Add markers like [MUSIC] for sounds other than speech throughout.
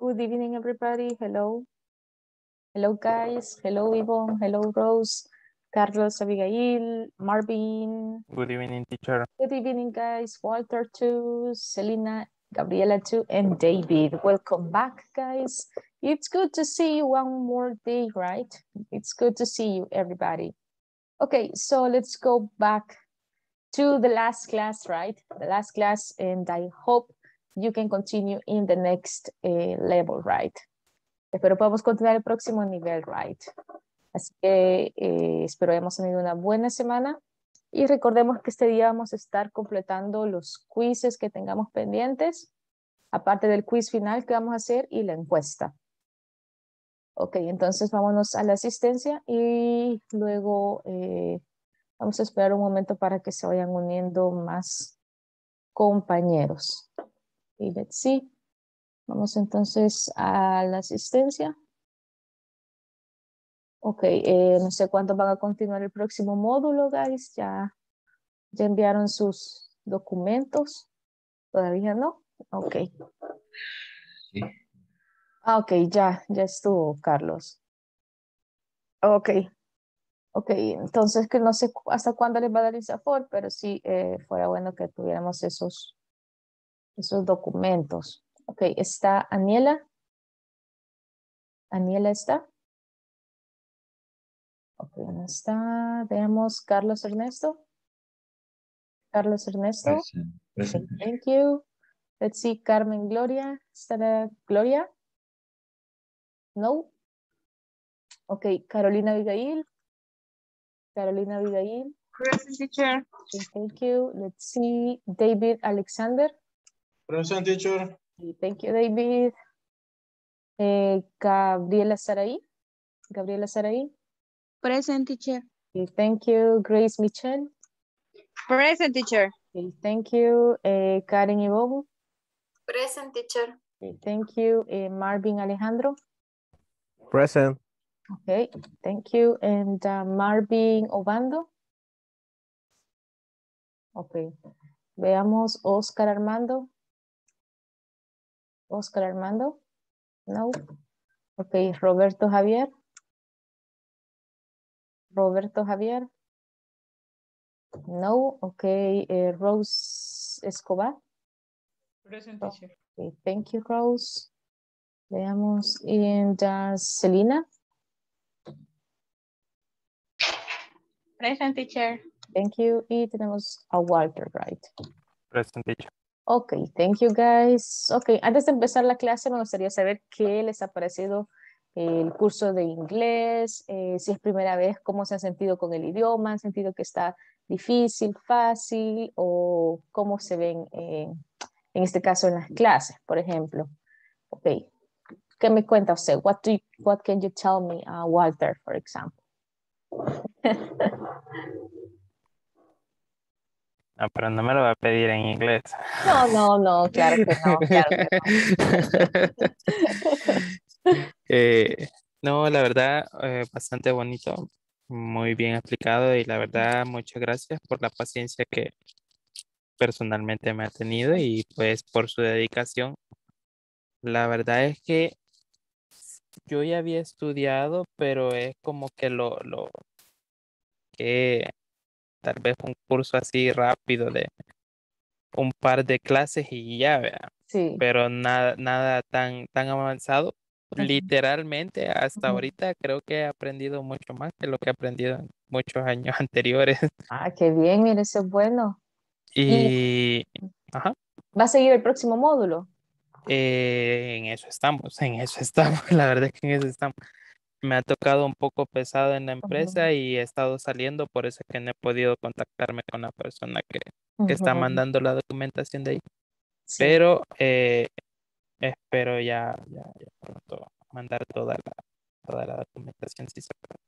Good evening, everybody. Hello. Hello, guys. Hello, Yvonne. Hello, Rose. Carlos, Abigail, Marvin. Good evening, teacher. Good evening, guys. Walter too, Selena, Gabriela too, and David. Welcome back, guys. It's good to see you one more day, right? It's good to see you, everybody. Okay, so let's go back to the last class, right? The last class, and I hope you can continue in the next uh, level, right? Espero podamos continuar el próximo nivel, right? Así que eh, espero hayamos tenido una buena semana y recordemos que este día vamos a estar completando los quizzes que tengamos pendientes, aparte del quiz final que vamos a hacer y la encuesta. Ok, entonces vámonos a la asistencia y luego eh, vamos a esperar un momento para que se vayan uniendo más compañeros. Y let's see. Vamos entonces a la asistencia. Ok, eh, no sé cuánto van a continuar el próximo módulo, guys. Ya, ya enviaron sus documentos. ¿Todavía no? Ok. Sí. Ah, ok, ya, ya estuvo, Carlos. Ok. Ok, entonces que no sé hasta cuándo les va a dar ISAFOR, pero sí eh, fuera bueno que tuviéramos esos, esos documentos. Ok, ¿está Aniela? ¿Aniela está? Ok, no está. Veamos, Carlos Ernesto. Carlos Ernesto. Okay, thank you. Let's see, Carmen Gloria. ¿Estará Gloria? No. Ok, Carolina Abigail. Carolina Abigail. Present teacher. Okay, thank you. Let's see, David Alexander. Present teacher. Thank you, David. Eh, Gabriela Saraí. Gabriela Saraí. Present teacher. Thank you, Grace Michelle. Present teacher. Thank you, eh, Karen Ibogu. Present teacher. Thank you, eh, Marvin Alejandro. Present. Okay, thank you, and uh, Marvin Obando. Okay, veamos Oscar Armando. Oscar Armando. No. Okay, Roberto Javier. Roberto Javier. No. Okay, eh, Rose Escobar. Present Oh. Okay, thank you, Rose. Veamos, and uh, Selena. Present teacher. Thank you. Y tenemos a Walter, right? Present, teacher. Ok, thank you guys. Ok, antes de empezar la clase me gustaría saber qué les ha parecido el curso de inglés, eh, si es primera vez, cómo se han sentido con el idioma, han sentido que está difícil, fácil o cómo se ven eh, en este caso en las clases, por ejemplo. Ok, ¿qué me cuenta usted? What, do you- what can you tell me, uh, Walter, for example? [LAUGHS] No, pero no me lo va a pedir en inglés. No, no, no, claro que no, claro que no. [LAUGHS] Eh, no, la verdad, eh, bastante bonito, muy bien explicado y la verdad, muchas gracias por la paciencia que personalmente me ha tenido y pues por su dedicación. La verdad es que yo ya había estudiado, pero es como que lo, lo que tal vez un curso así rápido de un par de clases y ya, ¿verdad? Sí. pero nada, nada tan, tan avanzado. Literalmente, hasta Ujú. ahorita creo que he aprendido mucho más que lo que he aprendido en muchos años [LAUGHS] anteriores. Ah, qué bien, mire, eso es bueno. Y ajá, ¿Va a seguir el próximo módulo? eh, en eso estamos, en eso estamos, [LAUGHS] la verdad es que en eso estamos. Me ha tocado un poco pesado en la empresa y he estado saliendo, por eso es que no he podido contactarme con la persona que, que está mandando la documentación de ahí. sí. Pero eh, espero ya, ya, ya pronto mandar toda la, toda la documentación. si se puede.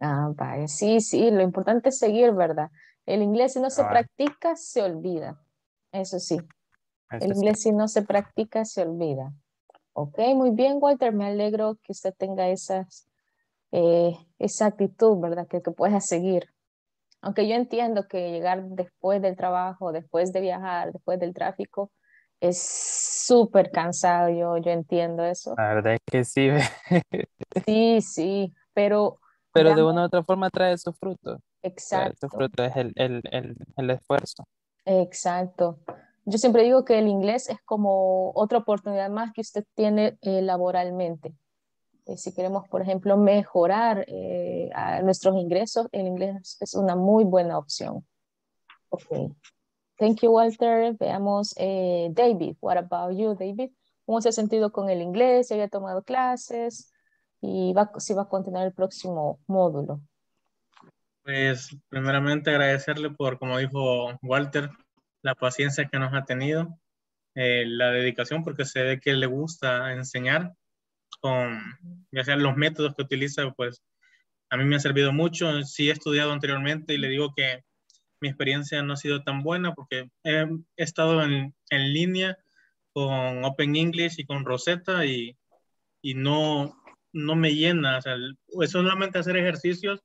Ah, sí, sí, lo importante es seguir, ¿verdad? El inglés si no se practica, se olvida. Eso sí, Eso el sí. inglés si no se practica, se olvida. Ok, muy bien, Walter, me alegro que usted tenga esas, eh, esa actitud, ¿verdad? Que, que pueda seguir. Aunque yo entiendo que llegar después del trabajo, después de viajar, después del tráfico, es súper cansado, yo, yo entiendo eso. La verdad es que sí. [LAUGHS] Sí, sí, pero pero de una u otra forma trae su fruto. Trae exacto. su fruto es el, el, el, el esfuerzo. Exacto. Yo siempre digo que el inglés es como otra oportunidad más que usted tiene eh, laboralmente. Eh, si queremos, por ejemplo, mejorar eh, a nuestros ingresos, el inglés es una muy buena opción. Ok. Thank you, Walter. Veamos, eh, David. What about you, David? ¿Cómo se ha sentido con el inglés? ¿Ya había tomado clases? ¿Y va, si va a continuar el próximo módulo? Pues primeramente agradecerle por, como dijo Walter, la paciencia que nos ha tenido, eh, la dedicación, porque se ve que le gusta enseñar con, ya sean los métodos que utiliza, pues a mí me ha servido mucho. Sí he estudiado anteriormente y le digo que mi experiencia no ha sido tan buena porque he, he estado en, en línea con Open English y con Rosetta y, y no, no me llena. O sea, es solamente hacer ejercicios,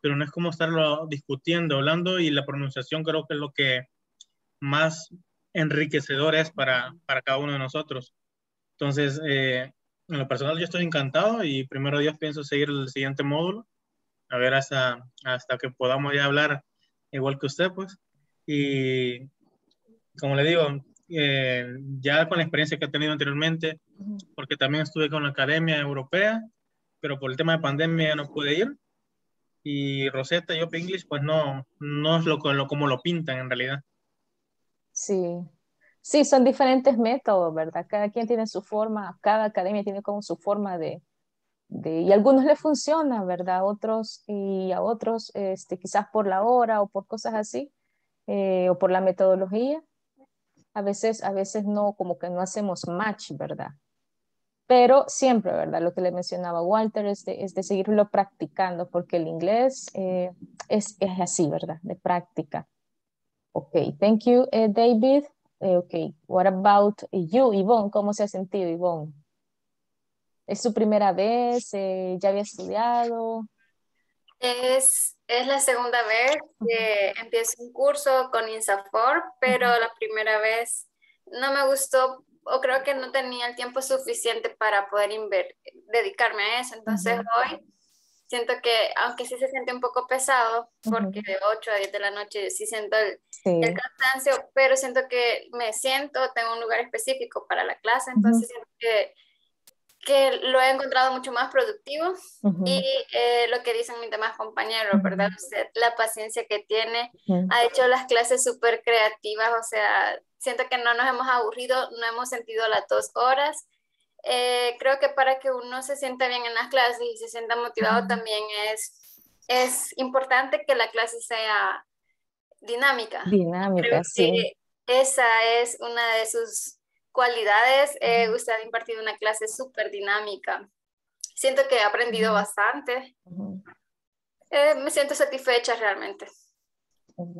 pero no es como estarlo discutiendo, hablando y la pronunciación creo que es lo que más enriquecedor es para, para cada uno de nosotros. Entonces, eh, en lo personal yo estoy encantado y primero Dios pienso seguir el siguiente módulo, a ver hasta, hasta que podamos ya hablar igual que usted, pues. Y como le digo, eh, ya con la experiencia que he tenido anteriormente, porque también estuve con la Academia Europea, pero por el tema de pandemia no pude ir. Y Rosetta y Open English, pues no, no es lo, lo, como lo pintan en realidad. Sí, sí, son diferentes métodos, ¿verdad? Cada quien tiene su forma, cada academia tiene como su forma de, de y a algunos les funciona, ¿verdad? Otros y a otros, este, quizás por la hora o por cosas así, eh, o por la metodología, a veces, a veces no, como que no hacemos match, ¿verdad? Pero siempre, ¿verdad? Lo que le mencionaba Walter es de, es de seguirlo practicando, porque el inglés eh, es, es así, ¿verdad? De práctica. Ok, thank you, eh, David. Eh, ok, what about you, Yvonne? ¿Cómo se ha sentido, Yvonne? ¿Es su primera vez? Eh, ¿Ya había estudiado? Es, es la segunda vez que empiezo un curso con INSAFOR, pero la primera vez no me gustó o creo que no tenía el tiempo suficiente para poder dedicarme a eso. Entonces hoy siento que, aunque sí se siente un poco pesado, porque de 8 a 10 de la noche sí siento el, Sí. el cansancio, pero siento que me siento, tengo un lugar específico para la clase, entonces siento que, que lo he encontrado mucho más productivo Ujú, y eh, lo que dicen mis demás compañeros, Ujú. ¿verdad? Usted, la paciencia que tiene, ha hecho las clases súper creativas, o sea, siento que no nos hemos aburrido, no hemos sentido las dos horas. Eh, creo que para que uno se sienta bien en las clases y se sienta motivado también es, es importante que la clase sea dinámica. Creo Dinámica, sí. que esa es una de sus cualidades. Eh, usted ha impartido una clase súper dinámica. Siento que he aprendido bastante. Eh, me siento satisfecha realmente.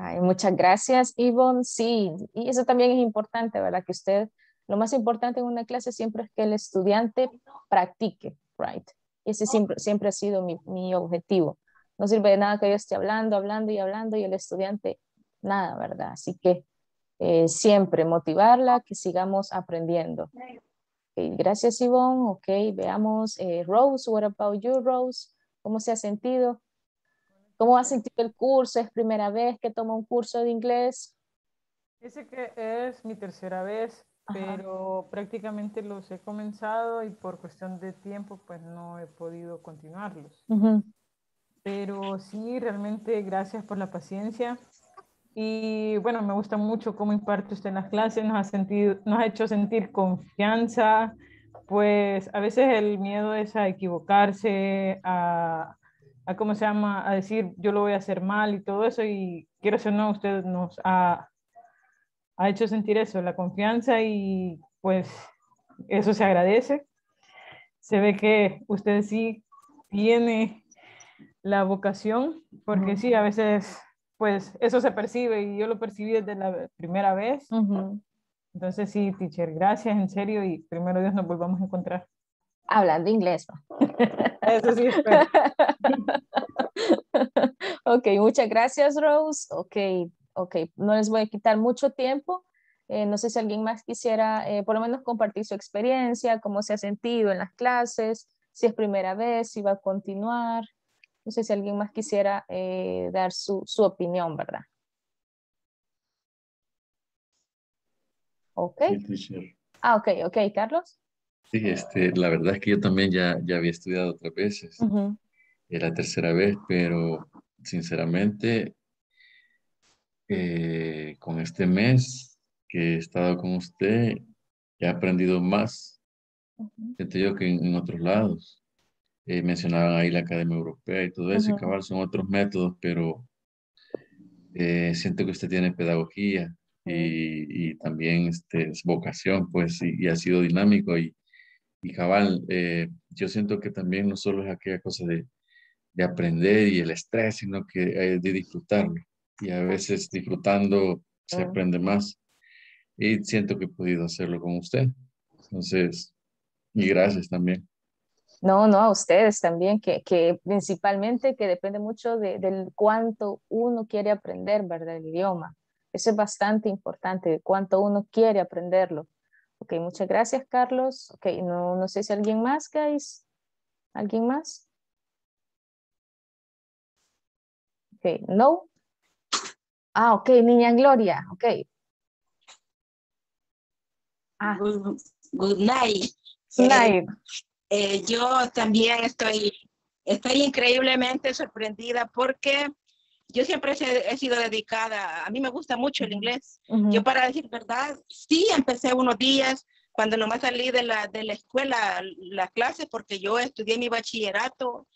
Ay, muchas gracias, Ivonne. Sí, y eso también es importante, ¿verdad? Que usted, lo más importante en una clase siempre es que el estudiante practique, right? Ese siempre, siempre ha sido mi, mi objetivo. No sirve de nada que yo esté hablando, hablando y hablando y el estudiante nada, ¿verdad? Así que eh, siempre motivarla, que sigamos aprendiendo. Gracias, Ivonne. Ok, veamos. eh, Rose, what about you, Rose? ¿Cómo se ha sentido? ¿Cómo ha sentido el curso? ¿Es primera vez que toma un curso de inglés? Dice que es mi tercera vez, Ajá. pero prácticamente los he comenzado y por cuestión de tiempo pues no he podido continuarlos. Ujú, Pero sí, realmente gracias por la paciencia. Y bueno, me gusta mucho cómo imparte usted en las clases, nos ha, sentido, nos ha hecho sentir confianza, pues a veces el miedo es a equivocarse, a, a cómo se llama, a decir yo lo voy a hacer mal y todo eso. Y quiero ser no, usted nos ha, ha hecho sentir eso, la confianza y pues eso se agradece. Se ve que usted sí tiene la vocación, porque sí, a veces pues eso se percibe y yo lo percibí desde la primera vez. ujú. Entonces sí, teacher, gracias, en serio, y primero Dios nos volvamos a encontrar. Hablando inglés. [LAUGHS] Eso sí, espero. [LAUGHS] ok, muchas gracias, Rose. Ok, ok, no les voy a quitar mucho tiempo. Eh, no sé si alguien más quisiera eh, por lo menos compartir su experiencia, cómo se ha sentido en las clases, si es primera vez, si va a continuar. No sé si alguien más quisiera eh, dar su, su opinión, ¿verdad? Ok. Sí. Ah, ok, ok, Carlos. Sí, este, la verdad es que yo también ya, ya había estudiado otras veces. Ujú, Es la tercera vez, pero sinceramente, eh, con este mes que he estado con usted, he aprendido más, ujú, siento yo, que en, en otros lados. Eh, mencionaban ahí la Academia Europea y todo eso, y Ujú. cabal, son otros métodos, pero eh, siento que usted tiene pedagogía y, y también este, es vocación, pues, y, y ha sido dinámico y, y cabal, eh, yo siento que también no solo es aquella cosa de, de aprender y el estrés, sino que eh, de disfrutarlo. Y a veces disfrutando se aprende más. Y siento que he podido hacerlo con usted. Entonces, y gracias también. No, no, a ustedes también, que, que principalmente que depende mucho de, del cuánto uno quiere aprender, ¿verdad? El idioma. Eso es bastante importante, de cuánto uno quiere aprenderlo. Ok, muchas gracias, Carlos. Ok, no, no sé si alguien más, guys. ¿Alguien más? Ok, no. Ah, ok, niña Gloria, ok. Ah, Good, good night. Night. Eh, yo también estoy, estoy increíblemente sorprendida porque yo siempre he, sido dedicada, a mí me gusta mucho el inglés. Yo para decir verdad, sí empecé unos días cuando nomás salí de la, de la escuela, las clases, porque yo estudié mi bachillerato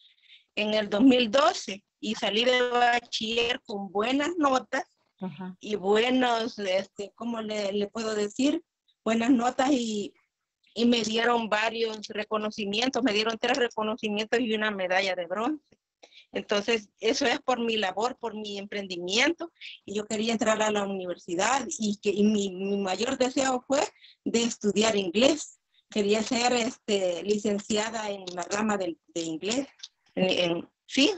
en el 2012 y salí de bachiller con buenas notas y buenos, este, ¿cómo le, le puedo decir? Buenas notas y, y me dieron varios reconocimientos, me dieron tres reconocimientos y una medalla de bronce. Entonces, eso es por mi labor, por mi emprendimiento. Y yo quería entrar a la universidad y, que, y mi, mi mayor deseo fue de estudiar inglés. Quería ser este, licenciada en la rama del, de inglés. En, en- sí,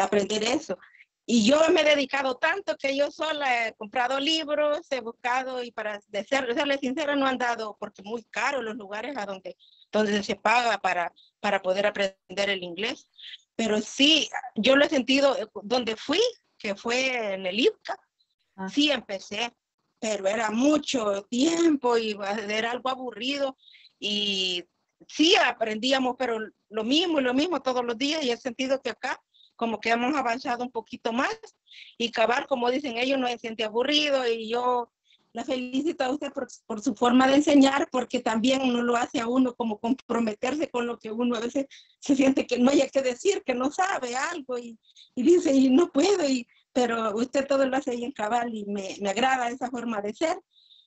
aprender eso. Y yo me he dedicado tanto que yo sola he comprado libros, he buscado y para de ser, serle sincera no han dado, porque muy caro los lugares a donde, donde se paga para, para poder aprender el inglés. Pero sí, yo lo he sentido eh, donde fui, que fue en el IPCA, Ah. sí empecé, pero era mucho tiempo y era algo aburrido y sí aprendíamos, pero lo mismo y lo mismo todos los días y he sentido que acá como que hemos avanzado un poquito más y cabal, como dicen ellos, no se siente aburrido y yo la felicito a usted por, su forma de enseñar, porque también uno lo hace a uno como comprometerse con lo que uno a veces se siente que no haya que decir, que no sabe algo y, y dice, y no puedo, y, pero usted todo lo hace bien cabal y me, me agrada esa forma de ser.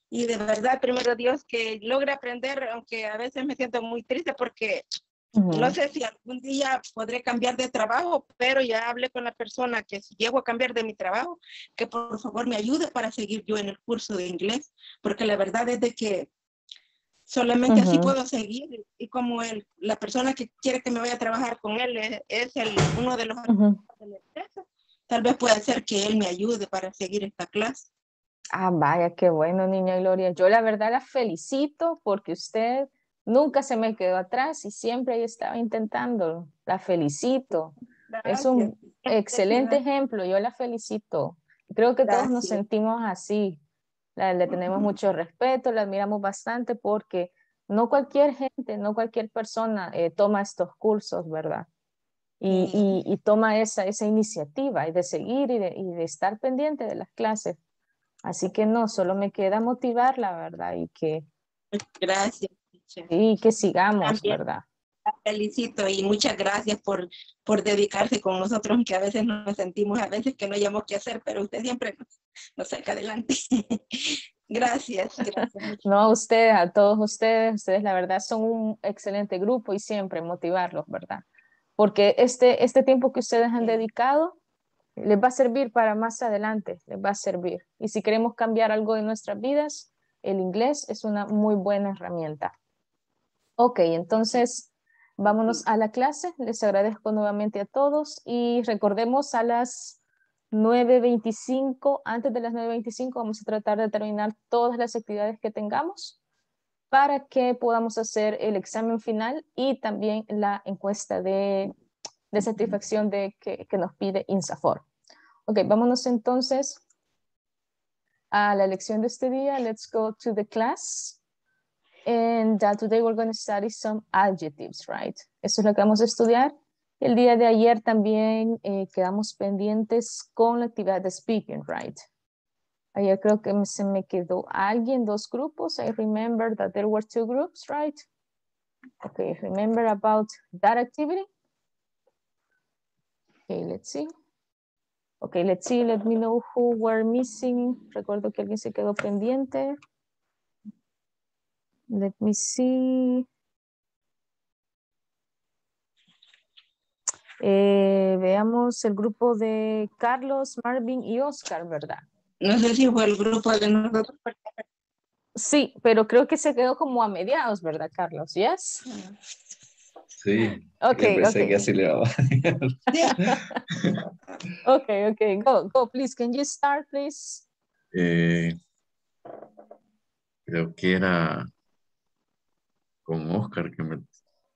Y de verdad, primero Dios, que logre aprender, aunque a veces me siento muy triste porque no sé si algún día podré cambiar de trabajo, pero ya hablé con la persona que si llego a cambiar de mi trabajo, que por favor me ayude para seguir yo en el curso de inglés, porque la verdad es de que solamente así Ujú. puedo seguir y como el, la persona que quiere que me vaya a trabajar con él es, es el, uno de los Ujú. de la empresa, tal vez pueda ser que él me ayude para seguir esta clase. Ah, vaya, qué bueno, niña Gloria. Yo la verdad la felicito porque usted nunca se me quedó atrás y siempre ahí estaba intentando. La felicito. Es un excelente ejemplo. Yo la felicito. Creo que todos nos sentimos así. Le tenemos mucho respeto, la admiramos bastante porque no cualquier gente, no cualquier persona eh, toma estos cursos, ¿verdad? Y, Sí. y- y toma esa, esa iniciativa y de seguir y de, y de estar pendiente de las clases. Así que no, solo me queda motivarla, ¿verdad? Y que, Gracias. Teacher. y que sigamos, También. ¿verdad? La felicito y muchas gracias por, por dedicarse con nosotros, que a veces nos sentimos, a veces que no hayamos que hacer, pero usted siempre nos, nos saca adelante. [LAUGHS] gracias, gracias. No a ustedes, a todos ustedes, ustedes la verdad son un excelente grupo y siempre motivarlos, ¿verdad? Porque este, este tiempo que ustedes han Sí. dedicado les va a servir para más adelante, les va a servir. Y si queremos cambiar algo en nuestras vidas, el inglés es una muy buena herramienta. Ok, entonces vámonos a la clase. Les agradezco nuevamente a todos y recordemos a las 9.25, antes de las 9.25 vamos a tratar de terminar todas las actividades que tengamos para que podamos hacer el examen final y también la encuesta de, de satisfacción de que, que nos pide INSAFOR. Ok, vámonos entonces a la lección de este día. Let's go to the class. And uh, today we're going to study some adjectives, right? Eso es lo que vamos a estudiar. El día de ayer también eh, quedamos pendientes con la actividad de speaking, right? Ayer creo que se me quedó alguien, dos grupos. I remember that there were two groups, right? Okay, remember about that activity? Okay, let's see. Okay, let's see, let me know who were missing. Recuerdo que alguien se quedó pendiente. Let me see. Eh, veamos el grupo de Carlos, Marvin y Oscar, ¿verdad? No sé si fue el grupo de nosotros. Sí, pero creo que se quedó como a mediados, ¿verdad, Carlos? Yes. Sí. Ok, pensé ok. que así le iba [LAUGHS] Okay, okay, go, go, please. Can you start, please? Eh, creo que era con Oscar que me...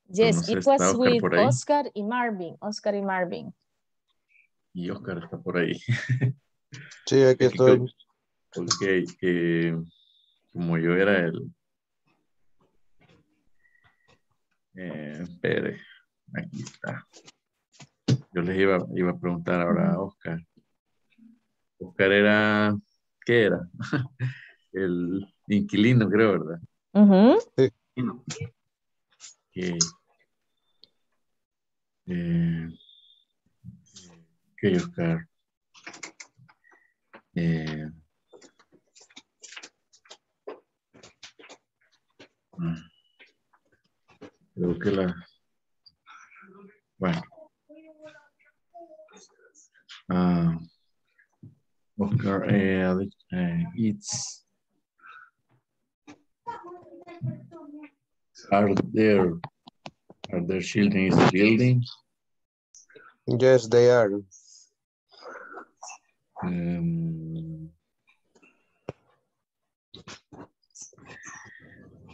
Yes, no sé, it ¿está was Oscar with por ahí? Oscar y Marvin. Oscar y Marvin. Y Oscar está por ahí. [LAUGHS] Sí, aquí estoy. creo- Ok, que como yo era el... Eh, espere, aquí está. Yo les iba, iba a preguntar ahora a Oscar. Oscar era... ¿Qué era? [LAUGHS] el inquilino, creo, ¿verdad? Ujú. que eh, Oscar eh, mm, creo que la bueno ah, Oscar eh, eh, it's are there are there children in the building Yes, they are. Um,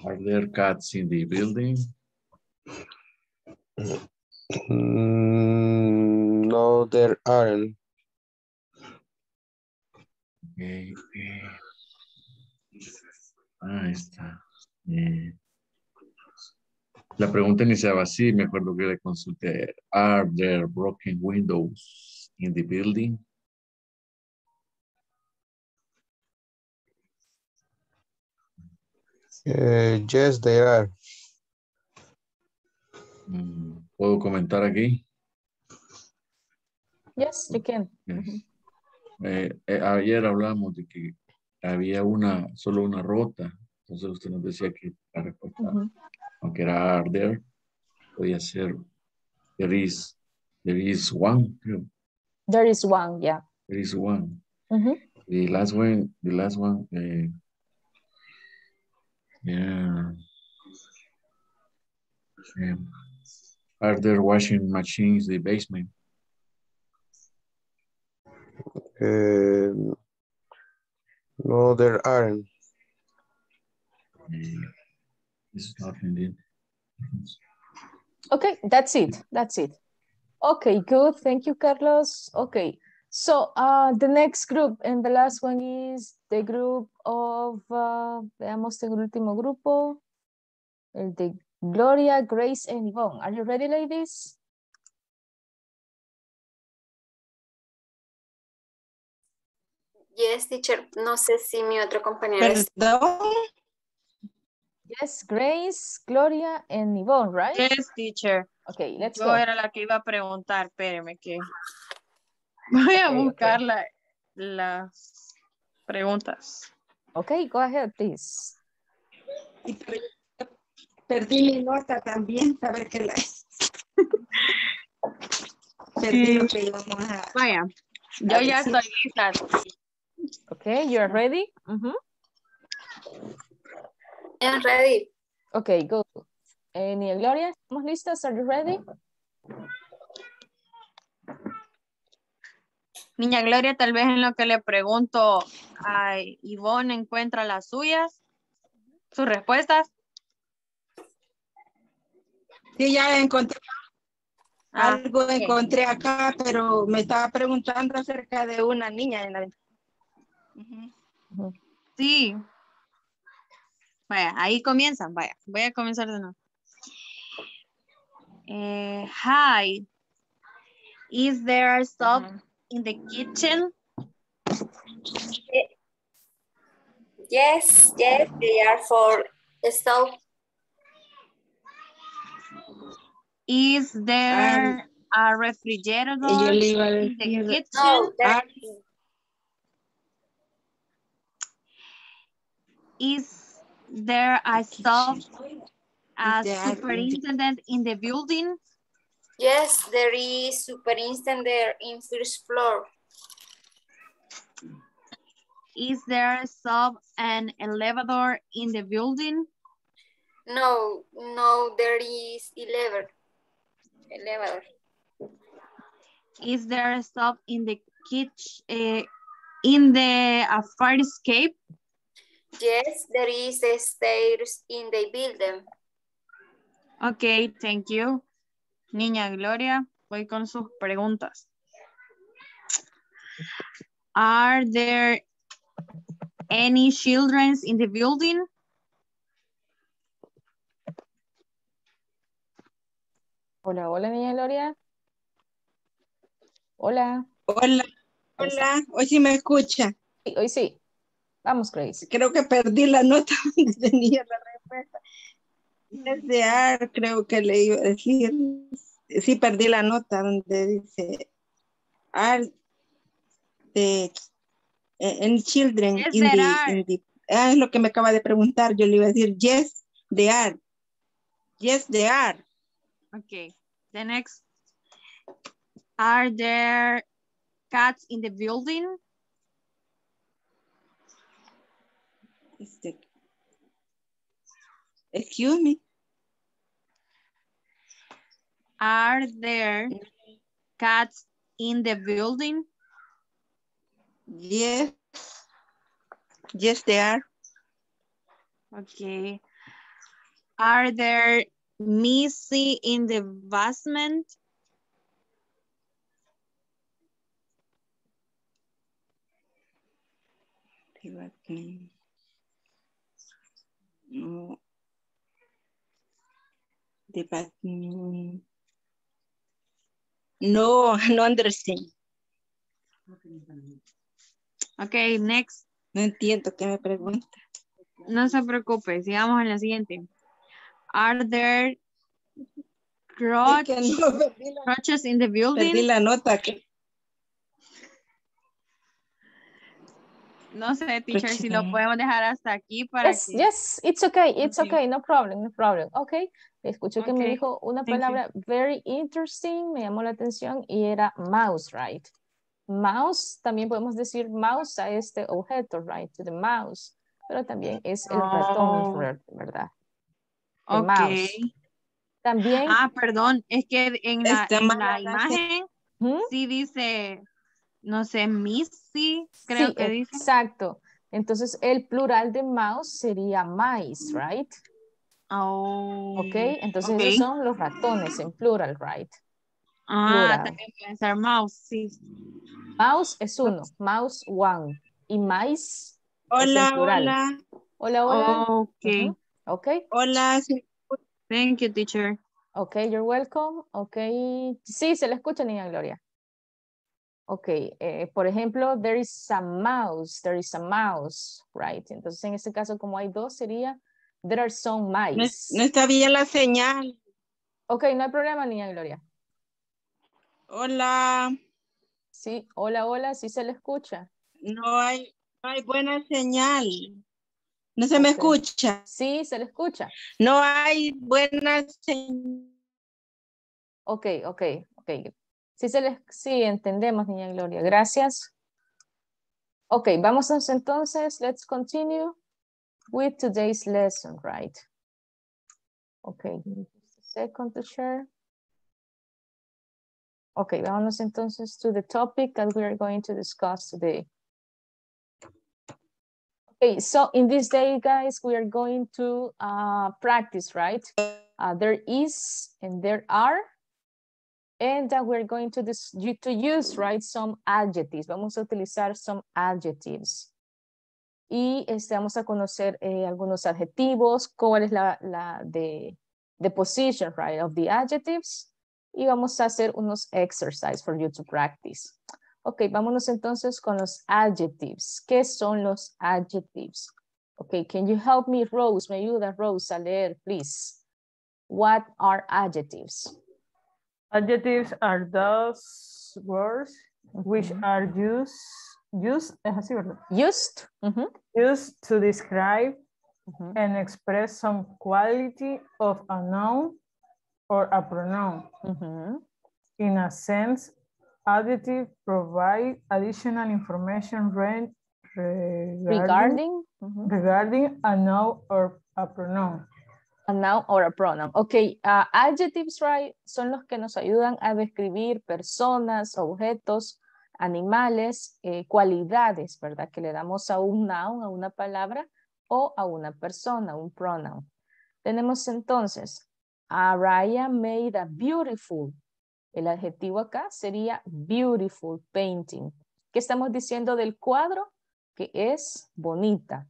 are there cats in the building? Mm, no, there aren't. Okay, okay. Ah, ahí está. Eh, la pregunta iniciaba así, me acuerdo que le consulté. Are there broken windows in the building? Uh, yes, they are. Mm, ¿Puedo comentar aquí? Yes, you can. Yes. Eh, eh, ayer hablamos de que había una, solo una rota. Entonces usted nos decía que la respuesta. Aunque era are there, podía ser there is, there is one, creo. There is one, yeah. There is one. Ujú. The last one, the last one, eh, yeah. Um, are there washing machines in the basement? Uh, no, there aren't. Eh, it's not indeed. Okay, that's it. That's it. Okay, good. Thank you, Carlos. Okay, so uh, the next group and the last one is the group of, uh, veamos el último grupo, el de Gloria, Grace, and Yvonne. Are you ready, ladies? Yes, teacher. No sé si mi otro compañero es- Perdón. Yes, Grace, Gloria, and Yvonne, right? Yes, teacher. Okay, let's Yo go. era la que iba a preguntar, espéreme que voy a Ok, ok. buscar la- las preguntas. Okay, go ahead, please. Y per- Perdí mi nota también, saber que la... [LAUGHS] Perdí lo que íbamos a... Vaya, yo A ya decir. estoy lista. Okay, you are ready? Mhm. I'm ready. Okay, go. Eh, Nia Gloria, ¿estamos listas? Are you ready? Niña Gloria, tal vez en lo que le pregunto a Ivonne encuentra las suyas, sus respuestas. Sí, ya encontré Ah, algo, ok. encontré acá, pero me estaba preguntando acerca de una niña en la... Ujú. Sí. Vaya, ahí comienzan, vaya. Voy a comenzar de nuevo. Eh, hi. Is there a stove in the kitchen? Yes, yes, they are for stove. Is there a refrigerator Y yo le iba a in the kitchen? No, there Ah. Is there a stove a there in superintendent in the building? yes, there is superintendent there in first floor. Is there a sub and elevator in the building? No, no, there is eleven. Eleven. Is there a stop in the kitchen, in the uh, fire escape? Yes, there is a stairs in the building. Ok, thank you. Niña Gloria, voy con sus preguntas. Are there any children in the building? Hola, hola, niña Gloria. Hola. Hola, hola, hoy sí me escucha. Sí, hoy sí. Vamos, Grace. Creo que perdí la nota [LAUGHS] donde tenía la respuesta. Desde AR creo que le iba a decir, sí perdí la nota donde dice AR de en children Yes, the, in the- ah, es lo que me acaba de preguntar. Yo le iba a decir yes, they are. Yes, they are. Okay, the next. Are there cats in the building? Este, excuse me. Are there cats in the building? Yes. Yes, they are. Okay. Are there Missy in the basement? No. Mm. No, [LAUGHS] no understand. Okay, next. No entiendo qué me pregunta. No se preocupe, sigamos en la siguiente. Are there Es crotch, que no, [LAUGHS] perdí, la, crotches in the perdí building? la nota. Que, No sé, teacher, si lo podemos dejar hasta aquí para Yes, que... yes, it's okay, it's Ok. okay, no problem, no problem. Okay, escuché que me Ok, dijo una thank you. palabra very interesting, me llamó la atención y era mouse, right? Mouse, también podemos decir mouse a este objeto, right? To the mouse, pero también es el ratón, Oh. ver- ¿verdad? The Ok. mouse. También, Ah, perdón, es que en la, en la imagen ¿hmm? sí dice, no sé, Missy, sí, creo que dice. exacto. Entonces, el plural de mouse sería mice, right? Oh, Ok, entonces esos son los ratones en plural, right? Ah, plural. también puede ser mouse, sí. Mouse es uno, mouse one. Y mice, hola, plural. hola, hola, hola. Ok, Ujú, Ok, hola. thank you, teacher. ok, you're welcome. Ok, sí, se le escucha, niña Gloria. Ok, eh, por ejemplo, there is a mouse, there is a mouse, right? Entonces, en este caso, como hay dos, sería there are some No, mice. no está bien la señal. Ok, no hay problema, niña Gloria. Hola, Sí, hola, hola, sí se le escucha. no hay, no hay buena señal. No se me escucha. Sí, se le escucha. No hay buena señal. Ok, ok, ok. Sí, se les, sí, entendemos, niña Gloria. Gracias. Ok, vamos entonces, let's continue with today's lesson, right? Okay, just a second to share. Ok, vámonos entonces to the topic that we are going to discuss today. Okay, so in this day, guys, we are going to uh, practice, right? Uh, there is and there are, and uh, we're going to, to use, right, some adjectives. Vamos a utilizar some adjectives. Y este, vamos a conocer eh, algunos adjetivos, cuál es la, la de, the position, right, of the adjectives. Y vamos a hacer unos exercises for you to practice. Ok, vámonos entonces con los adjectives. ¿Qué son los adjectives? Ok, can you help me, Rose? Me ayuda, Rose, a leer, please. What are adjectives? Adjectives are those words which are used, used, es así, ¿verdad? Used. Used to describe and express some quality of a noun or a pronoun. In a sense, adjective provide additional information re- regarding, Regarding. regarding a noun or a pronoun. A noun or a pronoun. Ok, uh, adjectives, right, son los que nos ayudan a describir personas, objetos, animales, eh, cualidades, ¿verdad? Que le damos a un noun, a una palabra, o a una persona, un pronoun. Tenemos entonces, Araya made a beautiful. El adjetivo acá sería beautiful painting. ¿Qué estamos diciendo del cuadro? Que es bonita.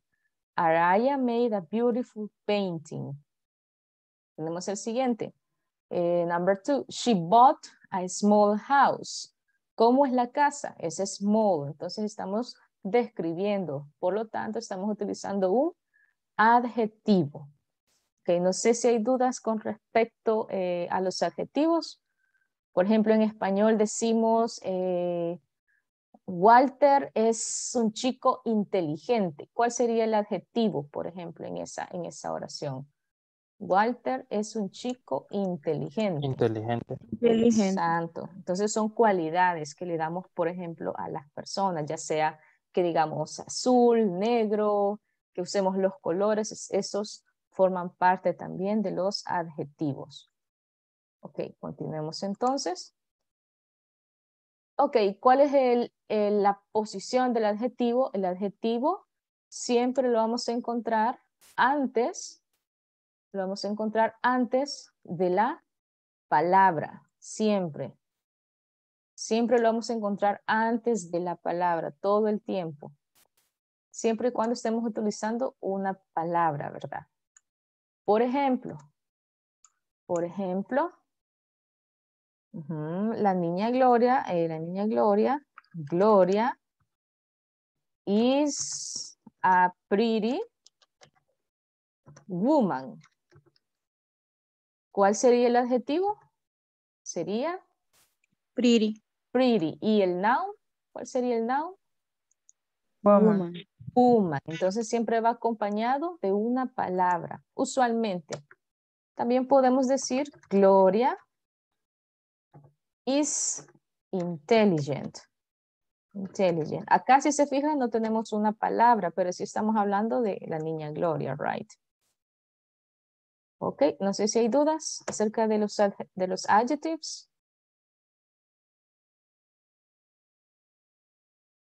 Araya made a beautiful painting. Tenemos el siguiente. Eh, number two, she bought a small house. ¿Cómo es la casa? Es small. Entonces estamos describiendo. Por lo tanto, estamos utilizando un adjetivo. Ok, no sé si hay dudas con respecto eh, a los adjetivos. Por ejemplo, en español decimos, eh, Walter es un chico inteligente. ¿Cuál sería el adjetivo, por ejemplo, en esa, en esa oración? Walter es un chico inteligente. Inteligente. Santo. Entonces son cualidades que le damos, por ejemplo, a las personas, ya sea que digamos azul, negro, que usemos los colores, es- esos forman parte también de los adjetivos. Ok, continuemos entonces. Ok, ¿cuál es el, el- la posición del adjetivo? El adjetivo siempre lo vamos a encontrar antes, lo vamos a encontrar antes de la palabra, siempre. Siempre lo vamos a encontrar antes de la palabra, todo el tiempo. Siempre y cuando estemos utilizando una palabra, ¿verdad? Por ejemplo, por ejemplo, la niña Gloria, eh, la niña Gloria, Gloria is a pretty woman. ¿Cuál sería el adjetivo? Sería Pretty. pretty. ¿Y el noun? ¿Cuál sería el noun? Woman. Woman. Entonces siempre va acompañado de una palabra, usualmente. También podemos decir Gloria is intelligent. Intelligent. Acá si se fijan no tenemos una palabra, pero sí estamos hablando de la niña Gloria, right? Ok, no sé si hay dudas acerca de los, de los adjectives.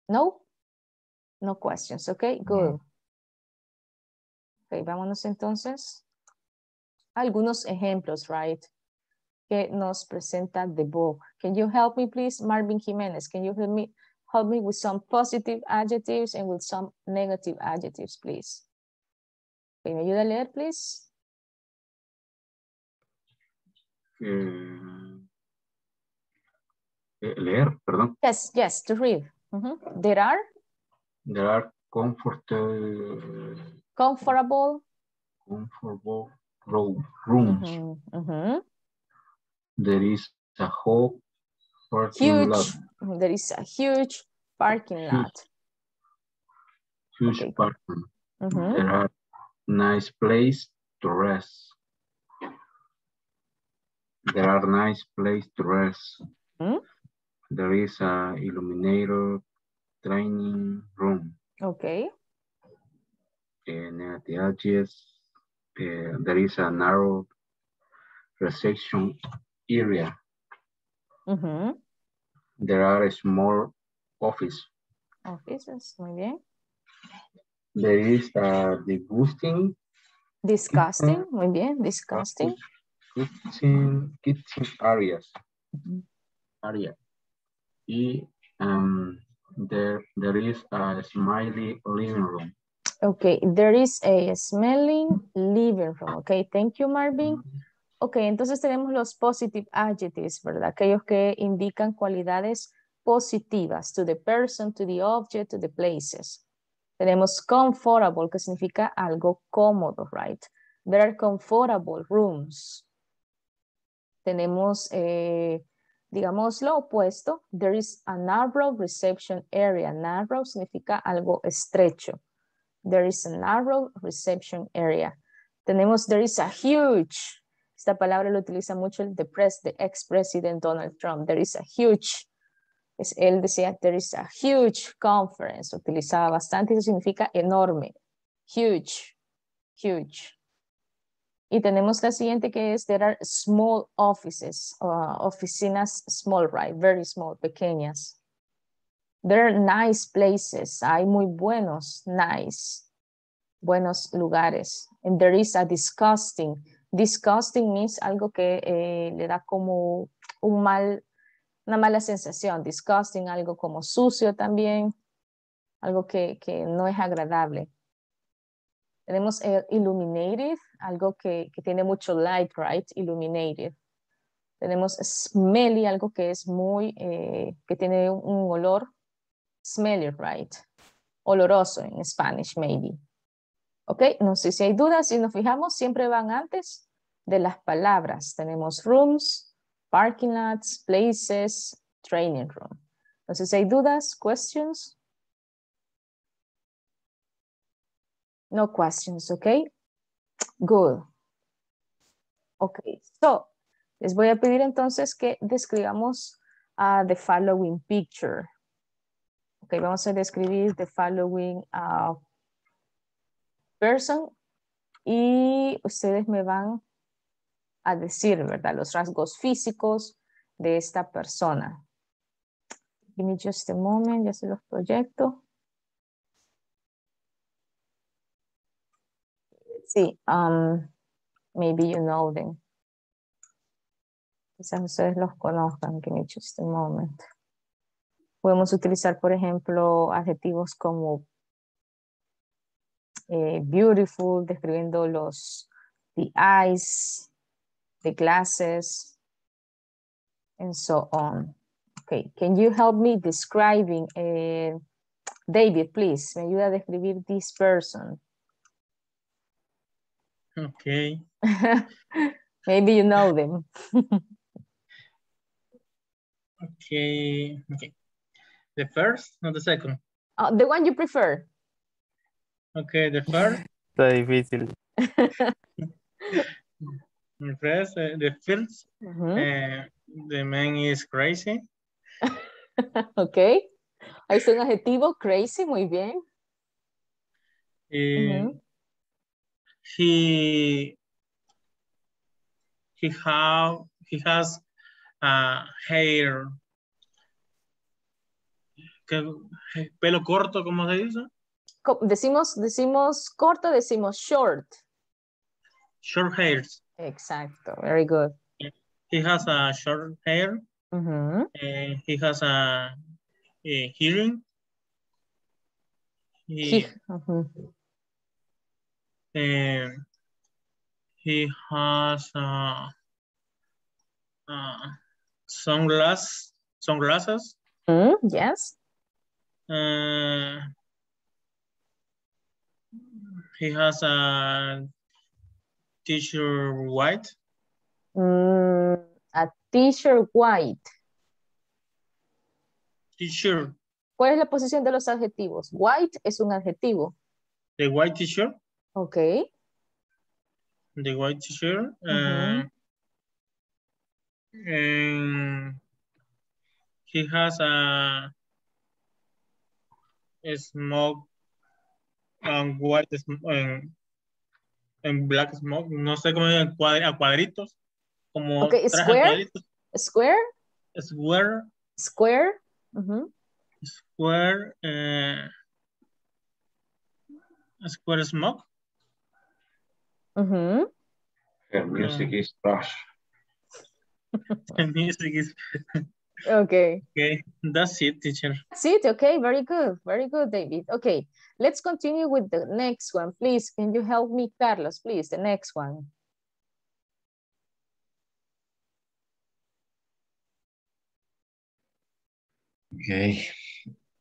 No? No questions, ok, good. Ok, vámonos entonces a algunos ejemplos, right? Que nos presenta the book. Can you help me, please, Marvin Jimenez? Can you help me, help me with some positive adjectives and with some negative adjectives, please? Ok, ¿Me ayuda a leer, please? Leer, perdón. Yes, yes, to read. Mhm. There are There are comfortable, comfortable. comfortable ro- rooms. Mhm, mhm. There is a whole parking lot, Huge, there is a huge parking Huge. lot. huge Okay. parking. Mhm. There are nice place to rest. There are nice place to rest. Mm. There is a illuminator training room. Okay. And at the edges, uh, there is a narrow reception area. Mhm. There are small office. Offices, muy bien. There is a disgusting Disgusting, muy bien. Disgusting. Kitchen, kitchen areas. Area. Y um, there, there is a smiley living room. Okay, there is a smelling living room. Okay, thank you, Marvin. Ok, entonces tenemos los positive adjectives, ¿verdad? Aquellos que indican cualidades positivas to the person, to the object, to the places. Tenemos comfortable, que significa algo cómodo, right? There are comfortable rooms. Tenemos, eh, digamos, lo opuesto. There is a narrow reception area. Narrow significa algo estrecho. There is a narrow reception area. Tenemos, there is a huge. Esta palabra lo utiliza mucho el the press, the ex-president Donald Trump. There is a huge. Es, él decía, there is a huge conference. Utilizaba bastante, eso significa enorme. Huge, huge. Y tenemos la siguiente que es, there are small offices, uh, oficinas small, right? Very small, pequeñas. There are nice places, hay muy buenos, nice, buenos lugares. And there is a disgusting. Disgusting means algo que eh, le da como un mal, una mala sensación. Disgusting, algo como sucio también, algo que, que no es agradable. Tenemos el illuminated, algo que, que tiene mucho light, right? Illuminated. Tenemos smelly, algo que es muy, eh, que tiene un olor. Smelly, right? Oloroso en Spanish, maybe. Ok, no sé si hay dudas, si nos fijamos, siempre van antes de las palabras. Tenemos rooms, parking lots, places, training room. Entonces, ¿hay dudas, questions? No questions, okay? Good. Okay, so, les voy a pedir entonces que describamos uh, the following picture. Ok, vamos a describir the following uh, person y ustedes me van a decir, ¿verdad? Los rasgos físicos de esta persona. Give me just a moment, ya se los proyecto. Sí, um, maybe you know them. Quizás ustedes los conozcan. Give me just a moment. Podemos utilizar, por ejemplo, adjetivos como eh, beautiful, describiendo los the eyes, the glasses, and so on. Okay, can you help me describing, uh, David, please, me ayuda a describir this person. Okay. [LAUGHS] Maybe you know them. okay, okay. The first, not the second. Oh, the one you prefer. Okay, the first. [LAUGHS] Está difícil. [LAUGHS] The first, uh, the first, Uh -huh. uh, the man is crazy. ok. Ahí está un adjetivo, crazy, muy bien. Uh, Ujú. He he have he has uh, hair pelo corto, ¿cómo se dice? Decimos, decimos corto, decimos short. Short hairs. Exacto, very good. He has a short hair. And he has a, a hearing. He, He- ujú. Um, he has uh, uh, sunglass, sunglasses. Mm, yes. Uh, he has a t-shirt white. Mm, a t-shirt white. T-shirt, ¿Cuál es la posición de los adjetivos? White es un adjetivo. the white t-shirt, Ok. the white t-shirt. Uh, and he has a, a smoke and white sm- and, and black smoke, no sé cómo es, a cuadritos, como Ok, traje a square. Square. square, Square. Mhm. Square, uh, square smoke. Mhm. Her [LAUGHS] music is trash. The music is [LAUGHS] Okay. okay. That's it, teacher. That's it. okay, very good, very good, David. Okay, let's continue with the next one. Please, can you help me, Carlos, please, the next one. Okay.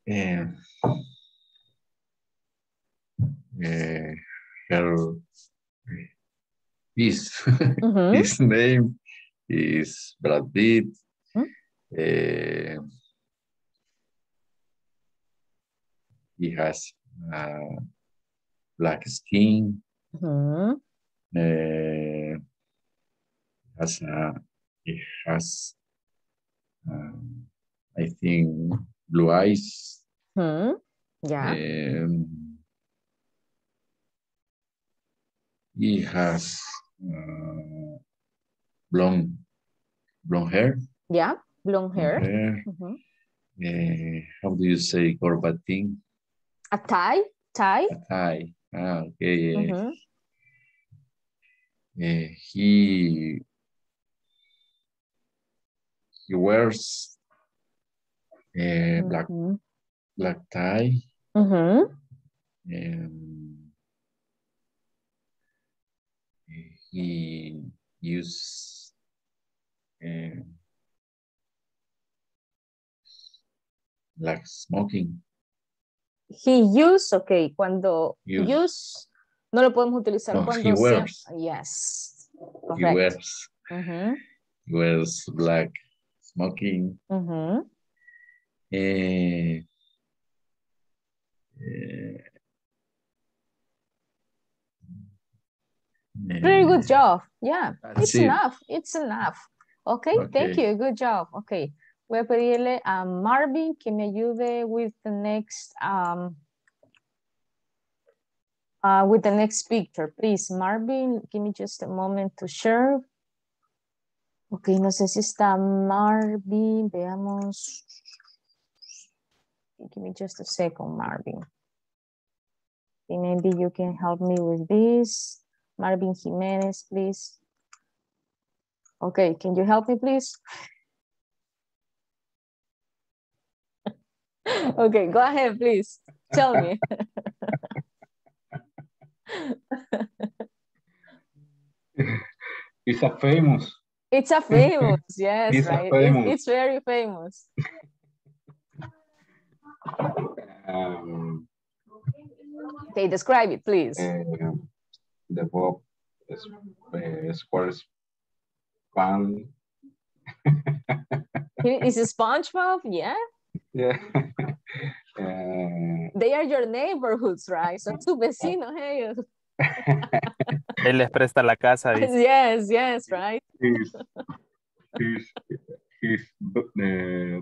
Eh, her, his, Mhm. his name is Brad Pitt. Hmm? Eh, he has uh, black skin. Mhm. eh, has a, he has, um, I think, blue eyes. Yeah. Um, he has uh, blonde, blonde hair. Yeah, blonde blonde hair. hair. Mhm. Eh, how do you say corbatín? A tie, tie. A Tie. Ah, okay. eh, Mhm. eh, he he wears a black Mhm. black tie. Mhm. Um, he use um, like smoking. He use, okay, cuando Use. use, no lo podemos utilizar No, cuando he sea- wears. Yes. He Correct. wears Mhm. he wears black smoking. Mhm. Eh, eh, Very good job. Yeah, That's it's it. enough. It's enough. Okay, thank you. Good job. Okay. Voy a pedirle a Marvin que me ayude with the next um uh, with the next picture, please. Marvin, give me just a moment to share. Ok, no sé si está Marvin. Veamos. Give me just a second, Marvin. Okay, maybe you can help me with this. Marvin Jimenez, please. Okay, can you help me, please? [LAUGHS] okay, go ahead, please. Tell me. [LAUGHS] It's a famous. It's a famous, yes, It's right? Famous. it's very famous. [LAUGHS] Um, Okay, describe it, please. eh, the Bob is, uh, Squares fan. [LAUGHS] Is it SpongeBob? Yeah, Yeah. [LAUGHS] Eh, they are your neighborhoods, right? Son tus vecinos ellos. [LAUGHS] Él les presta la casa, dice. Yes, yes, right? his, his, his uh,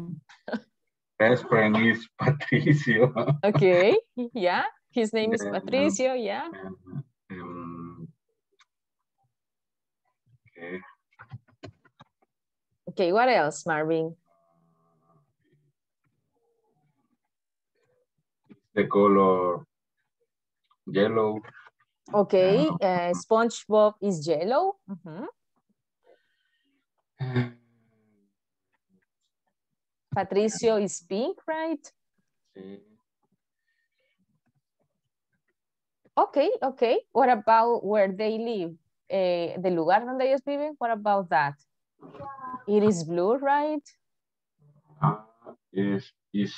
best friend is Patricio. Okay, yeah. His name is Patricio, yeah. Um, okay. Okay, what else, Marvin? The color yellow. Okay, uh, SpongeBob is yellow. Mhm. [SIGHS] Patricio is pink, right? Okay, okay. What about where they live? Eh, the lugar donde ellos viven, what about that? It is blue, right? is is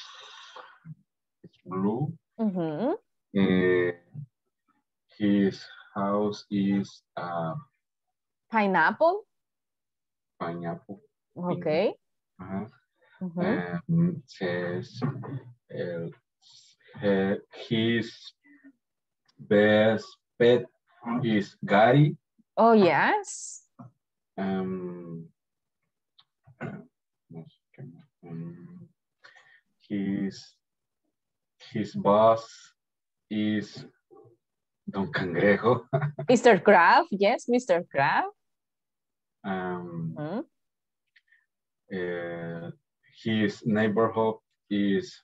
it's blue. Mhm. Uh, his house is uh, Pineapple, pineapple. okay. Uh-huh. Mhm. And says uh, he- his best pet is Gary. Oh, yes. Um, no sé qué más. Um, his his boss is Don Cangrejo. [LAUGHS] Mr. Crab, yes, Mr. Crab. Um, uh, his neighborhood is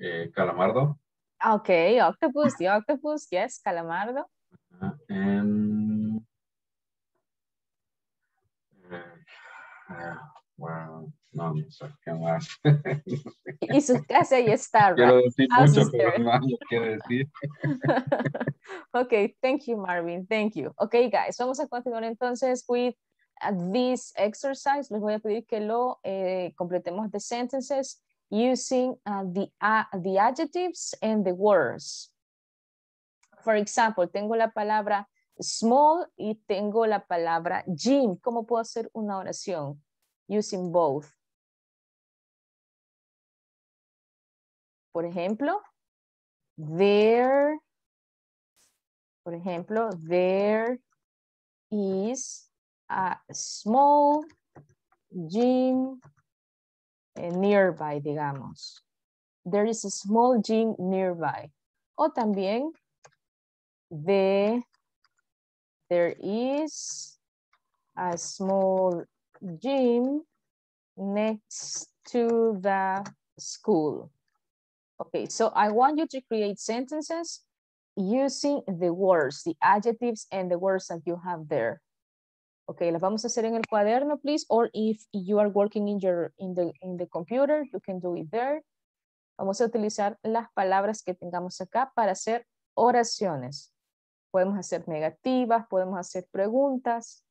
uh, Calamardo. Okay, octopus, the octopus, yes, calamardo. Uh, and well, no, no sé qué más. Y su casa ya está, [LAUGHS] Quiero decir mucho, pero no quiero decir. okay, thank you, Marvin. Thank you. Okay, guys, vamos a continuar entonces with uh, this exercise. Les voy a pedir que lo eh, completemos the sentences using uh, the, uh, the adjectives and the words. For example, tengo la palabra small y tengo la palabra gym. ¿Cómo puedo hacer una oración? Using both. Por ejemplo, there, por ejemplo, there is a small gym nearby, digamos. There is a small gym nearby. O también, the, there is a small gym next to the school. Okay, so I want you to create sentences using the words, the adjectives and the words that you have there. Okay, las vamos a hacer en el cuaderno, please, or if you are working in your in the in the computer, you can do it there. Vamos a utilizar las palabras que tengamos acá para hacer oraciones. Podemos hacer negativas, podemos hacer preguntas.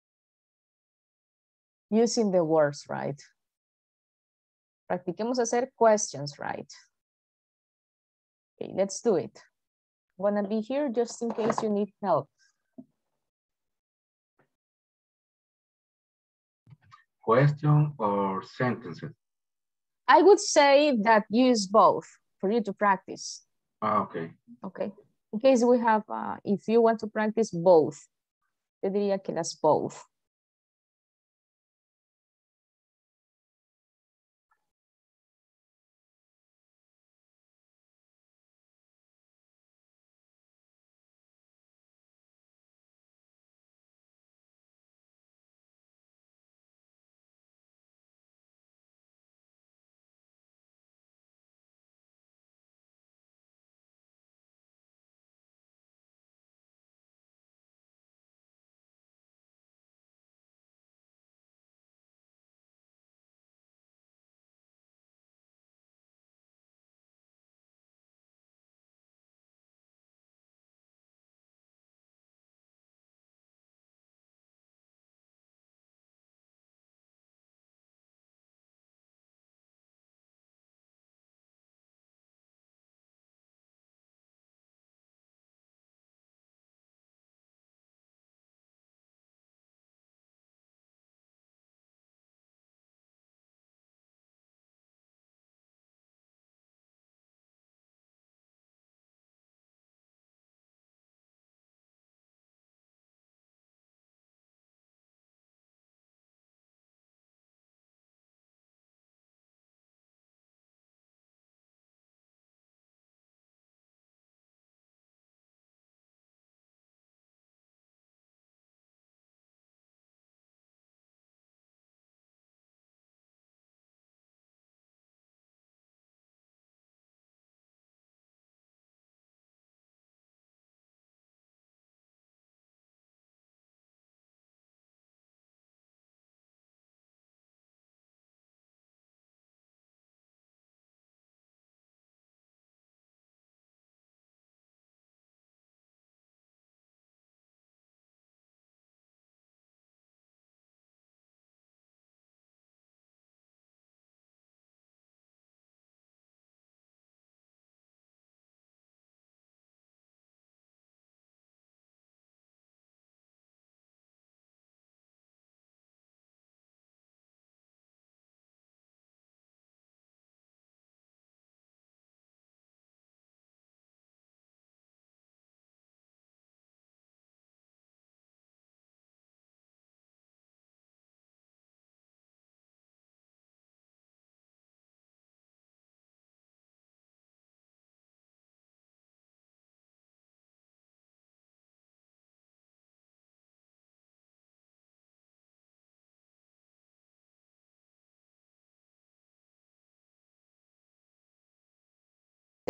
Using the words, right? Practiquemos hacer questions, right? Okay, let's do it. Wanna be here just in case you need help. Question or sentences? I would say that use both for you to practice, Ah, okay. okay? In case we have, uh, if you want to practice both, yo diría que las both.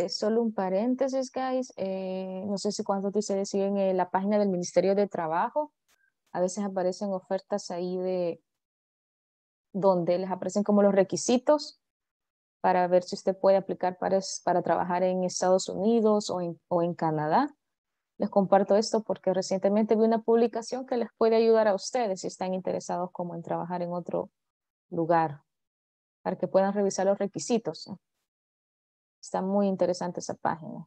Es solo un paréntesis, guys. Eh, no sé si cuántos de ustedes siguen en la página del Ministerio de Trabajo. A veces aparecen ofertas ahí de donde les aparecen como los requisitos para ver si usted puede aplicar para, para trabajar en Estados Unidos o en, o en Canadá. Les comparto esto porque recientemente vi una publicación que les puede ayudar a ustedes si están interesados como en trabajar en otro lugar, para que puedan revisar los requisitos. Está muy interesante esa página.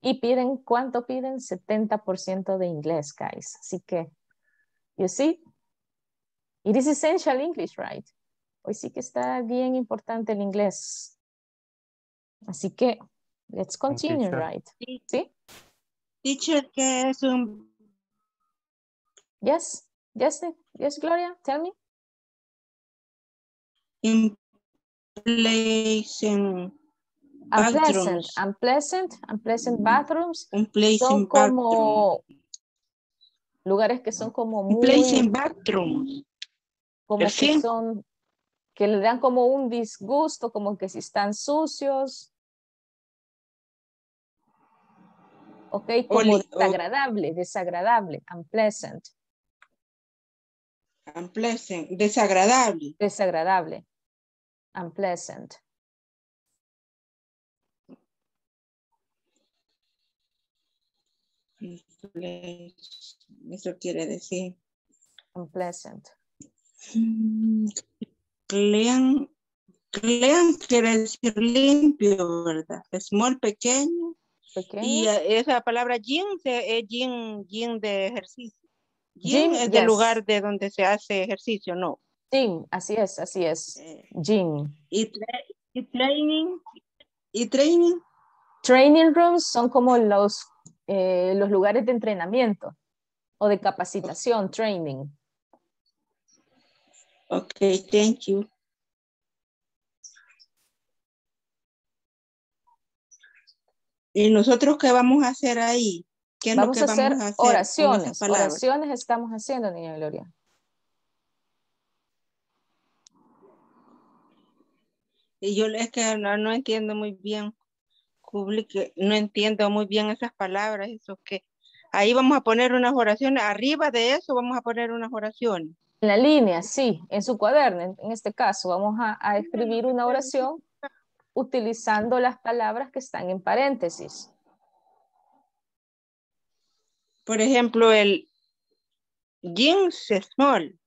Y piden, ¿cuánto piden? 70% de inglés, guys. Así que, you see, it is essential English, right? Hoy sí que está bien importante el inglés. Así que, let's continue, right? ¿Sí? Teacher, ¿qué es un... Yes, yes, yes, Gloria, tell me. In place Unpleasant, unpleasant, unpleasant bathrooms. son como lugares que son como muy... Unpleasant bathrooms. Como que son, que le dan como un disgusto, como que si están sucios, ¿ok? Como desagradable, desagradable, unpleasant. Unpleasant, desagradable. Desagradable, unpleasant. Eso quiere decir. Unpleasant. Clean, clean quiere decir limpio, ¿verdad? Small, pequeño. Y eh, esa palabra gym es gym, gym de ejercicio. Gym, es del lugar de donde se hace ejercicio, ¿no? Gym, así es, así es. Eh, gym. Y, training. Y training. Training rooms son como los, eh, los lugares de entrenamiento o de capacitación, training. Ok, thank you. ¿Y nosotros qué vamos a hacer ahí? ¿Qué vamos, a hacer oraciones. Oraciones estamos haciendo, niña Gloria. Y yo es que no, entiendo muy bien, no entiendo muy bien esas palabras, eso que ahí vamos a poner unas oraciones, arriba de eso vamos a poner unas oraciones. En la línea, sí, en su cuaderno, en, este caso, vamos a, a escribir una oración utilizando las palabras que están en paréntesis. Por ejemplo, el jeans small.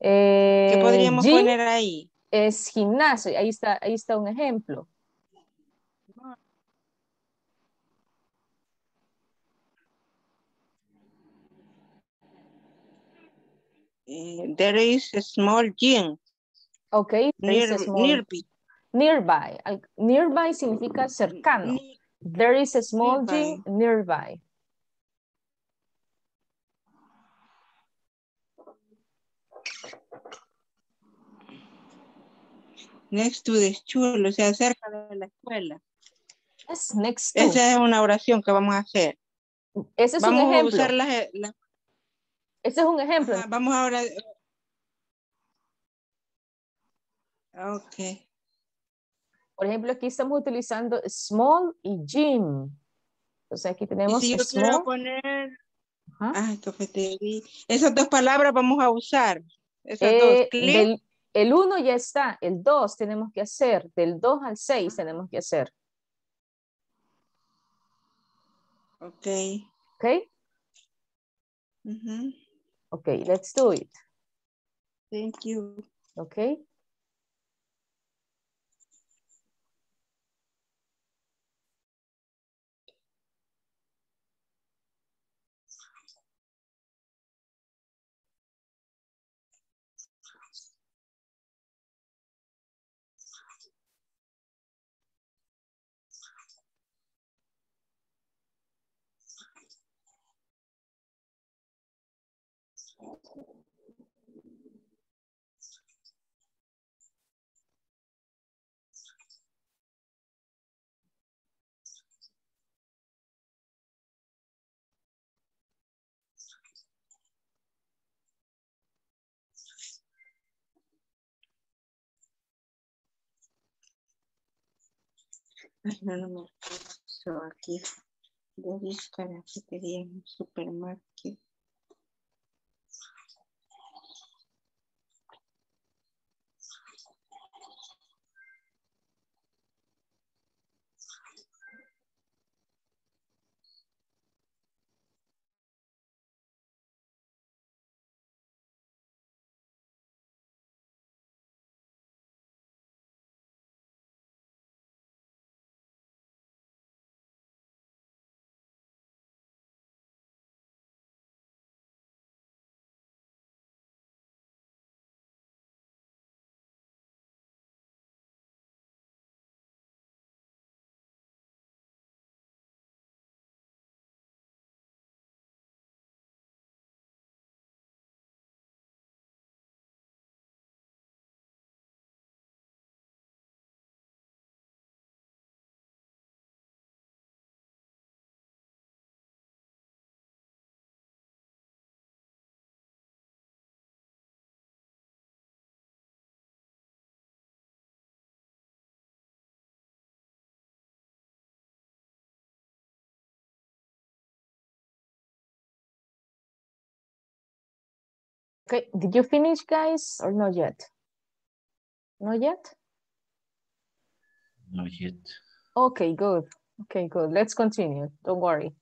¿Qué Eh, podríamos poner ahí? Es gimnasio, ahí está, ahí está un ejemplo. There is a small gym Ok, there is near, a small- nearby. nearby. Nearby significa cercano. There is a small gym nearby. Next to the school, o sea, cerca de la escuela. Yes, next to. Esa es una oración que vamos a hacer. Ese es vamos un ejemplo. a usar las, las- Ese es un ejemplo. Ajá, vamos ahora. Ok. Por ejemplo, aquí estamos utilizando small y gym. Entonces aquí Y tenemos si yo small. quiero poner. Ay, cafetería. Esas dos palabras vamos a usar. Esas dos. Eh, Clean. del- el 1 ya está, el 2 tenemos que hacer, del 2 al 6 tenemos que hacer. Ok. ¿Ok? Ujú. Ok, let's do it. Thank you. Ok. No, me alcanzo aquí. De buscar aquí pedí en un supermarket. Okay, did you finish, guys, or not yet? Not yet? Not yet. Okay, good. Okay, good. Let's continue. Don't worry.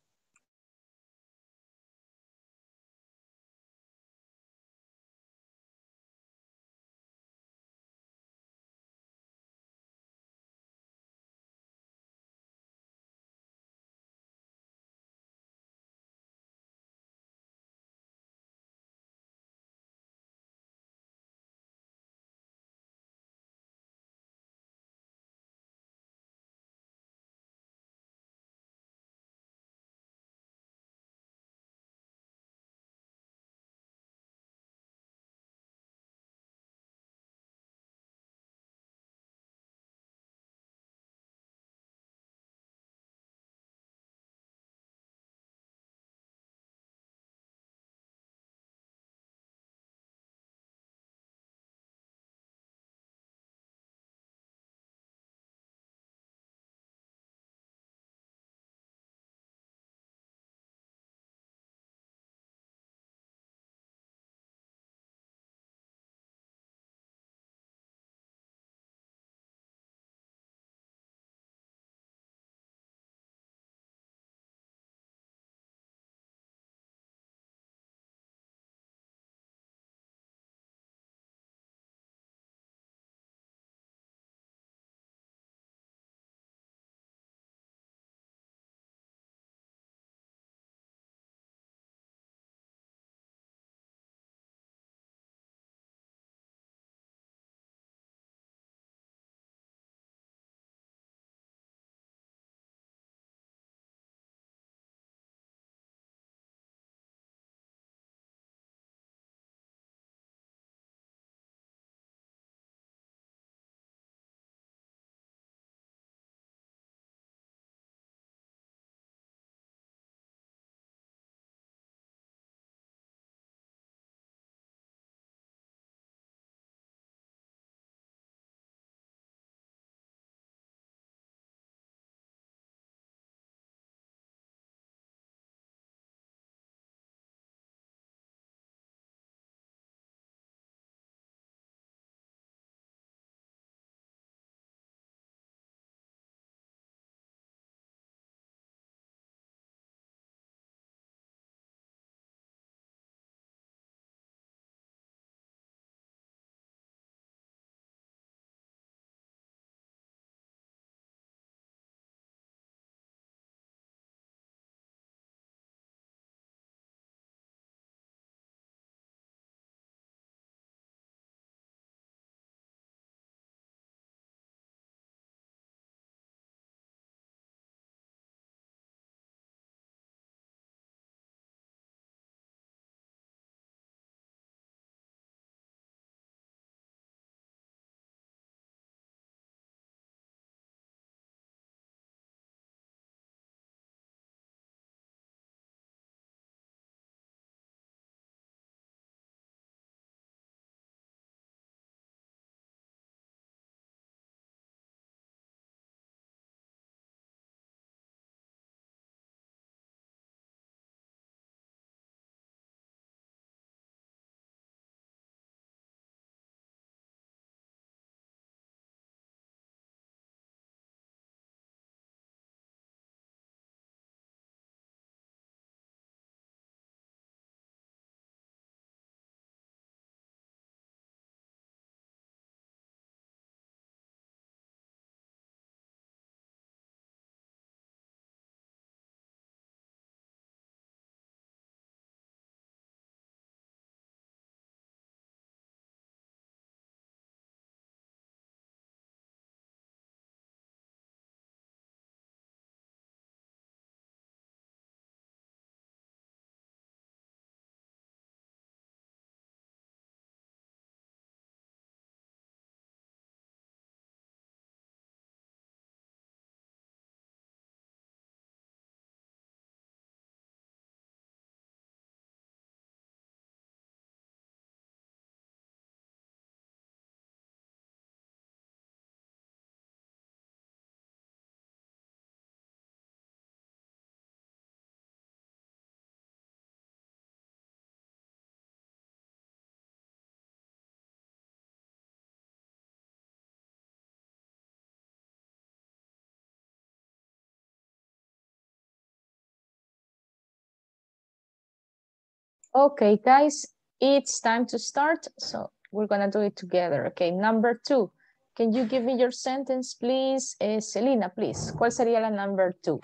Okay, guys, it's time to start. So we're gonna do it together. Okay, number two. Can you give me your sentence, please? Eh, Selena, please. ¿Cuál sería la number two?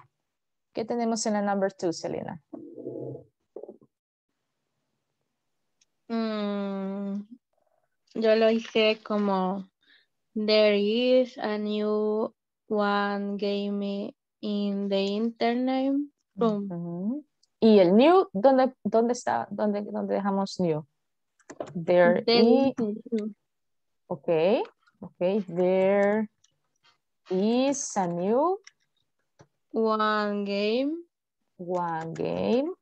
¿Qué tenemos en la number two, Selena? Mm, yo lo hice como there is a new one game in the internet room. Ujú. Y el new, ¿dónde, dónde está? ¿Dónde, dónde dejamos new? There There is, okay, okay, there is a new one game one game.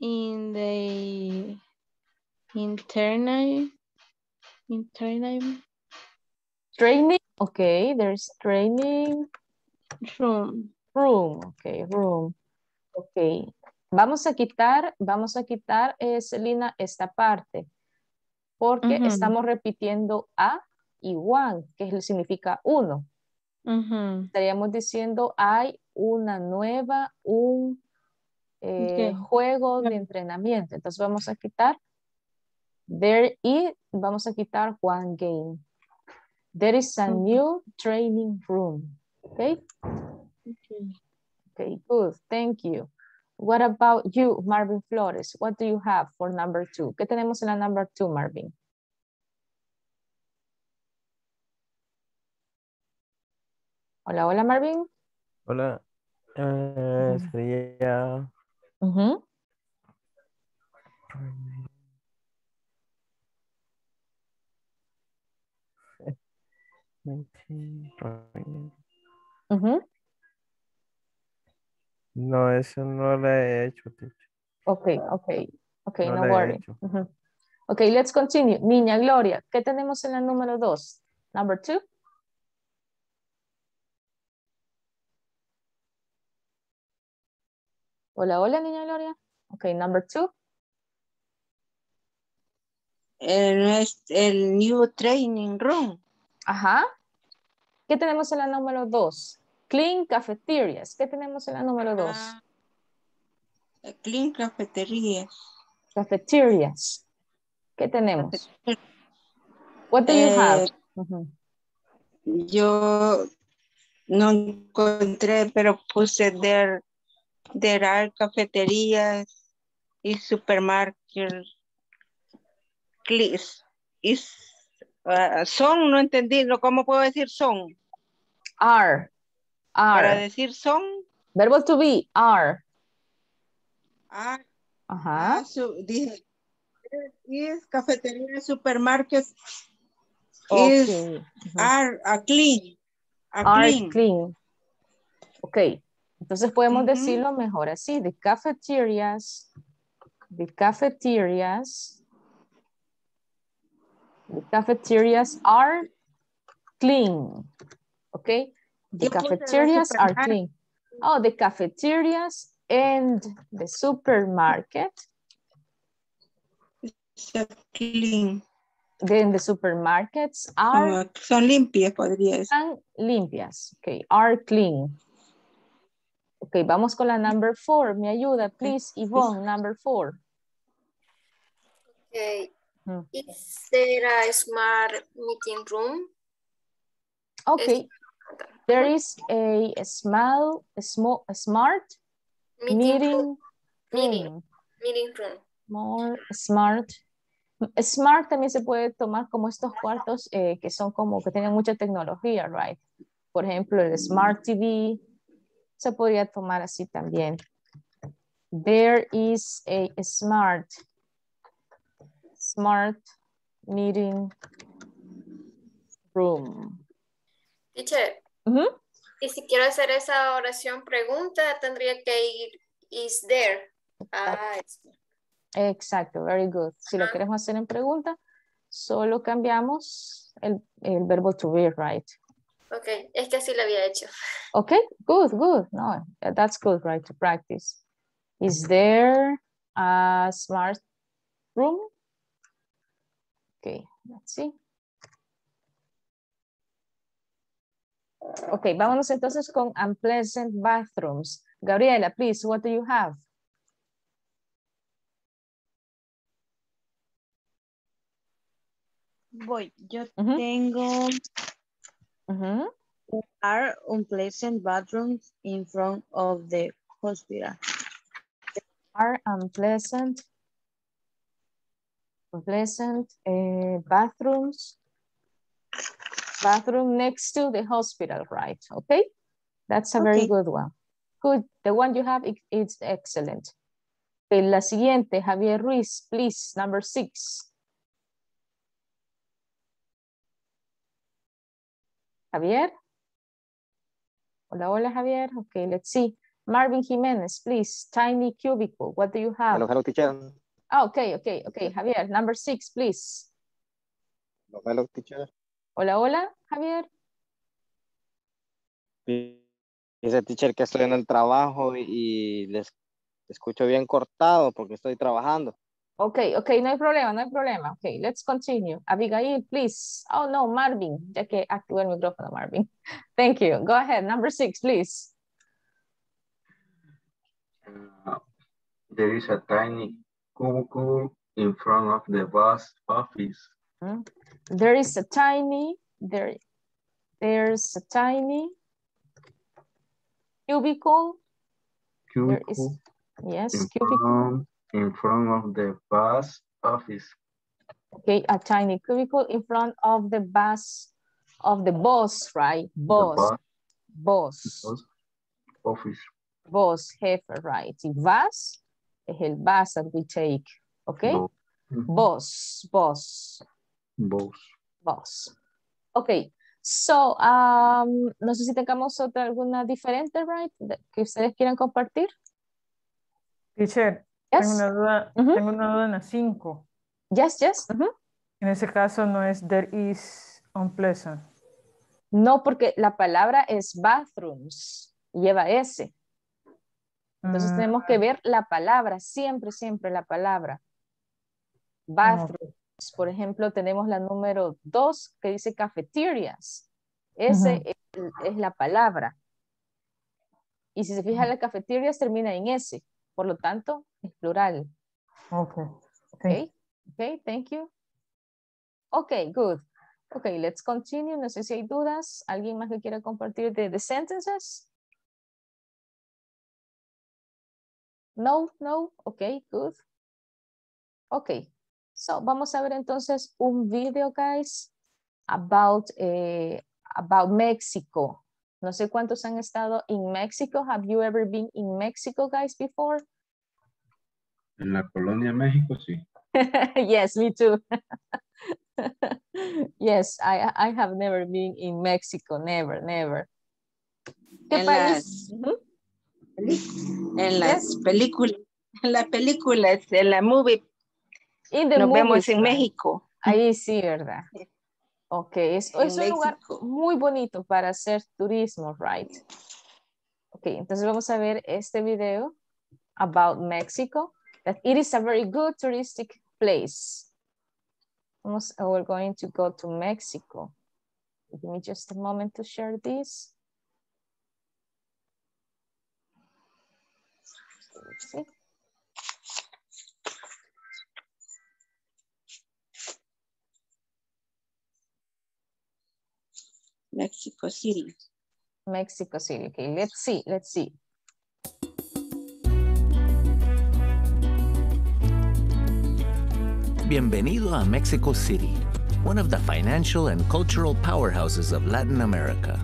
In the internet internet Training, okay, there's training room. room, okay, room. Ok, vamos a quitar, vamos a quitar, eh, Selena, esta parte, porque estamos repitiendo a y one, que significa uno. Estaríamos diciendo hay una nueva, un eh, juego de entrenamiento. Entonces vamos a quitar there y vamos a quitar one game. There is a new training room. Okay. Okay. Okay, good. Thank you. What about you, Marvin Flores? What do you have for number two? ¿Qué tenemos en la number two, Marvin? Hola, hola, Marvin. Hola. Eh, Ujú. sería Ujú. Ujú. No, eso no lo he hecho. teacher. Okay, okay, okay, No no worry. hecho. Ujú. Okay, let's continue. Niña Gloria, ¿qué tenemos en la número dos? Number two. Hola, hola, Niña Gloria. Okay, number two. El, es- el new training room. Ajá. ¿Qué tenemos en la número dos? Clean cafeterias. ¿Qué tenemos en la número dos? Ah, clean cafetería. Cafeterias. ¿Qué tenemos? What do you Eh, have? Yo no encontré, pero puse there, there are cafeterías y supermarkets. Is, ah, son, no entendí, ¿cómo puedo decir son? Are. Para Are. decir son, Verbo to be. Are. ah, Ajá. ah, su- dije, is cafetería, supermarkets, is, are, a clean, a Are clean. clean. Ok. Entonces podemos decirlo mejor así. The cafeterias. The cafeterias. The cafeterias are clean. Ok. The cafeterias are clean. Oh, the cafeterias and the supermarket. So clean. Then the supermarkets are son limpias, podría decir. están limpias. Ok, are clean. Ok, vamos con la number four. Me ayuda, please, Yvonne, number four. Okay. Mm. Is there a smart meeting room? Ok, there is a, small, small, smart Meeting meeting room. Meeting. room. Meeting room. More smart. Smart también se puede tomar como estos cuartos eh, que son como que tienen mucha tecnología, right? Por ejemplo, el Smart TV se podría tomar así también. There is a smart, smart meeting room. Teacher, Y si quiero hacer esa oración pregunta, tendría que ir is there. Ah, Exacto, very good. Si lo queremos hacer en pregunta, solo cambiamos el, el verbo to be, right? ok, es que así lo había hecho. Okay, good, good. No, that's good, right, to practice. Is there a smart room? Okay, let's see. Ok, vámonos entonces con unpleasant bathrooms. Gabriela, please, what do you have? Voy, yo tengo are unpleasant bathrooms in front of the hospital. Are unpleasant, unpleasant eh, bathrooms Bathroom next to the hospital, right? Okay. That's a very good one. Good. The one you have i- is excellent. Okay, la siguiente, Javier Ruiz, please, number six. Javier? Hola, hola, Javier. Okay, let's see. Marvin Jimenez, please. Tiny cubicle. What do you have? Hello, hello, teacher. Ah, okay, okay, okay. Javier, number six, please. Hello, hello, teacher. Hola, hola, Javier. Dice teacher que estoy en el trabajo y, les escucho bien cortado porque estoy trabajando. Okay, okay, no hay problema, no hay problema. Okay, let's continue. Abigail, please. Oh, no, Marvin, ya que activó el micrófono, Marvin. [LAUGHS] Thank you. Go ahead, number six, please. Uh, there is a tiny cubicle in front of the bus office. Hmm? There is a tiny, there, there's a tiny cubicle. There is, Cubicle yes, in cubicle. front, in front of the bus office. Okay, a tiny cubicle in front of the bus, of the boss, right? Boss, bus boss, office. boss, jefe, right? Y bus es el bus that we take, okay? Bo- Mhm. Boss, boss, Boss. boss. Okay, so, um, no sé si tengamos otra alguna diferente, right? Que ustedes quieran compartir. Teacher, Yes. tengo una duda, tengo una duda en la 5. Yes, yes. En ese caso no es there is unpleasant. No, porque la palabra es bathrooms, lleva S. Entonces Mm, tenemos que ver la palabra, siempre, siempre la palabra. Bathrooms, por ejemplo, tenemos la número 2 que dice cafeterias. Ese es, es la palabra. Y si se fija, la cafeterias termina en S, por lo tanto, es plural. Ok. Okay, okay, thank you. Okay, good. Okay, let's continue. No sé si hay dudas. ¿Alguien más que quiera compartir de the sentences? No, no. Okay, good. Okay, so vamos a ver entonces un video, guys, about, eh, about Mexico. No sé cuántos han estado en México. Have you ever been in Mexico, guys, before? En la colonia México, sí. [LAUGHS] yes, me too. [LAUGHS] yes, I, I have never been in Mexico, never, never. ¿Qué En país? las-. En las películas, en las películas, en la movie, In the nos vemos movies, en right? México. Ahí sí, ¿verdad? Ok, es, es un lugar muy bonito para hacer turismo, right? Ok, entonces vamos a ver este video about Mexico, that it is a very good touristic place. Vamos, uh, we're going to go to Mexico. Give me just a moment to share this. Let's see. Mexico City. Mexico City. Okay, let's see, let's see. Bienvenido a Mexico City, one of the financial and cultural powerhouses of Latin America.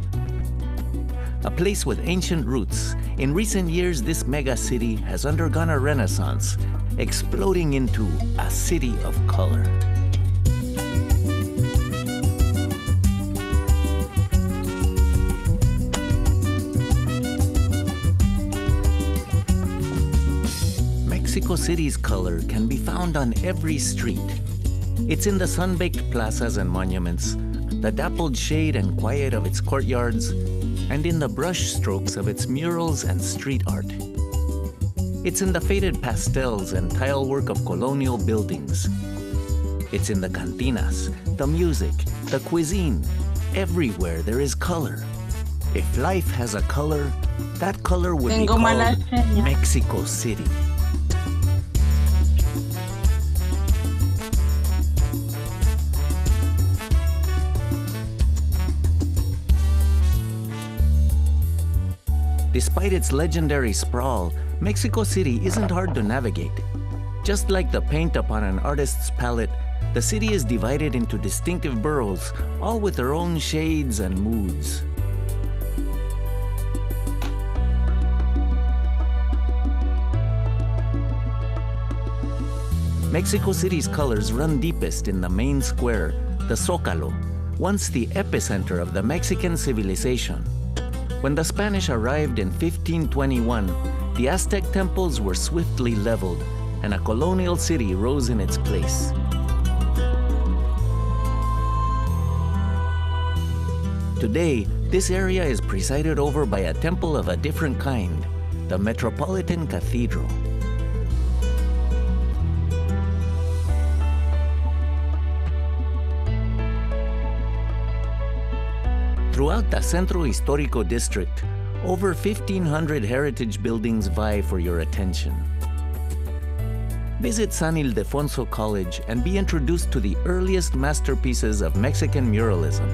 A place with ancient roots, in recent years, this mega city has undergone a renaissance, exploding into a city of color. Mexico City's color can be found on every street. It's in the sun-baked plazas and monuments, the dappled shade and quiet of its courtyards, and in the brush strokes of its murals and street art. It's in the faded pastels and tile work of colonial buildings. It's in the cantinas, the music, the cuisine. Everywhere there is color. If life has a color, that color would be Tengo mala called. Mexico City. Despite its legendary sprawl, Mexico City isn't hard to navigate. Just like the paint upon an artist's palette, the city is divided into distinctive boroughs, all with their own shades and moods. Mexico City's colors run deepest in the main square, the Zócalo, once the epicenter of the Mexican civilization. When the Spanish arrived in 1521, the Aztec temples were swiftly leveled, and a colonial city rose in its place. Today, this area is presided over by a temple of a different kind, the Metropolitan Cathedral. Throughout the Centro Histórico district, over 1,500 heritage buildings vie for your attention. Visit San Ildefonso College and be introduced to the earliest masterpieces of Mexican muralism.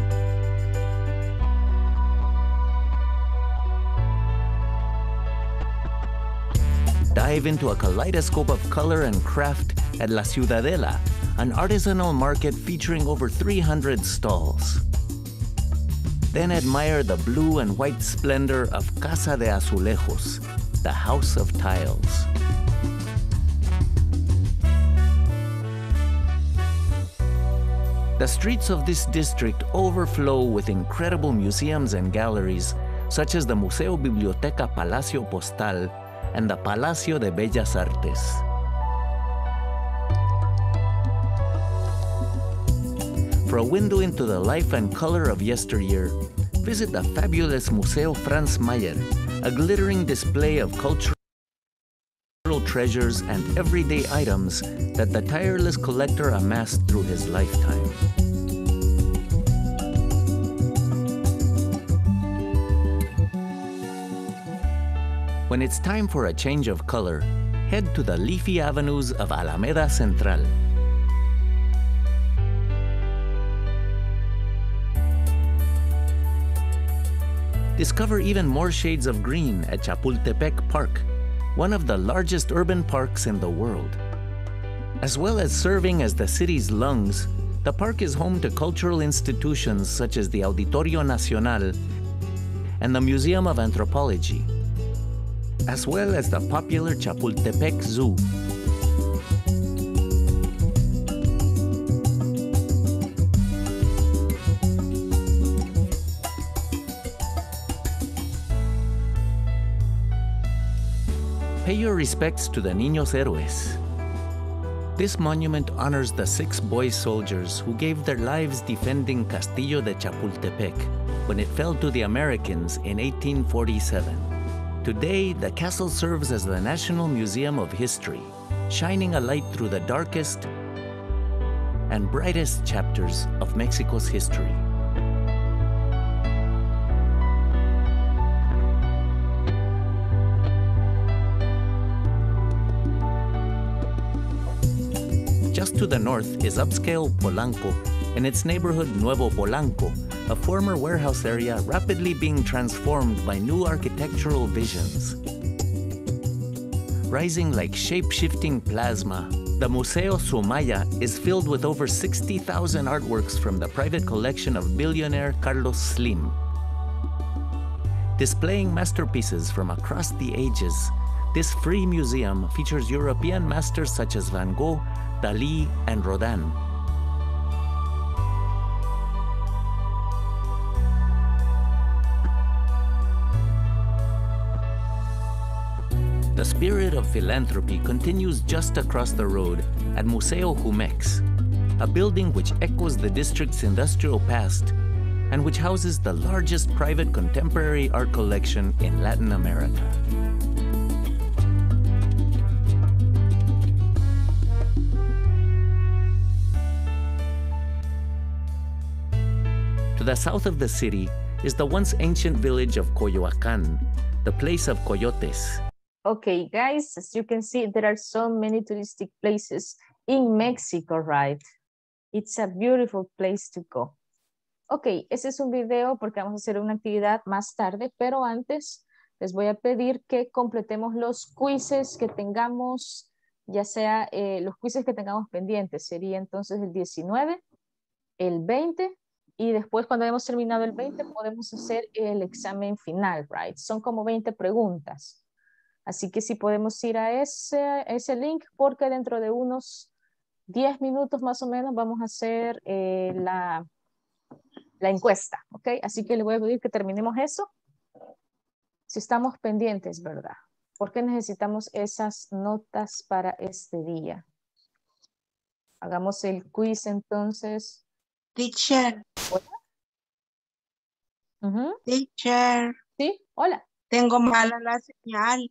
Dive into a kaleidoscope of color and craft at La Ciudadela, an artisanal market featuring over 300 stalls. Then admire the blue and white splendor of Casa de Azulejos, the House of Tiles. The streets of this district overflow with incredible museums and galleries, such as the Museo Biblioteca Palacio Postal and the Palacio de Bellas Artes. For a window into the life and color of yesteryear, visit the fabulous Museo Franz Mayer, a glittering display of cultural treasures and everyday items that the tireless collector amassed through his lifetime. When it's time for a change of color, head to the leafy avenues of Alameda Central. Discover even more shades of green at Chapultepec Park, one of the largest urban parks in the world. As well as serving as the city's lungs, the park is home to cultural institutions such as the Auditorio Nacional and the Museum of Anthropology, as well as the popular Chapultepec Zoo. Respects to the Niños Héroes. This monument honors the six boy soldiers who gave their lives defending Castillo de Chapultepec when it fell to the Americans in 1847. Today, the castle serves as the National Museum of History, shining a light through the darkest and brightest chapters of Mexico's history. Just to the north is upscale Polanco and its neighborhood Nuevo Polanco, a former warehouse area rapidly being transformed by new architectural visions. Rising like shape-shifting plasma, the Museo Sumaya is filled with over 60,000 artworks from the private collection of billionaire Carlos Slim. Displaying masterpieces from across the ages, this free museum features European masters such as Van Gogh, Dali, and Rodin. The spirit of philanthropy continues just across the road at Museo Jumex, a building which echoes the district's industrial past and which houses the largest private contemporary art collection in Latin America. The south of the city is the once ancient village of Coyoacán, the place of coyotes. Okay, guys, as you can see, there are so many touristic places in Mexico, right? It's a beautiful place to go. Ok, ese es un video porque vamos a hacer una actividad más tarde, pero antes les voy a pedir que completemos los quizzes que tengamos, ya sea eh, los quizzes que tengamos pendientes. Sería entonces el 19, el 20 y después cuando hayamos terminado el 20 podemos hacer el examen final, right? Son como 20 preguntas. Así que si podemos ir a ese, ese link porque dentro de unos 10 minutos más o menos vamos a hacer eh, la, la encuesta, ¿ok? Así que le voy a pedir que terminemos eso. Si estamos pendientes, ¿verdad? Porque necesitamos esas notas para este día. Hagamos el quiz entonces. Teacher. Hola. Teacher. Sí, hola. Tengo mala la señal.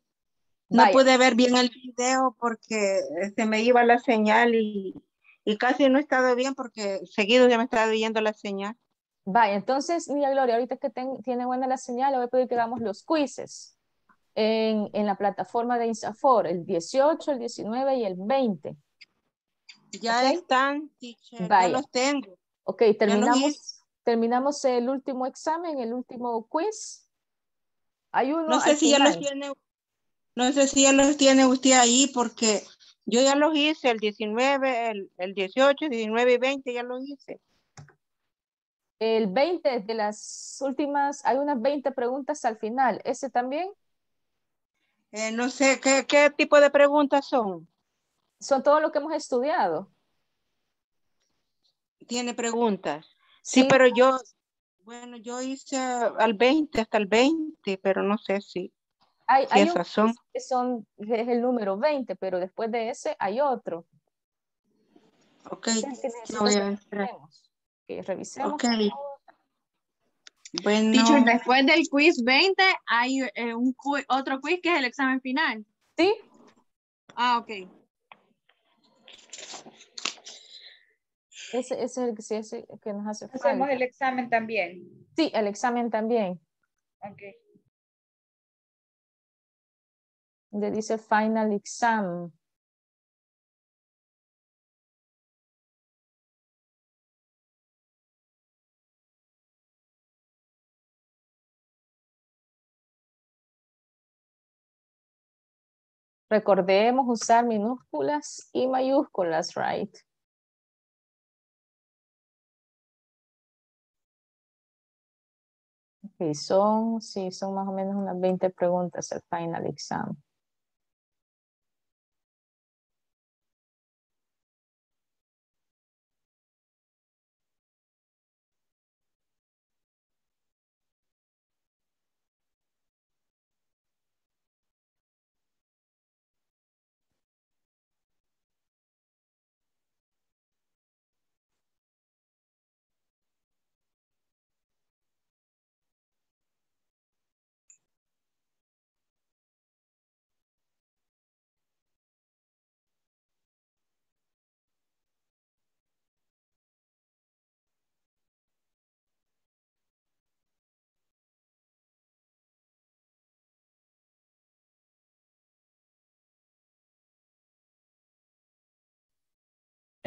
No Vaya. pude ver bien el video porque se me iba la señal y, y casi no he estado bien porque seguido ya me estaba viendo la señal. Vaya, entonces, Niña Gloria, ahorita que ten- tiene buena la señal, le voy a pedir que hagamos los quizzes en, en la plataforma de INSAFOR, el 18, el 19 y el 20. Ya están, teacher, ya Vaya. los tengo. Ok, terminamos, terminamos el último examen, el último quiz. Hay uno No sé si ya los tiene, no sé si ya los tiene usted ahí porque yo ya los hice, el 19, el, el 18, 19 y 20 ya los hice. El 20 de las últimas, hay unas 20 preguntas al final. ¿Ese también? Eh, no sé qué, qué tipo de preguntas son. Son todo lo que hemos estudiado. Tiene preguntas. Sí, Sí. pero yo, bueno, yo hice al 20, hasta el 20, pero no sé si, Hay, si hay un esas son. que son, es el número 20, pero después de ese hay otro. Ok, yo voy a entrar. revisemos. Que revisemos. Ok. por favor. Bueno, Teacher, después del quiz 20 hay eh, un otro quiz que es el examen final. Sí, Ah, ok. Ese, ese es el que, sí, ese que nos hace Hacemos falta. el examen también. Sí, el examen también. Ok. Donde dice final exam. Recordemos usar minúsculas y mayúsculas, right? Ok, son, sí, son más o menos unas 20 preguntas el final exam.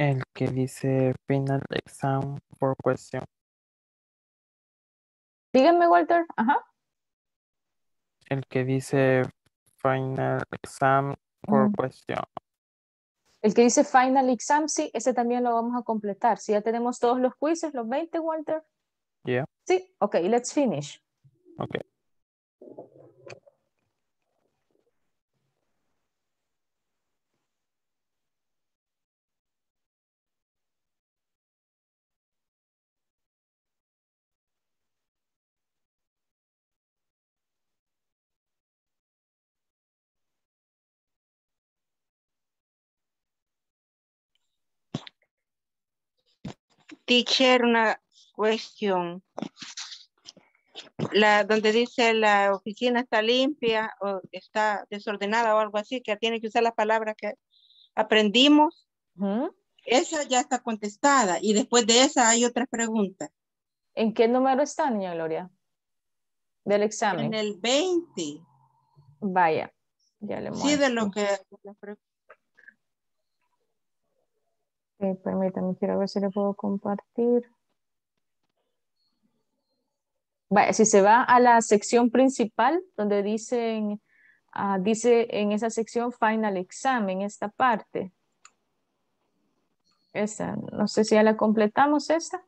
El que dice final exam for question. Díganme, Walter. Ajá. El que dice final exam for Mm. question. El que dice final exam, sí, ese también lo vamos a completar. Si ya tenemos todos los quizzes, los 20, Walter. Yeah. Sí, ok, let's finish. Okay. Teacher, una cuestión. La, donde dice la oficina está limpia o está desordenada o algo así, que tiene que usar la palabra que aprendimos. Esa ya está contestada y después de esa hay otra pregunta. ¿En qué número está, niña Gloria? Del examen. En el 20. Vaya, ya le Sí, de muestro. lo que... Ok, permítame, quiero ver si le puedo compartir. Si se va a la sección principal, donde dicen, ah, dice en esa sección final examen, esta parte. Esa, no sé si ya la completamos esta.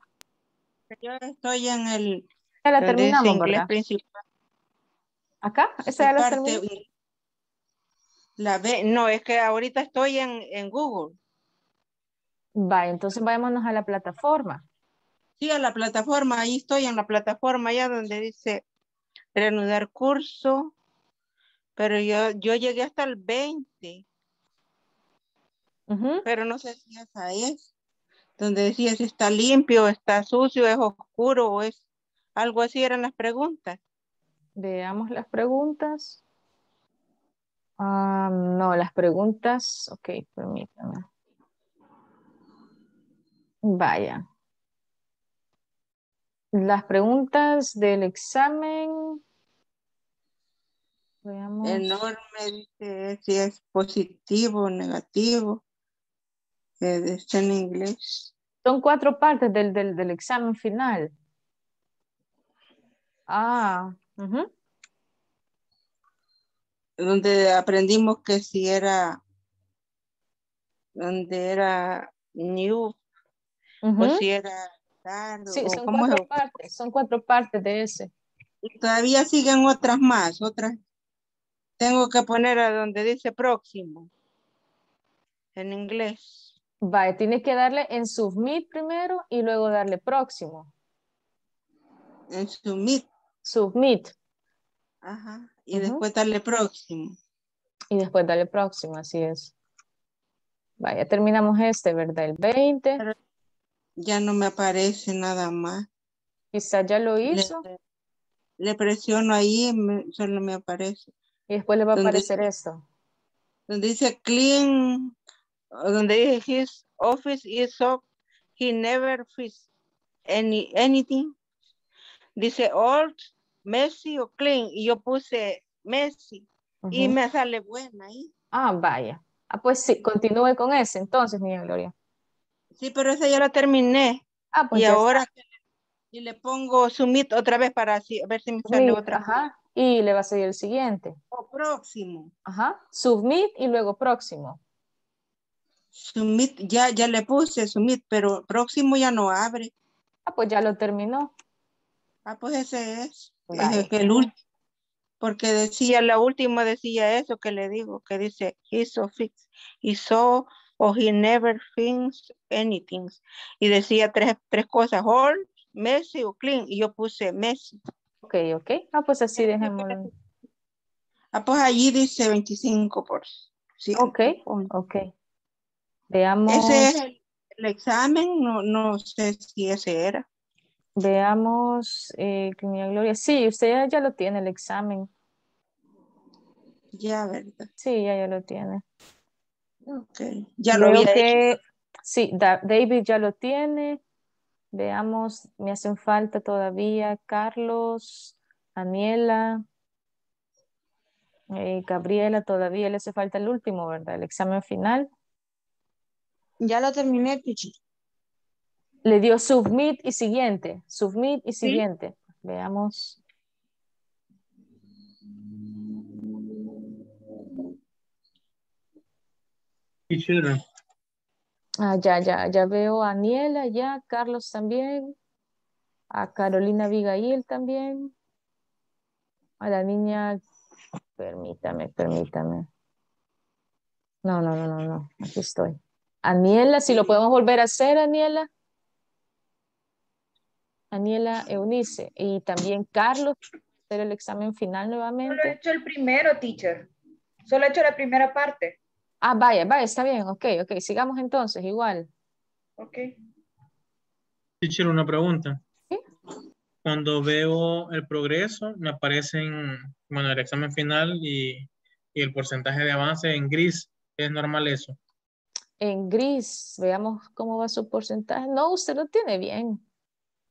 Yo estoy en el Ya la terminamos, ¿verdad? principal. ¿Acá? ¿Esa ya la terminamos? La B, no, es que ahorita estoy en, en Google. Vaya, entonces vayámonos a la plataforma. Sí, a la plataforma, ahí estoy en la plataforma, allá donde dice reanudar curso, pero yo, yo llegué hasta el 20, Ujú. pero no sé si esa es, donde decía si está limpio, está sucio, es oscuro o es algo así eran las preguntas. Veamos las preguntas. Ah, no, las preguntas. Ok, permítame. Vaya. Las preguntas del examen. Veamos. Enorme, dice si es positivo o negativo, que está en inglés. Son cuatro partes del, del, del examen final. Ah, ujú. donde aprendimos que si era, donde era new, o si era Sí, son cuatro es. partes, son cuatro partes de ese. Y todavía siguen otras más, otras. Tengo que poner a donde dice próximo, en inglés. Vaya, tiene que darle en submit primero y luego darle próximo. En submit, Submit. ajá, y después darle próximo. Y después darle próximo, así es. Vaya, terminamos este, ¿verdad? El 20. Ya no me aparece nada más. Quizá ya lo Le, hizo le presiono ahí y me- solo me aparece. y después le va a aparecer esto. donde dice clean, donde dice his office is up, he never fix any, anything. Dice old, messy o clean, y yo puse messy, y me sale buena ahí. Ah, vaya. Ah, pues sí, continúe con ese entonces, niña Gloria. Sí, pero esa ya la terminé, Ah, pues y ahora está. y le pongo submit otra vez para así, a ver si me sale Submit, otra. ajá. Y le va a seguir el siguiente. O próximo. Ajá. Submit y luego próximo. Submit, ya, ya le puse submit, pero próximo ya no abre. Ah, pues ya lo terminó. Ah, pues ese es. Es el último. Porque decía, la última decía eso que le digo, que dice, he so fix, saw, o he never thinks anything. Y decía tres, tres cosas, all, messy o clean. Y yo puse messy. Ok, ok. Ah, pues así dejémoslo. Ah, pues allí dice 25 por ciento. Ok, ok. Veamos. Ese es el, el examen, no, no sé si ese era. Veamos, eh, Gloria. Sí, usted ya, ya lo tiene el examen. Ya, ¿verdad? Sí, ya, ya lo tiene. Ok. Ya lo había que, hecho. sí, Da- David ya lo tiene. Veamos, me hacen falta todavía Carlos, Daniela, eh, Gabriela, todavía le hace falta el último, ¿verdad? El examen final. Ya lo terminé, teacher. Le dio submit y siguiente, submit y Sí. siguiente. Ah, ya, ya, ya veo a Aniela, ya, Carlos también, a Carolina Abigail también, a la niña, permítame, permítame. No, no, no, no, no, aquí estoy. Aniela, si lo podemos volver a hacer, Aniela. Aniela Eunice, y también Carlos, hacer el examen final Solo he nuevamente. hecho el primero, teacher. Solo he hecho la primera parte. Ah, vaya, vaya, está bien, ok, ok, sigamos entonces, igual. Ok. teacher, una pregunta. Cuando veo el progreso, me aparecen, bueno, el examen final y, y el porcentaje de avance en gris. ¿Es normal eso? En gris, veamos cómo va su porcentaje. No, usted lo tiene bien.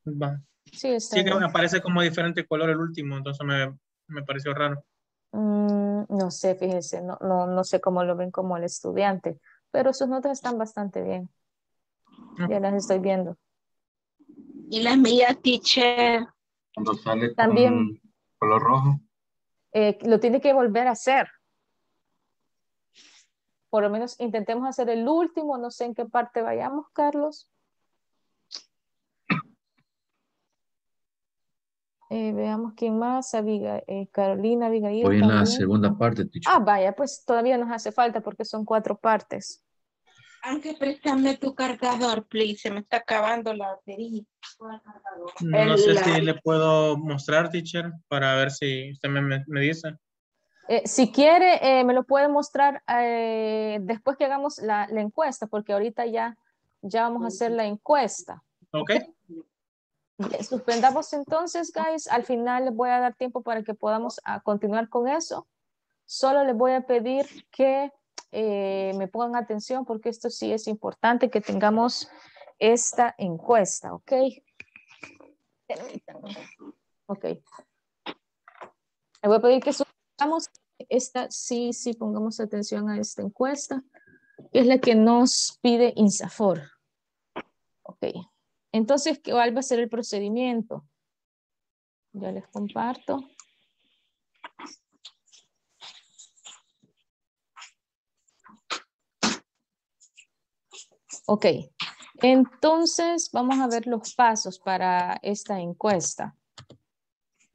Va. Sí, está Sí que bien. me aparece como diferente color el último, entonces me, me pareció raro. Mm, no sé, fíjese, no, no, no sé cómo lo ven como el estudiante, pero sus notas están bastante bien. Ya las estoy viendo. Y las mías, teacher, Cuando sale También. con color rojo. eh, lo tiene que volver a hacer. Por lo menos intentemos hacer el último, no sé en qué parte vayamos, Carlos. Eh, veamos quién más, Abiga- eh, Carolina, Abigail. Voy en la segunda parte, teacher. Ah, vaya, pues todavía nos hace falta porque son cuatro partes. Ángel, préstame tu cargador, please. Se me está acabando la batería. No El- sé la- si le puedo mostrar, teacher, para ver si usted me, me- me dice. Eh, si quiere, eh, me lo puede mostrar eh, después que hagamos la, la encuesta, porque ahorita ya, ya vamos a hacer la encuesta. Ok. Bien, Suspendamos entonces, guys. Al final les voy a dar tiempo para que podamos ah, continuar con eso. Solo les voy a pedir que eh, me pongan atención porque esto sí es importante que tengamos esta encuesta, ¿ok? Ok. Les voy a pedir que suspendamos esta, sí, sí, pongamos atención a esta encuesta, que es la que nos pide INSAFOR. Ok. Entonces, ¿cuál va a ser el procedimiento? Ya les comparto. Ok, entonces vamos a ver los pasos para esta encuesta.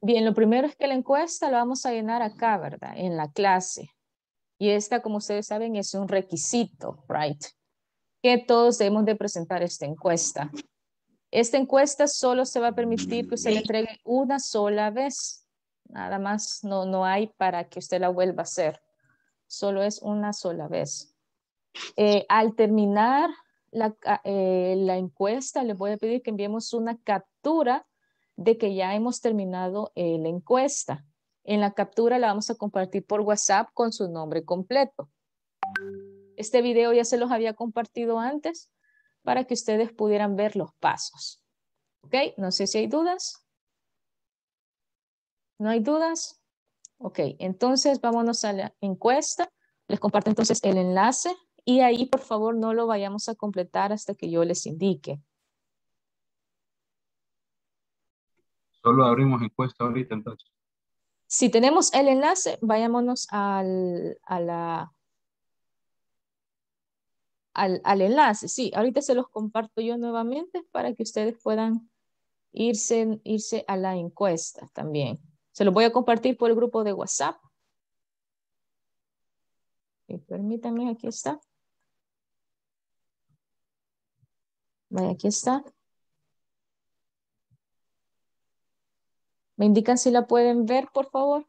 Bien, lo primero es que la encuesta la vamos a llenar acá, ¿verdad? En la clase. Y esta, como ustedes saben, es un requisito, right? Que todos debemos de presentar esta encuesta. Esta encuesta solo se va a permitir que usted la entregue una sola vez. Nada más no, no hay para que usted la vuelva a hacer. Solo es una sola vez. Eh, al terminar la, ca- eh, la encuesta, les voy a pedir que enviemos una captura de que ya hemos terminado eh, la encuesta. En la captura la vamos a compartir por WhatsApp con su nombre completo. Este video ya se los había compartido antes para que ustedes pudieran ver los pasos. ¿Ok? No sé si hay dudas. ¿No hay dudas? Ok, entonces vámonos a la encuesta. Les comparto entonces el enlace y ahí por favor no lo vayamos a completar hasta que yo les indique. Solo abrimos encuesta ahorita entonces. Si tenemos el enlace, vayámonos al, a la, al, al enlace. Sí, ahorita se los comparto yo nuevamente para que ustedes puedan irse, irse a la encuesta también. Se los voy a compartir por el grupo de WhatsApp. Y permítanme, aquí está. Vaya, aquí está. ¿Me indican si la pueden ver, por favor?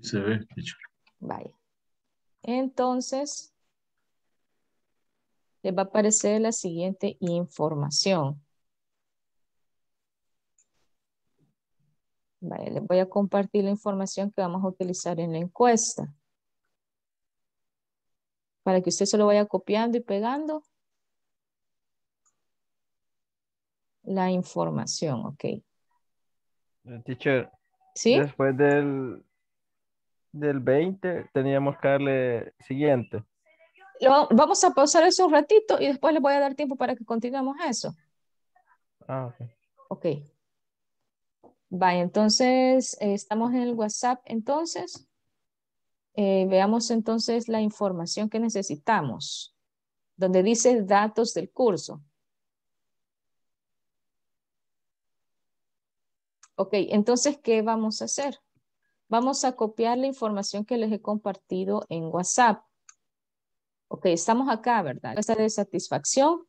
Se ve, teacher. Vaya. Entonces, les va a aparecer la siguiente información. Vaya, les voy a compartir la información que vamos a utilizar en la encuesta. Para que usted se lo vaya copiando y pegando. La información, ok. Eh, Teacher, ¿Sí? después del, del 20 teníamos que darle siguiente. Lo- vamos a pausar eso un ratito y después les voy a dar tiempo para que continuemos eso. Ah, ok. Ok. Vaya, entonces eh, estamos en el WhatsApp entonces. Eh, veamos entonces la información que necesitamos, donde dice datos del curso. Ok, entonces, ¿qué vamos a hacer? Vamos a copiar la información que les he compartido en WhatsApp. Ok, estamos acá, ¿verdad? Esta de satisfacción.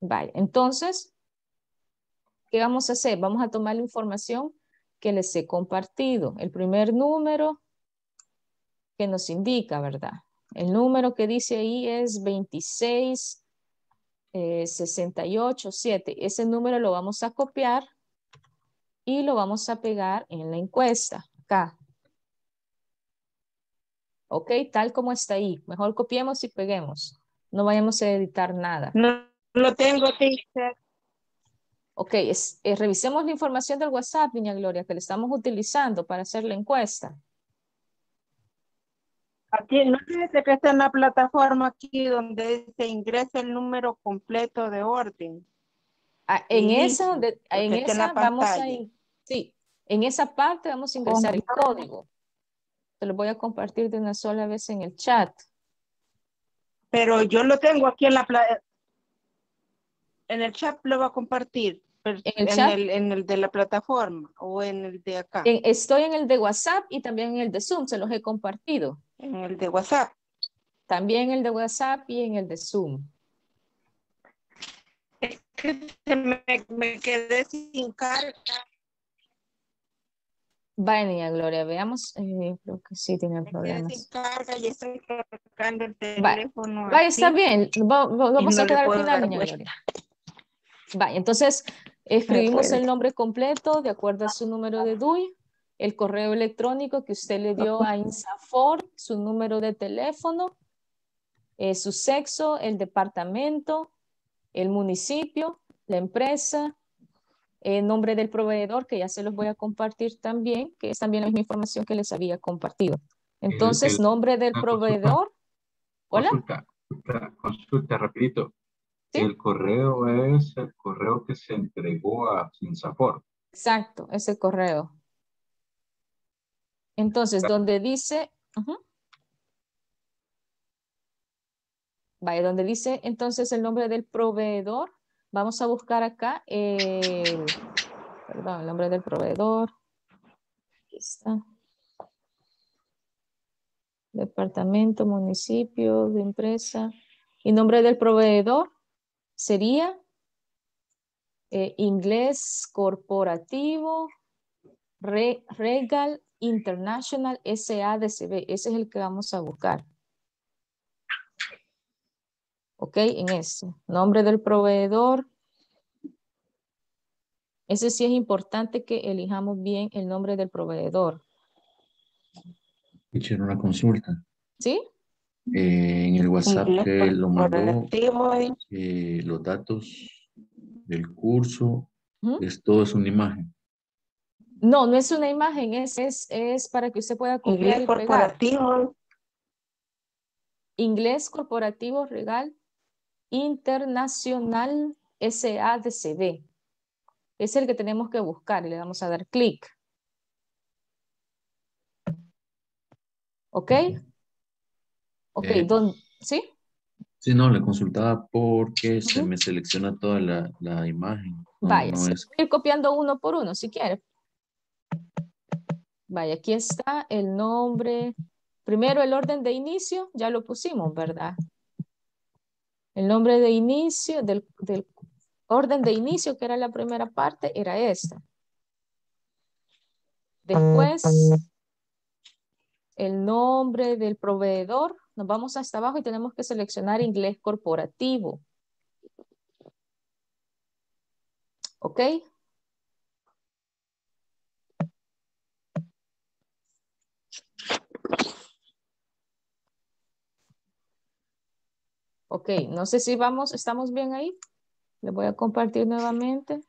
Vale, entonces, ¿qué vamos a hacer? Vamos a tomar la información que les he compartido. El primer número que nos indica, ¿verdad? El número que dice ahí es 26 eh, 68 7. Ese número lo vamos a copiar y lo vamos a pegar en la encuesta, acá. Ok, tal como está ahí. Mejor copiemos y peguemos. No vayamos a editar nada. No lo tengo, teacher. Ok, es- eh, revisemos la información del WhatsApp, Niña Gloria, que le estamos utilizando para hacer la encuesta. Aquí, no dice que está en la plataforma aquí donde se ingresa el número completo de orden. Ah, en esa, de- en en la esa vamos a, in- sí, en esa parte vamos a ingresar el código. Te lo voy a compartir de una sola vez en el chat. Pero yo lo tengo aquí en la en el chat lo va a compartir. ¿En el en el, en el de la plataforma o en el de acá. En- estoy en el de WhatsApp y también en el de Zoom, se los he compartido. En el de WhatsApp. También el de WhatsApp y en el de Zoom. Se me, me quedé sin carga. Vaya, niña Gloria, veamos. eh, creo que sí tiene Quedé problemas. sin carga y estoy cargando el teléfono. vaya, está bien. Va- va- vamos no a quedar al final, niña. Gloria. Vaya, entonces escribimos el nombre completo de acuerdo a su número de DUI, el correo electrónico que usted le dio a INSAFOR, su número de teléfono, eh, su sexo, el departamento, el municipio, la empresa, el nombre del proveedor, que ya se los voy a compartir también, que es también la misma información que les había compartido. Entonces, el- nombre del consulta. proveedor. Hola. Consulta, consulta, consulta, rapidito. El correo es el correo que se entregó a Sinsafor. Exacto, ese correo. Entonces, donde dice. Vaya, donde dice entonces el nombre del proveedor, vamos a buscar acá el, perdón, el nombre del proveedor. Aquí está. Departamento, municipio, empresa. Y nombre del proveedor sería eh, inglés corporativo, Re- Regal International SADCB. Ese es el que vamos a buscar. Ok, en ese. Nombre del proveedor. Ese sí es importante que elijamos bien el nombre del proveedor. Teacher, una consulta. ¿Sí? Eh, en el WhatsApp que lo mandó, eh, los datos del curso, es todo es una imagen. No, no es una imagen, es, es, es para que usted pueda copiar Inglés y pegar. corporativo. Inglés corporativo regal internacional SADCB. Es el que tenemos que buscar y le vamos a dar clic. ¿Ok? Ok, Eh, don- ¿sí? Sí, no, le consultaba porque se me selecciona toda la, la imagen. No, Vaya, no sí, es- voy a ir copiando uno por uno si quiere. Vaya, aquí está el nombre. Primero el orden de inicio, ya lo pusimos, ¿verdad? El nombre de inicio, del, orden de inicio, que era la primera parte, era esta. Después, el nombre del proveedor, nos vamos hasta abajo y tenemos que seleccionar inglés corporativo. ¿Ok? Ok, no sé si vamos, estamos bien ahí. Le voy a compartir nuevamente.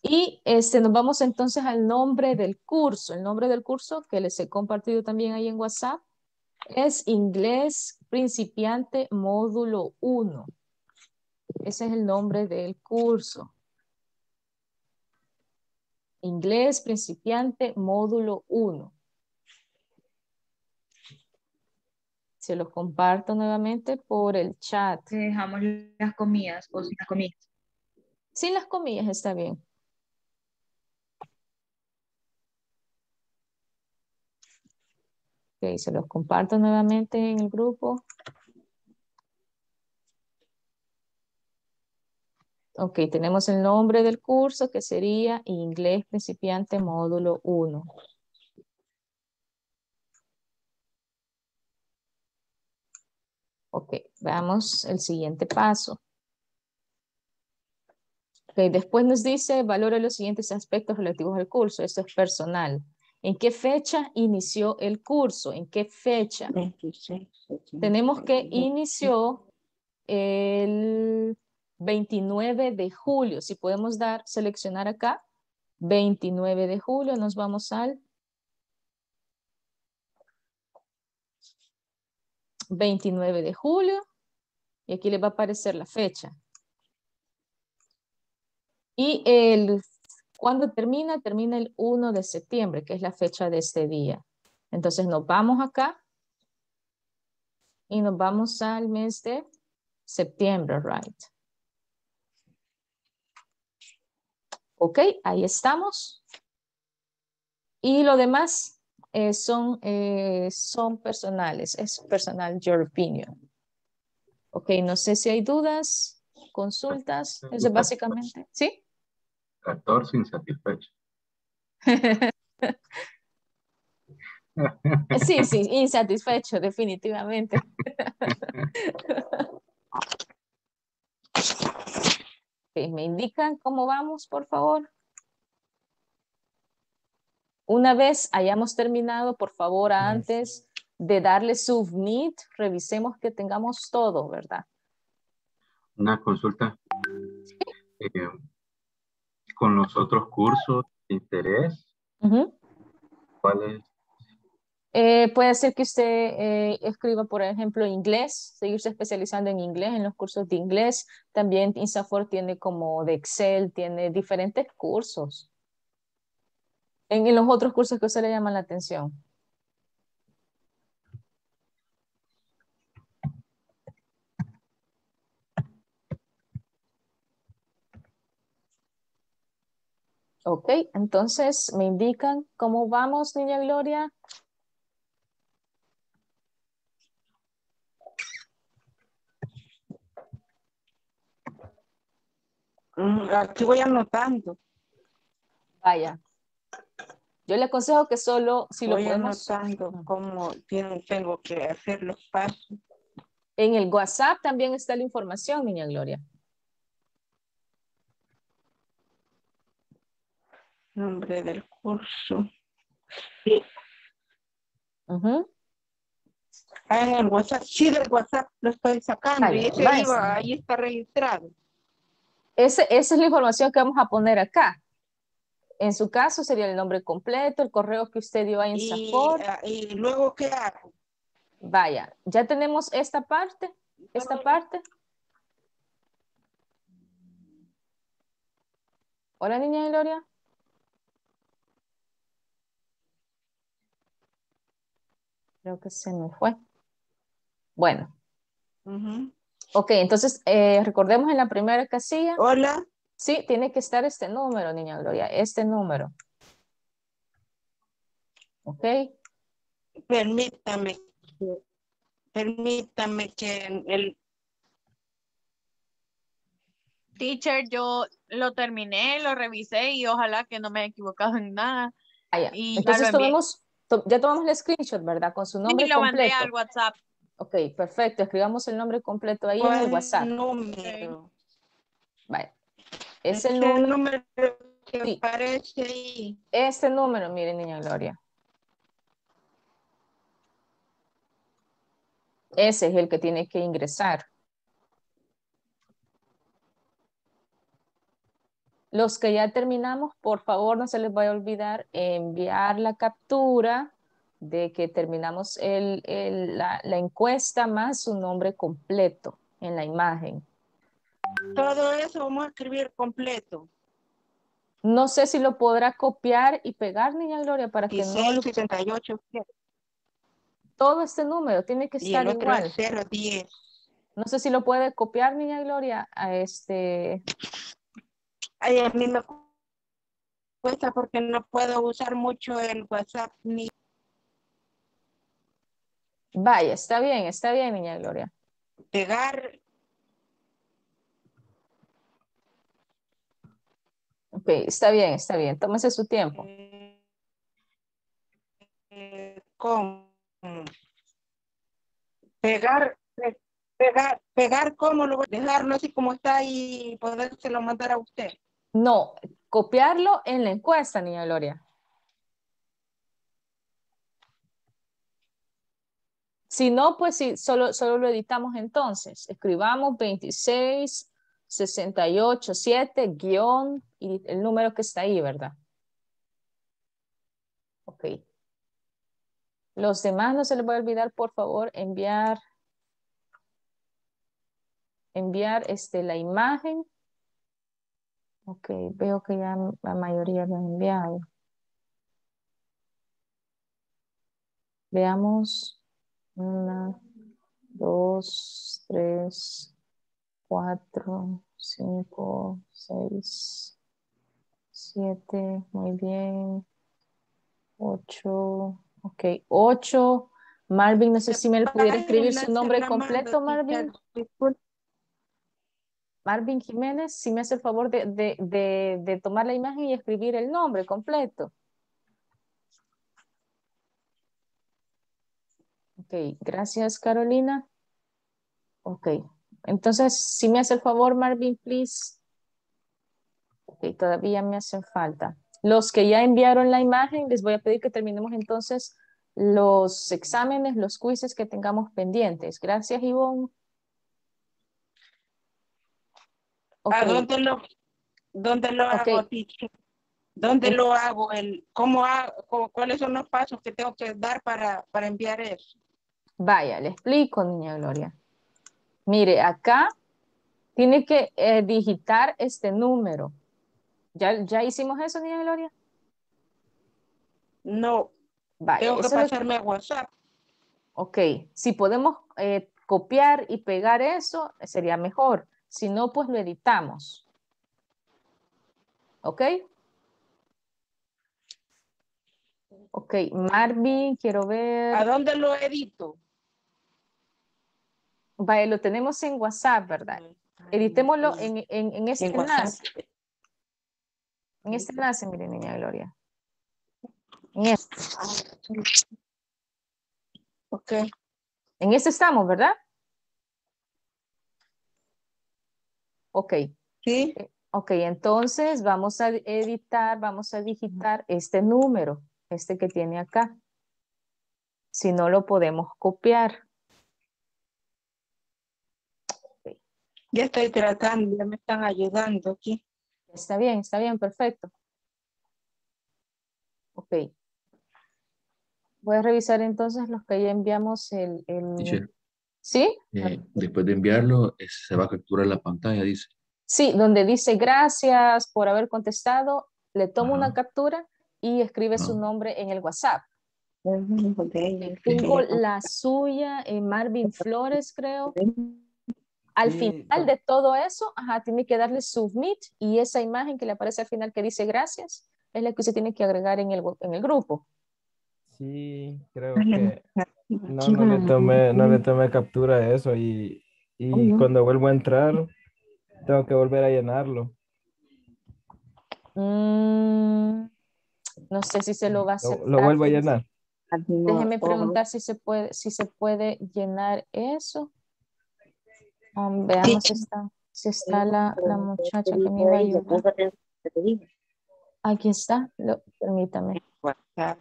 Y este, nos vamos entonces al nombre del curso. El nombre del curso que les he compartido también ahí en WhatsApp es Inglés Principiante Módulo 1. Ese es el nombre del curso. Inglés Principiante Módulo 1. Se los comparto nuevamente por el chat. Dejamos las comillas o sin las comillas. Sin las comillas está bien. Ok, se los comparto nuevamente en el grupo. Ok, tenemos el nombre del curso que sería Inglés Principiante Módulo 1. Ok, veamos el siguiente paso. Ok, después nos dice, valora los siguientes aspectos relativos al curso. Esto es personal. ¿En qué fecha inició el curso? ¿En qué fecha? Tenemos que inició el 29 de julio. Si podemos dar, seleccionar acá, 29 de julio, nos vamos al 29 de julio. Y aquí le va a aparecer la fecha. Y el, cuando termina? Termina el 1 de septiembre, que es la fecha de este día. Entonces nos vamos acá y nos vamos al mes de septiembre, right? Ok, ahí estamos. Y lo demás eh, son, eh, son personales, es personal, your opinion. Ok, no sé si hay dudas, consultas, eso es básicamente, ¿sí? 14 insatisfechos. [LAUGHS] Sí, sí, insatisfecho, definitivamente. [LAUGHS] ¿Me indican cómo vamos, por favor? Una vez hayamos terminado, por favor, antes de darle submit, revisemos que tengamos todo, ¿verdad? Una consulta. Eh, con los otros cursos de interés, ¿cuál es? Eh, puede ser que usted eh, escriba, por ejemplo, inglés, seguirse especializando en inglés, en los cursos de inglés. También INSAFOR tiene como de Excel, tiene diferentes cursos. En, en los otros cursos que a usted le llaman la atención. Ok, entonces me indican cómo vamos, niña Gloria. Mm, Aquí voy anotando. Vaya. Yo le aconsejo que solo si lo voy podemos anotando cómo tengo que hacer los pasos. en el WhatsApp también está la información, niña Gloria. Nombre del curso. Ujú. Ah, en el WhatsApp, sí, del WhatsApp lo estoy sacando y ese iba, ahí está registrado. Ese- esa es la información que vamos a poner acá. En su caso sería el nombre completo, el correo que usted dio a Y, INSAFOR. ah, y luego, ¿qué hago? Vaya, ya tenemos esta parte, esta parte. Hola, niña Gloria. Creo que se me fue. Bueno, Ujú. ok, entonces eh, recordemos en la primera casilla. Hola. Sí, tiene que estar este número, niña Gloria, este número. Ok, Permítame, permítame que el, Teacher, yo lo terminé, lo revisé y ojalá que no me he equivocado en nada. Ah, ya. Y ya Entonces envié. tomemos, to- ya tomamos el screenshot, ¿verdad? Con su nombre Sí, lo mandé al WhatsApp. Ok, perfecto. Escribamos el nombre completo ahí en el ¿cuál WhatsApp. número? Vale. Es el número, número que Sí. aparece ahí. este número, mire, niña Gloria. Ese es el que tiene que ingresar. Los que ya terminamos, por favor, no se les vaya a olvidar enviar la captura de que terminamos el- el- la, la encuesta más su nombre completo en la imagen. Todo eso vamos a escribir completo. No sé si lo podrá copiar y pegar, niña Gloria, para que no 16, lo- 68, todo este número tiene que y estar el otro igual. es 0, 10. No sé si lo puede copiar, niña Gloria, a este. Ay, a mí me cuesta porque no puedo usar mucho el WhatsApp ni Vaya, está bien, está bien, niña Gloria. pegar. Ok, está bien, está bien. Tómese su tiempo. eh, con pegar, pe- pegar, pegar cómo lo voy a dejarlo así como está y podérselo mandar a usted. No, copiarlo en la encuesta, niña Gloria. Si no, pues sí, solo, solo lo editamos entonces. Escribamos 26, 68, 7, guion y el número que está ahí, ¿verdad? Ok. Los demás no se les va a olvidar, por favor, enviar enviar este, la imagen. Ok, veo que ya la mayoría lo han enviado. Veamos. Una, dos, tres, cuatro, cinco, seis, siete, muy bien. Ocho, ok, ocho. Marvin, no sé si me pudiera escribir su nombre completo, Marvin. Marvin Jiménez, si me hace el favor de, de, de, de tomar la imagen y escribir el nombre completo. Ok, gracias Carolina. Ok, entonces si me hace el favor Marvin, please. Ok, todavía me hacen falta. Los que ya enviaron la imagen, les voy a pedir que terminemos entonces los exámenes, los quizzes que tengamos pendientes. Gracias, Ivonne. ¿A dónde lo, dónde lo hago, teacher? ¿Dónde lo hago? El, cómo hago, ¿Cuáles son los pasos que tengo que dar para, para enviar eso? Vaya, le explico, niña Gloria. Mire, acá tiene que eh, digitar este número. ¿Ya, ¿Ya hicimos eso, niña Gloria? No. Vaya, Tengo que pasarme a WhatsApp. Ok, si podemos eh, copiar y pegar eso, sería mejor. Si no, pues lo editamos. ¿Ok? Ok, Marvin, quiero ver. ¿A dónde lo edito? Vaya, lo tenemos en WhatsApp, ¿verdad? Editémoslo en, en, en este enlace. En este enlace, mire, niña Gloria. En este. Ok. En este estamos, ¿verdad? Ok. Sí. Ok, entonces vamos a editar, vamos a digitar este número, este que tiene acá. Si no lo podemos copiar. Ya estoy tratando, ya me están ayudando aquí. Está bien, está bien, perfecto. Ok. Voy a revisar entonces los que ya enviamos el... el... ¿Sí? Eh, después de enviarlo, se va a capturar la pantalla, dice. Sí, donde dice gracias por haber contestado, le tomo una captura y escribe su nombre en el WhatsApp. Tengo la suya, en Marvin Flores, creo. Al final de todo eso, ajá, tiene que darle submit y esa imagen que le aparece al final que dice gracias es la que usted tiene que agregar en el, en el grupo. Sí, creo que no, no, le, tomé, no le tomé captura de eso y, y cuando vuelvo a entrar tengo que volver a llenarlo. Mm, no sé si se lo va a hacer. Lo, vuelvo a llenar. Déjeme preguntar si se puede, si se puede llenar eso. Um, veamos si está, si está la, la, muchacha que me iba a ayudar. Aquí está, lo, permítame. WhatsApp,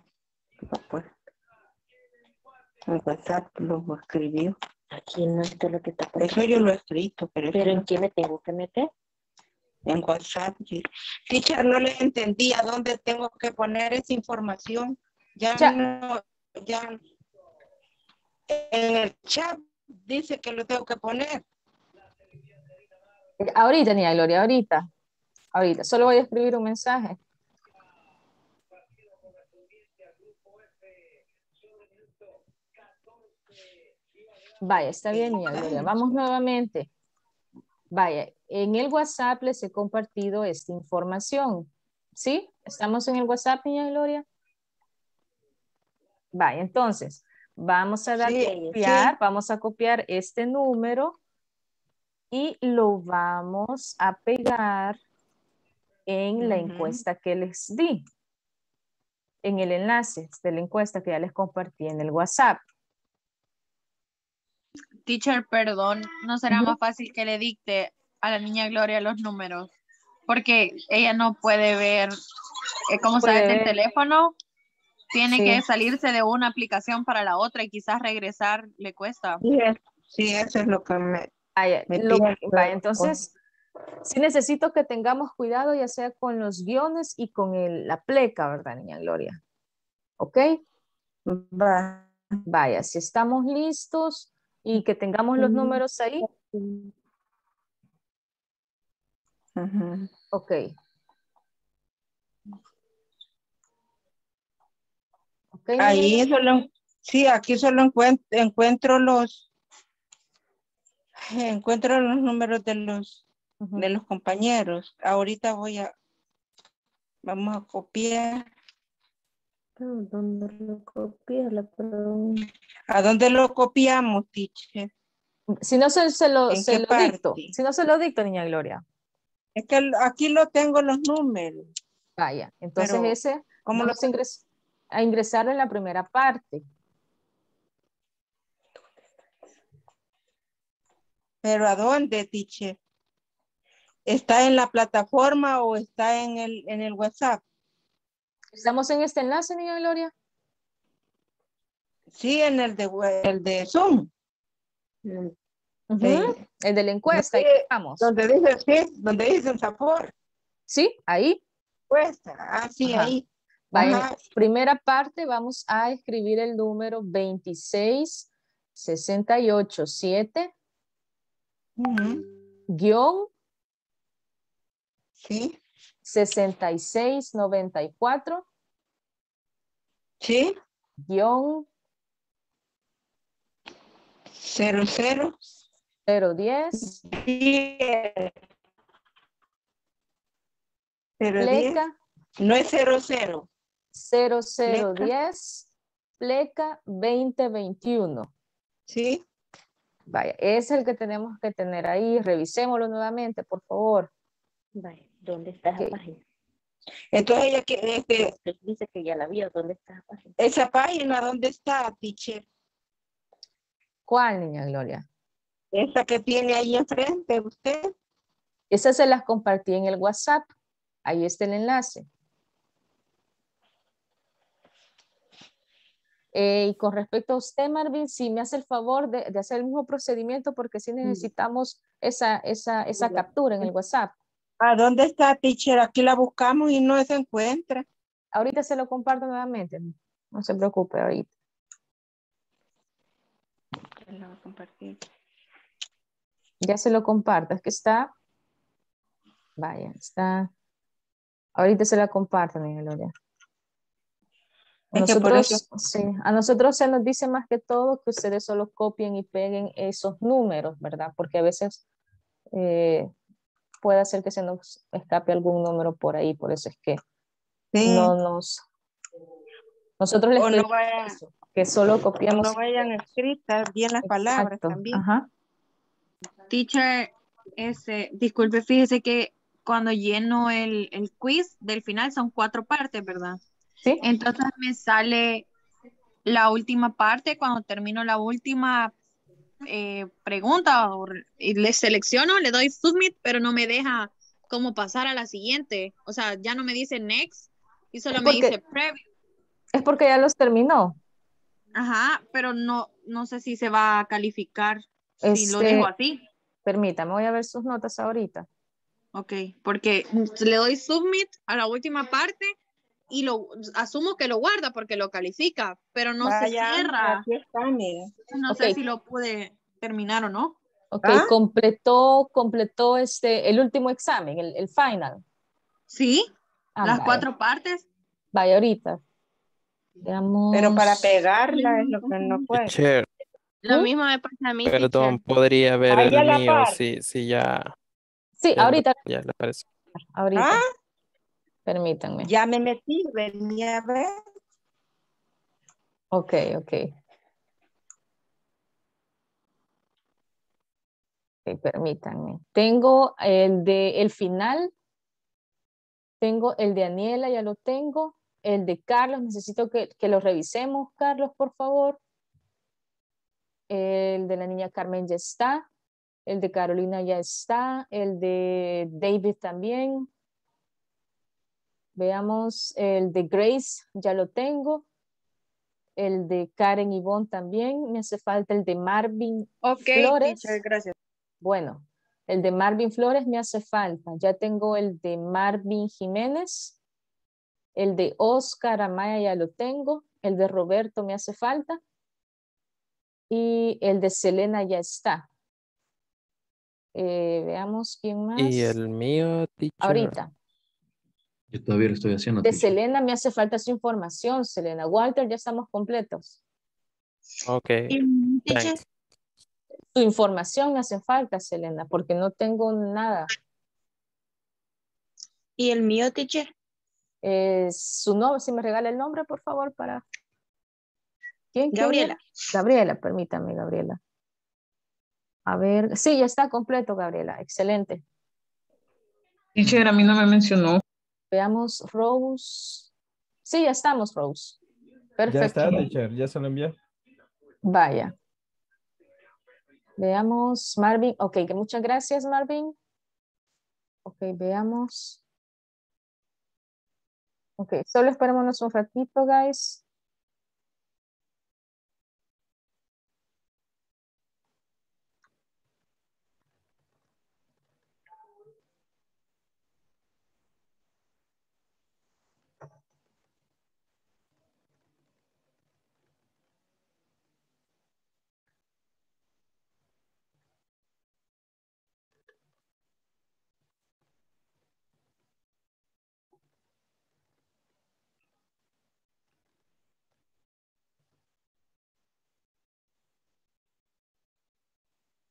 en WhatsApp lo escribió. Aquí no está lo que está Eso yo lo he escrito, pero... ¿Pero en qué me tengo que meter? En WhatsApp. Teacher, no le entendí a dónde tengo que poner esa información. Ya, ya. no, ya en el chat dice que lo tengo que poner. Ahorita, Nia Gloria, ahorita. Ahorita. Solo voy a escribir un mensaje. Vaya, está bien, Nia Gloria. Vamos nuevamente. Vaya, en el WhatsApp les he compartido esta información. ¿Sí? ¿Estamos en el WhatsApp, Niña Gloria? Vaya, entonces, vamos a dar copiar, vamos a copiar este número y lo vamos a pegar en la encuesta que les di, en el enlace de la encuesta que ya les compartí en el WhatsApp. Teacher, perdón, ¿no será más fácil que le dicte a la niña Gloria los números? Porque ella no puede ver eh, cómo se ve el teléfono. Tiene que salirse de una aplicación para la otra y quizás regresar le cuesta. Sí, eso es lo que me, entonces, sí necesito que tengamos cuidado, ya sea con los guiones y con el, la pleca, ¿verdad, niña Gloria? ¿Ok? Vaya, si estamos listos y que tengamos los números ahí. Ujú. Ok. Ok, Ahí solo, sí, aquí solo encuentro, encuentro los, [LAUGHS] encuentro los números de los, de los compañeros. Ahorita voy a, vamos a copiar. ¿Dónde lo copias? La pregunta. ¿A dónde lo copiamos, teacher? Si no se, se lo, ¿En se lo dicto. Si no se lo dicto, niña Gloria. Es que aquí lo tengo los números. Vaya, entonces Pero, ese ¿cómo lo vamos a, ingres- a ingresarlo en la primera parte. ¿Pero a dónde, teacher? ¿Está en la plataforma o está en el, en el WhatsApp? ¿Estamos en este enlace, niña Gloria? Sí, en el de, el de Zoom. Sí. El de la encuesta, ahí Donde- estamos. Donde dice, sí, donde dice sabor. Sí, ahí. Encuesta. Ah, sí, Ajá. ahí. Vaya, Ajá. primera parte vamos a escribir el número 26 68 7 Ujú. guion Sí. 66 94 Sí. guion Cero, cero. 010 Diez. Cero, diez. pleca No es cero, cero. 0010 pleca 2021. Sí. Vaya, ese es el que tenemos que tener ahí. Revisémoslo nuevamente, por favor. Vale, ¿dónde está Ok. la página? Entonces ella que, este, dice que ya la vio, ¿dónde está la página? esa página, ¿dónde está, teacher? ¿Cuál, niña Gloria? Esa que tiene ahí enfrente usted. Esas se las compartí en el WhatsApp. Ahí está el enlace. Eh, y con respecto a usted, Marvin, si me hace el favor de, de hacer el mismo procedimiento porque sí necesitamos esa, esa, esa captura en el WhatsApp. ¿A dónde está, teacher? Aquí la buscamos y no se encuentra. Ahorita se lo comparto nuevamente. No se preocupe ahorita. La voy a compartir. Ya se lo comparto. Es que está. Vaya, está. Ahorita se la comparto, niña Gloria. A Es que por nosotros, eso- sí, a nosotros se nos dice más que todo que ustedes solo copien y peguen esos números, ¿verdad? Porque a veces eh, puede hacer que se nos escape algún número por ahí, por eso es que Sí. no nos... Nosotros les O no pedimos vayan, eso, que solo copiamos. no vayan escritas bien las palabras Exacto, también. Ajá. Teacher, ese, disculpe, fíjese que cuando lleno el, el quiz del final son cuatro partes, ¿verdad? Sí. Entonces me sale la última parte, cuando termino la última eh, pregunta o y le selecciono, le doy submit, pero no me deja como pasar a la siguiente. O sea, ya no me dice next y solo me dice preview. Es porque ya los terminó. Ajá, pero no, no sé si se va a calificar si lo Este- dejo así. Permítame, voy a ver sus notas ahorita. Ok, porque le doy submit a la última parte y lo asumo que lo guarda porque lo califica, pero no se Vaya, cierra. Aquí está, mire. No Ok. sé si lo pude terminar o no. Ok, ¿Ah? completó, completó este, el último examen, el, el final. Sí, Ah, las vaya. cuatro partes. Vaya, ahorita. Veamos. Pero para pegarla es lo que no puede. Teacher, Lo mismo me pasa a mí, perdón, podría ver el mío si, si ya, Sí, ya, ahorita, ya le parece. ahorita. ¿Ah? Permítanme. Ya me metí, venía a ver. Ok, ok. Ok, permítanme. Tengo el de el final. Tengo el de Aniela, ya lo tengo. El de Carlos, necesito que, que lo revisemos, Carlos, por favor. El de la niña Carmen ya está. El de Carolina ya está. El de David también. Veamos, el de Grace ya lo tengo. El de Karen Ivonne también. Me hace falta el de Marvin Ok, Flores. teacher, gracias. Bueno, el de Marvin Flores me hace falta. Ya tengo el de Marvin Jiménez. El de Oscar Amaya ya lo tengo. El de Roberto me hace falta. Y el de Selena ya está. Eh, veamos quién más. Y el mío, teacher. Ahorita. Yo todavía lo estoy haciendo. De teacher. Selena me hace falta su información, Selena. Walter, ya estamos completos. Ok. Tu información me hace falta, Selena, porque no tengo nada. ¿Y el mío, teacher? Eh, su nombre, si me regala el nombre, por favor, para... ¿Quién? Gabriela. Gabriela, permítame, Gabriela. A ver, sí, ya está completo, Gabriela. Excelente. Teacher, a mí no me mencionó. Veamos, Rose. Sí, ya estamos, Rose. Perfecto. Ya está, teacher, ya se lo envié. Vaya. Veamos, Marvin. Ok, que muchas gracias, Marvin. Ok, veamos. Ok, solo esperémonos un ratito, guys.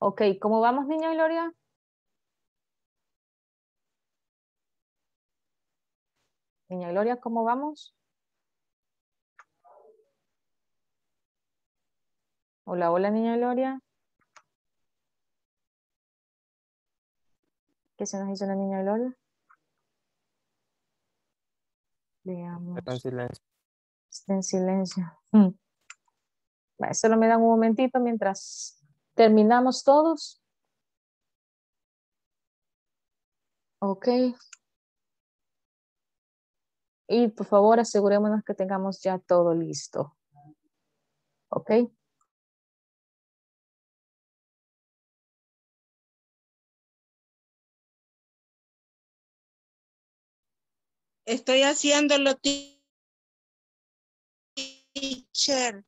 Ok, ¿cómo vamos, niña Gloria? Niña Gloria, ¿cómo vamos? Hola, hola, niña Gloria. ¿Qué se nos hizo la niña Gloria? Veamos. Está en silencio. Está en silencio. Mm. Vale, Solo me dan un momentito mientras terminamos todos. Ok. Y por favor asegurémonos que tengamos ya todo listo. Ok. Estoy haciéndolo, teacher.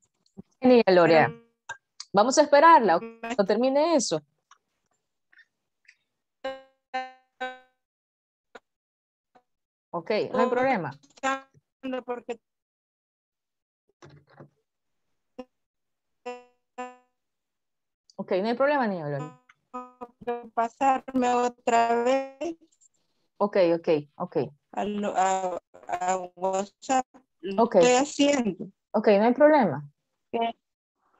Niña Gloria, vamos a esperarla. No termine eso. Ok, no hay problema. Porque Ok, no hay problema, niña Gloria. pasarme otra vez Ok, ok, ok. a, lo- a- a WhatsApp. Lo Ok. estoy haciendo. Ok, no hay problema. Ok.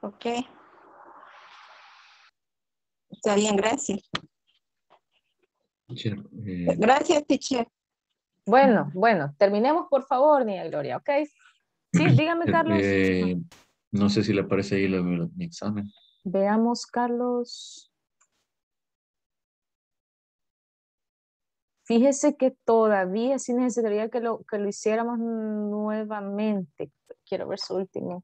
Ok. Está bien, gracias. Teacher, eh, Gracias, teacher. Bueno, bueno, terminemos por favor, niña Gloria, ¿ok? Sí, [CLEARS THROAT] dígame, Carlos. eh, no sé si le aparece ahí lo- lo- mi examen. Veamos, Carlos. Fíjese que todavía sí necesitaría que lo, que lo hiciéramos nuevamente. Quiero ver su último.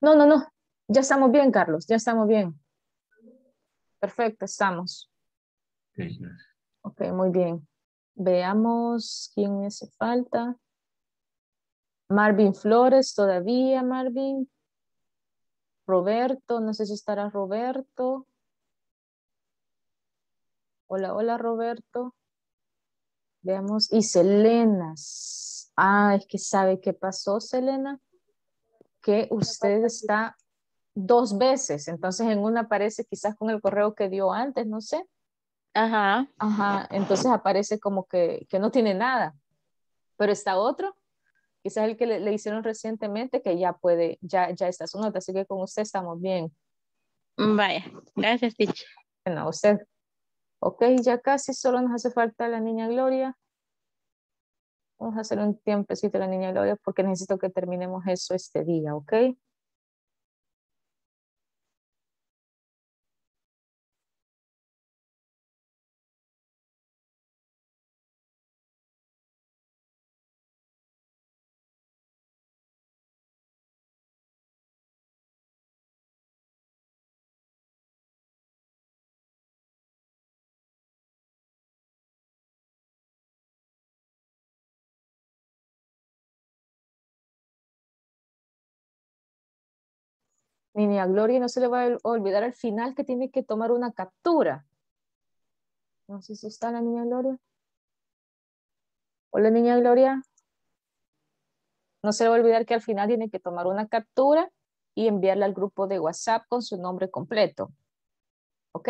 No, no, no. Ya estamos bien, Carlos. Ya estamos bien. Perfecto, estamos. Ok, gracias. Ok, muy bien. Veamos quién me hace falta. Marvin Flores, todavía, Marvin. Roberto, no sé si estará Roberto. Hola, hola, Roberto. Veamos. Y Selena. Ah, es que sabe qué pasó, Selena. Que usted está dos veces. Entonces en una aparece quizás con el correo que dio antes, no sé. Ajá. Ajá, entonces aparece como que, que no tiene nada. Pero está otro, quizás el que le, le hicieron recientemente, que ya puede, ya, ya está su nota, así que con usted estamos bien. Vaya. Gracias, teacher. Bueno, usted. Ok, ya casi solo nos hace falta la niña Gloria. Vamos a hacer un tiempecito a la niña Gloria porque necesito que terminemos eso este día, ¿ok? Niña Gloria, no se le va a olvidar al final que tiene que tomar una captura. No sé si está la niña Gloria. Hola, niña Gloria. No se le va a olvidar que al final tiene que tomar una captura y enviarla al grupo de WhatsApp con su nombre completo. ¿Ok?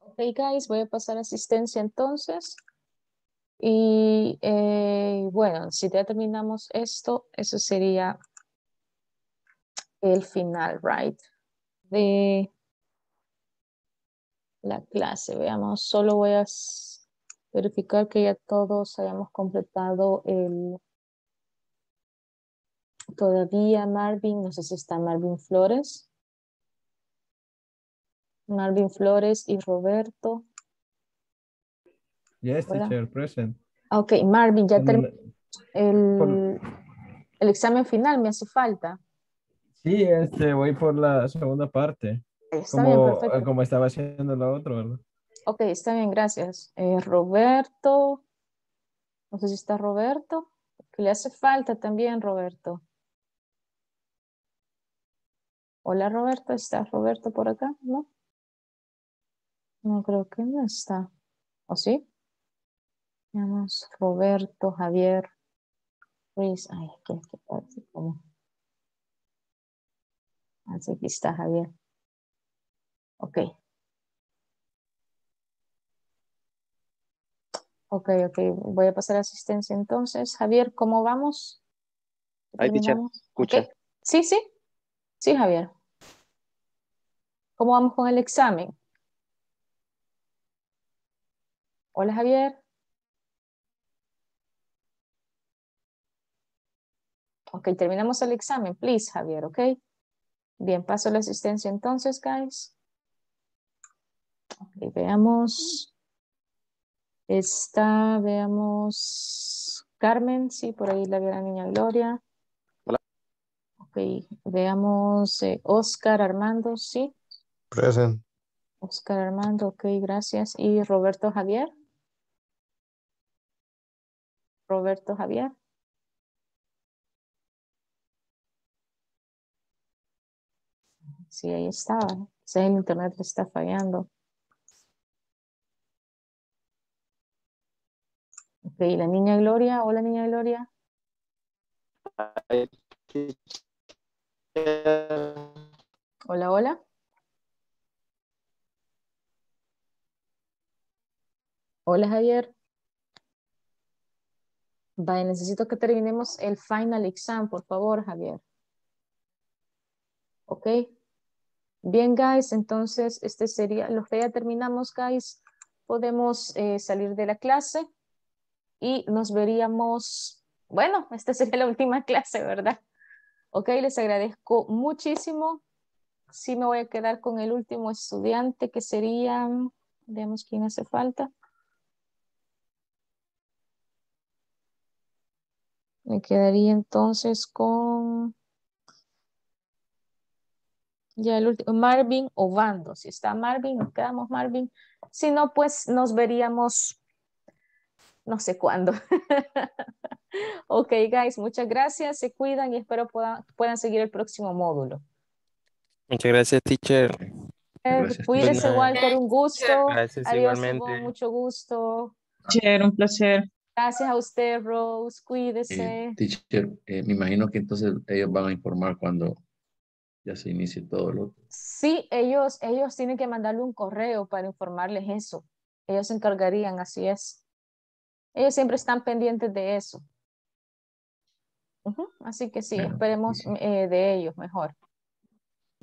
Ok, guys, voy a pasar asistencia entonces. Y eh, bueno, si ya terminamos esto, eso sería el final, right? De la clase. Veamos, solo voy a verificar que ya todos hayamos completado el... Todavía Marvin, no sé si está Marvin Flores. Marvin Flores y Roberto. Yes, Hola. teacher, present. Ok, Marvin, ya terminó el, el examen final, me hace falta. Sí, este, voy por la segunda parte. Está bien, Como, perfecto. como estaba haciendo la otra, ¿verdad? Ok, está bien, gracias. Eh, Roberto, no sé si está Roberto, que le hace falta también Roberto. Hola Roberto, ¿está Roberto por acá? ¿No? No creo que no está. ¿O sí? Veamos, Roberto, Javier, Luis, ay, ¿qué, qué parece como? Así aquí está Javier. Ok. Ok, ok, voy a pasar asistencia entonces. Javier, ¿cómo vamos? Ahí, teacher, escucha. Sí, sí. Sí, Javier. ¿Cómo vamos con el examen? Hola, Javier. Ok, terminamos el examen, please, Javier, ok. Bien, paso la asistencia entonces, guys. Veamos. Está, veamos, Carmen, sí, por ahí la ve la niña Gloria. Hola. Ok, veamos eh, Oscar Armando, sí. Present. Oscar Armando, ok, gracias. Y Roberto Javier. Roberto Javier. Sí, ahí estaba. Si el internet le está fallando. Ok, la niña Gloria. Hola, niña Gloria. Hola, hola. Hola, Javier. Vale, necesito que terminemos el final exam, por favor, Javier. Ok. Bien, guys, entonces este sería lo que ya terminamos, guys. Podemos eh, salir de la clase y nos veríamos, bueno, [LAUGHS] esta sería la última clase, ¿verdad? Ok, les agradezco muchísimo. Sí me voy a quedar con el último estudiante que sería, veamos quién hace falta. Me quedaría entonces con ya el último, Marvin Obando. Si está Marvin, nos quedamos Marvin. Si no, pues nos veríamos no sé cuándo. [LAUGHS] ok, guys, muchas gracias. Se cuidan y espero puedan, puedan seguir el próximo módulo. Muchas gracias, teacher. Eh, Gracias, Cuídese. Walter, un gusto. Gracias, Adiós, igualmente. Ivonne, mucho gusto. Teacher, un placer. Gracias a usted, Rose. Eh, Cuídese. teacher, eh, me imagino que entonces ellos van a informar cuando ya se inicie todo lo. Sí, ellos, ellos tienen que mandarle un correo para informarles eso. Ellos se encargarían, así es. Ellos siempre están pendientes de eso. Así que sí, Bueno, esperemos sí. eh, de ellos mejor.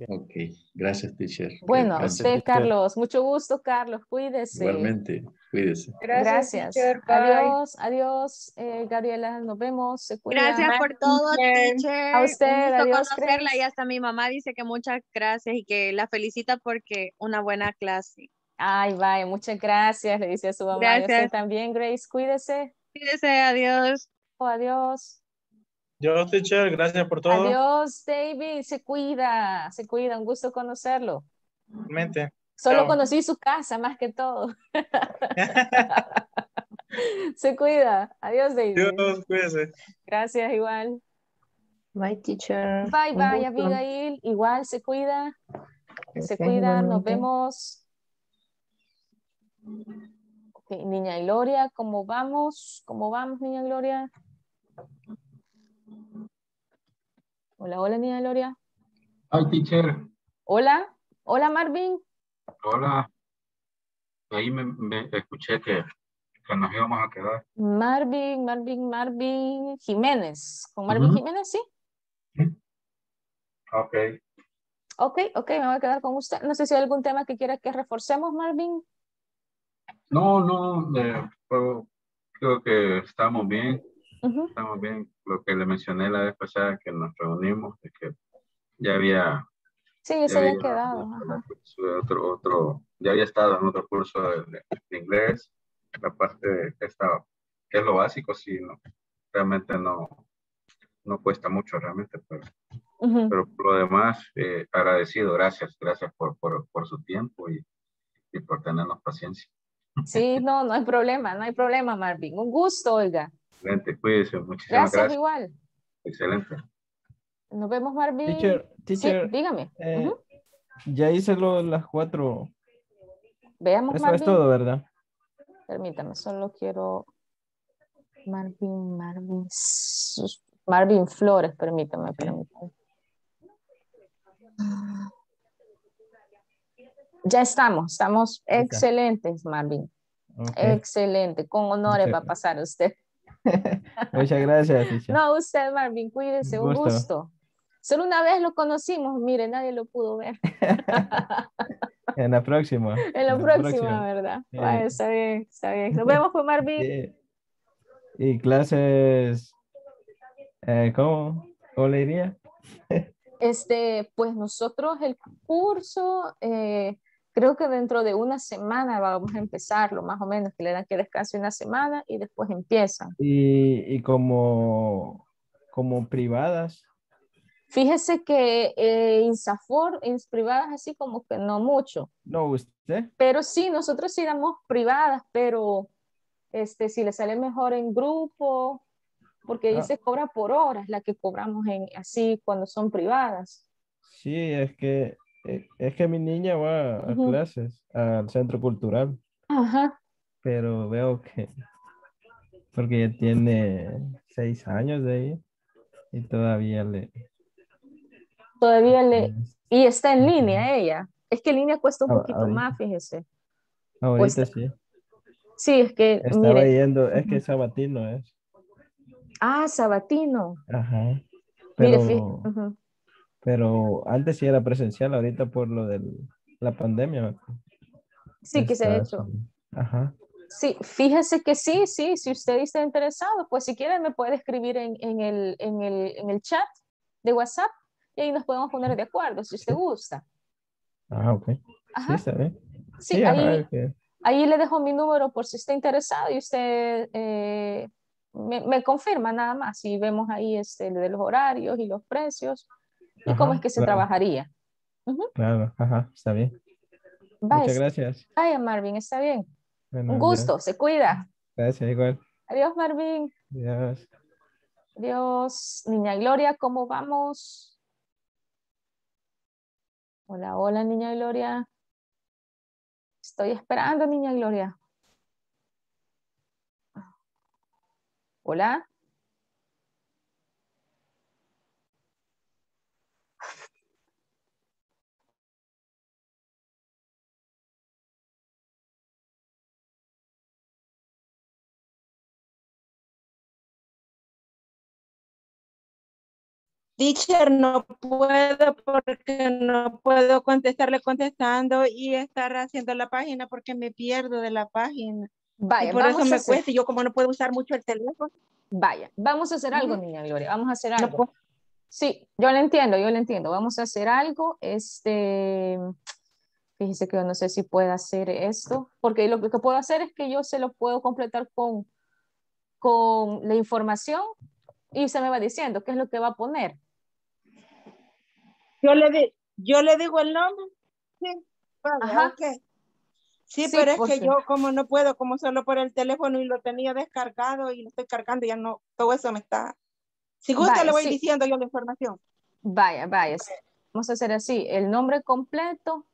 Ok, gracias, teacher. Bueno, a usted, teacher. Carlos, mucho gusto, Carlos, cuídese. Igualmente, cuídese. Gracias, Gracias. teacher. Bye. Adiós, adiós, eh, Gabriela, nos vemos, se. Gracias por todo, teacher. A usted, Un gusto adiós, conocerla y hasta mi mamá dice que muchas gracias y que la felicita porque una buena clase. Ay, vaya, muchas gracias, le dice a su mamá. Y a usted Gracias. también, Grace, cuídese. Cuídese, adiós. Oh, adiós. Yo, teacher, gracias por todo. Adiós, David, se cuida, se cuida, un gusto conocerlo. Igualmente. Solo Chao. conocí su casa más que todo. [LAUGHS] se cuida. Adiós, David. Dios, cuídese. Gracias, igual. Bye, teacher. Bye, bye. Abigail. Igual se cuida. Se cuida, nos vemos. Ok, niña Gloria, ¿cómo vamos? ¿Cómo vamos, niña Gloria? Hola, hola, niña Gloria. Hi, teacher. Hola, hola, Marvin. Hola. Ahí me, me escuché que, que nos íbamos a quedar. Marvin, Marvin, Marvin Jiménez. ¿Con Marvin. Jiménez, sí? Ok. Ok, ok, me voy a quedar con usted. No sé si hay algún tema que quiera que reforcemos, Marvin. No, no, eh, creo que estamos bien. Ujú. Estamos bien. Lo que le mencioné la vez pasada que nos reunimos, de que ya había, Sí, ya se había había quedado. ajá. otro, otro, ya había estado en otro curso de, de- de inglés. La parte que está, que es lo básico, sí, no, realmente no, no cuesta mucho realmente, pero, Ujú. pero por lo demás, eh, agradecido, gracias, gracias por, por, por su tiempo y, y por tenernos paciencia. Sí, no, no hay problema, no hay problema, Marvin. Un gusto, Olga. Excelente, cuídese, muchísimas Gracias, gracias. igual. Excelente. Nos vemos, Marvin. Teacher, teacher, Sí, dígame. eh, ya hice lo- las cuatro. Veamos, Eso Marvin. es todo, ¿verdad? Permítame, solo quiero Marvin, Marvin, Marvin Flores, permítame, permítame. Ya estamos, estamos excelentes, Marvin. Excelente, con honores va a pasar usted. [LAUGHS] Muchas gracias, teacher. No, usted, Marvin, cuídese, un Gusto. gusto. Solo una vez lo conocimos, mire, nadie lo pudo ver. [LAUGHS] En la próxima. En la próxima, ¿verdad? Sí. Está bien, está bien. Nos vemos, pues, Marvin. Sí. Y clases, eh, ¿cómo? ¿Cómo le diría? Este, pues nosotros el curso, eh, creo que dentro de una semana vamos a empezarlo, más o menos, que le dan que descanse una semana y después empiezan. Y, y como, como privadas. Fíjese que eh, Insafor, en privadas así como que no mucho, No, usted. pero sí, nosotros sí damos privadas, pero este, si le sale mejor en grupo, porque ahí Ah. se cobra por horas, la que cobramos en, así cuando son privadas. Sí, es que, es que mi niña va a clases, al centro cultural, Ajá. pero veo que, porque ya tiene seis años de ahí y todavía le, Todavía le... Y está en línea ella. Es que en línea cuesta un Ah, poquito ahorita. más, fíjese. ahorita sí. Sí, es que, Estaba mire, yendo, es que sabatino es. ah, Sabatino. Ajá. Mire, Pero, fí- ujú. Pero antes sí era presencial, ahorita por lo de la pandemia. Sí, que se ha hecho. Ajá. Sí, fíjese que sí, sí, si usted está interesado, pues si quiere me puede escribir en, en el, en, el, en el chat de WhatsApp y ahí nos podemos poner de acuerdo si usted gusta. Ah, ok. Sí, Ajá. está bien. Sí, ajá, ahí, ahí le dejo mi número por si está interesado y usted eh, me, me confirma nada más y vemos ahí este, de los horarios y los precios y cómo es que se claro. trabajaría. Claro, ajá, está bien. Muchas gracias. vaya, Marvin, está bien. Bueno, Un gusto, se cuida. Gracias, igual. Adiós, Marvin. Adiós. Adiós, Niña Gloria, ¿cómo vamos? Hola, hola, Niña Gloria. Estoy esperando, Niña Gloria. Hola. Teacher, no puedo porque no puedo contestarle contestando y estar haciendo la página porque me pierdo de la página. Vaya, y por eso vamos a me hacer- cuesta. Yo como no puedo usar mucho el teléfono. Vaya, vamos a hacer algo, Ujú. Niña Gloria, vamos a hacer No algo. Sí, yo lo entiendo, yo lo entiendo. Vamos a hacer algo. Este, fíjese que yo no sé si puedo hacer esto, porque lo que puedo hacer es que yo se lo puedo completar con, con la información y se me va diciendo qué es lo que va a poner. Yo le, di- yo le digo el nombre. Sí, vale, Ajá. Sí, Sí, pero es porque- que yo como no puedo, como solo por el teléfono y lo tenía descargado y lo estoy cargando, ya no, todo eso me está. Si gusta, Vaya, le voy sí. diciendo yo la información. Vaya, vaya. Vamos a hacer así, el nombre completo.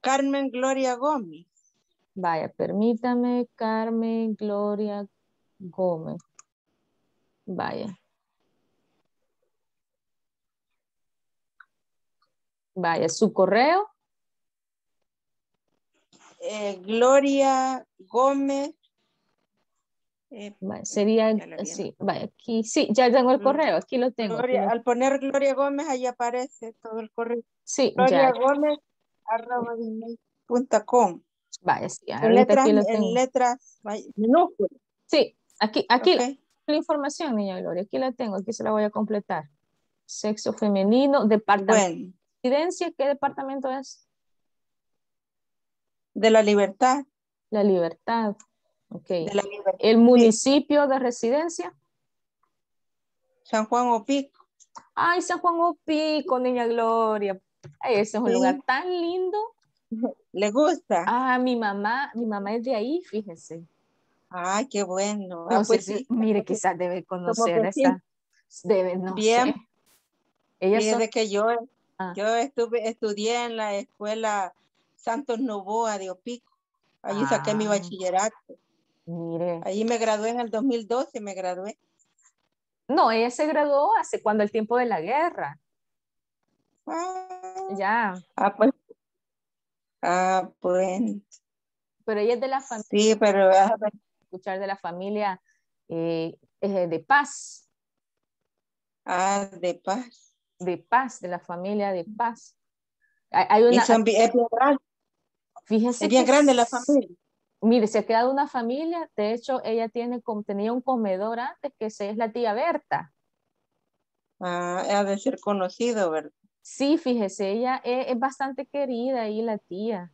Carmen Gloria Gómez. Vaya, permítame, Carmen Gloria Gómez. Vaya. Vaya, su correo. Eh, Gloria Gómez. eh, sería, sí, aquí, sí, ya tengo el Mm, correo, aquí lo tengo. Gloria, lo- al poner Gloria Gómez, ahí aparece todo el correo. sí, Gloria ya, Gómez, arroba gmail.com. vaya, sí, En ahorita letras, aquí lo en letras minúsculas. Sí, aquí, aquí la información, niña Gloria, aquí la tengo, aquí se la voy a completar. Sexo femenino, departamento Bueno, de residencia, ¿qué departamento es? de la libertad. La Libertad. Ok. De la libertad. El municipio de residencia. San Juan Opico. Ay, San Juan Opico, Niña Gloria. Ay, ese es un Sí. lugar tan lindo. [LAUGHS] ¿Le gusta? Ah, mi mamá, mi mamá es de ahí, fíjese. Ay, qué bueno. No Ah, pues sí. mire, quizás debe conocer esa. Debe, no Bien. sé. Son, que yo, Ah. yo estuve, estudié en la escuela Santos Novoa de Opico. Allí saqué mi Ah. bachillerato. mire. Allí me gradué en el 2012, me gradué. No, ella se graduó hace cuando el tiempo de la guerra. Ah, Ya, ah, pues. Ah, pues. pero ella es de la familia, Sí, pero ah, escuchar de la familia eh, eh, de paz. ah, de paz. De paz, de la familia de paz. Hay, una, son es Piedral. Fíjese Es bien que grande la familia. Mire, se ha quedado una familia. De hecho, ella tiene, tenía un comedor antes, que es la tía Berta. Ah, ha de ser conocido, ¿verdad? Sí, fíjese, ella es, es bastante querida ahí, la tía.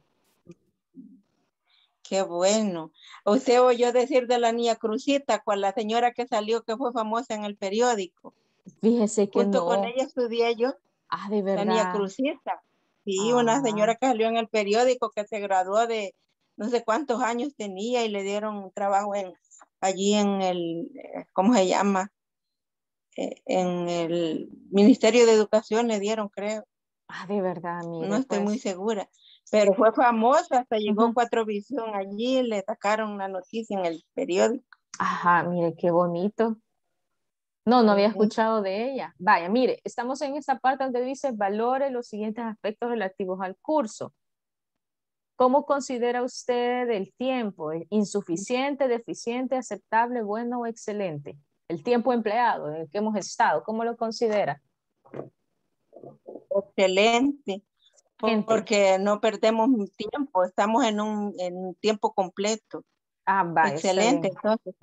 Qué bueno. Usted oyó decir de la niña Crucita, con la señora que salió, que fue famosa en el periódico. Fíjese que Junto con ella estudié yo, Ah, de verdad. Crucita. Sí, una Ah. señora que salió en el periódico, que se graduó de no sé cuántos años tenía y le dieron un trabajo en, allí en el, eh, ¿cómo se llama? Eh, En el Ministerio de Educación le dieron, creo. Ah, de verdad, mire, No estoy muy pues. segura. Pero fue famosa, hasta llegó Ujú. Cuatro Visión allí, le sacaron la noticia en el periódico. Ajá, mire, qué bonito. No, no había escuchado de ella. Vaya, mire, estamos en esta parte donde dice valore los siguientes aspectos relativos al curso. ¿Cómo considera usted el tiempo? ¿Eh, ¿Insuficiente, deficiente, aceptable, bueno o excelente? El tiempo empleado en el que hemos estado, ¿cómo lo considera? Excelente, Gente. porque no perdemos tiempo, estamos en un, en un tiempo completo. Ah, está Excelente, entonces.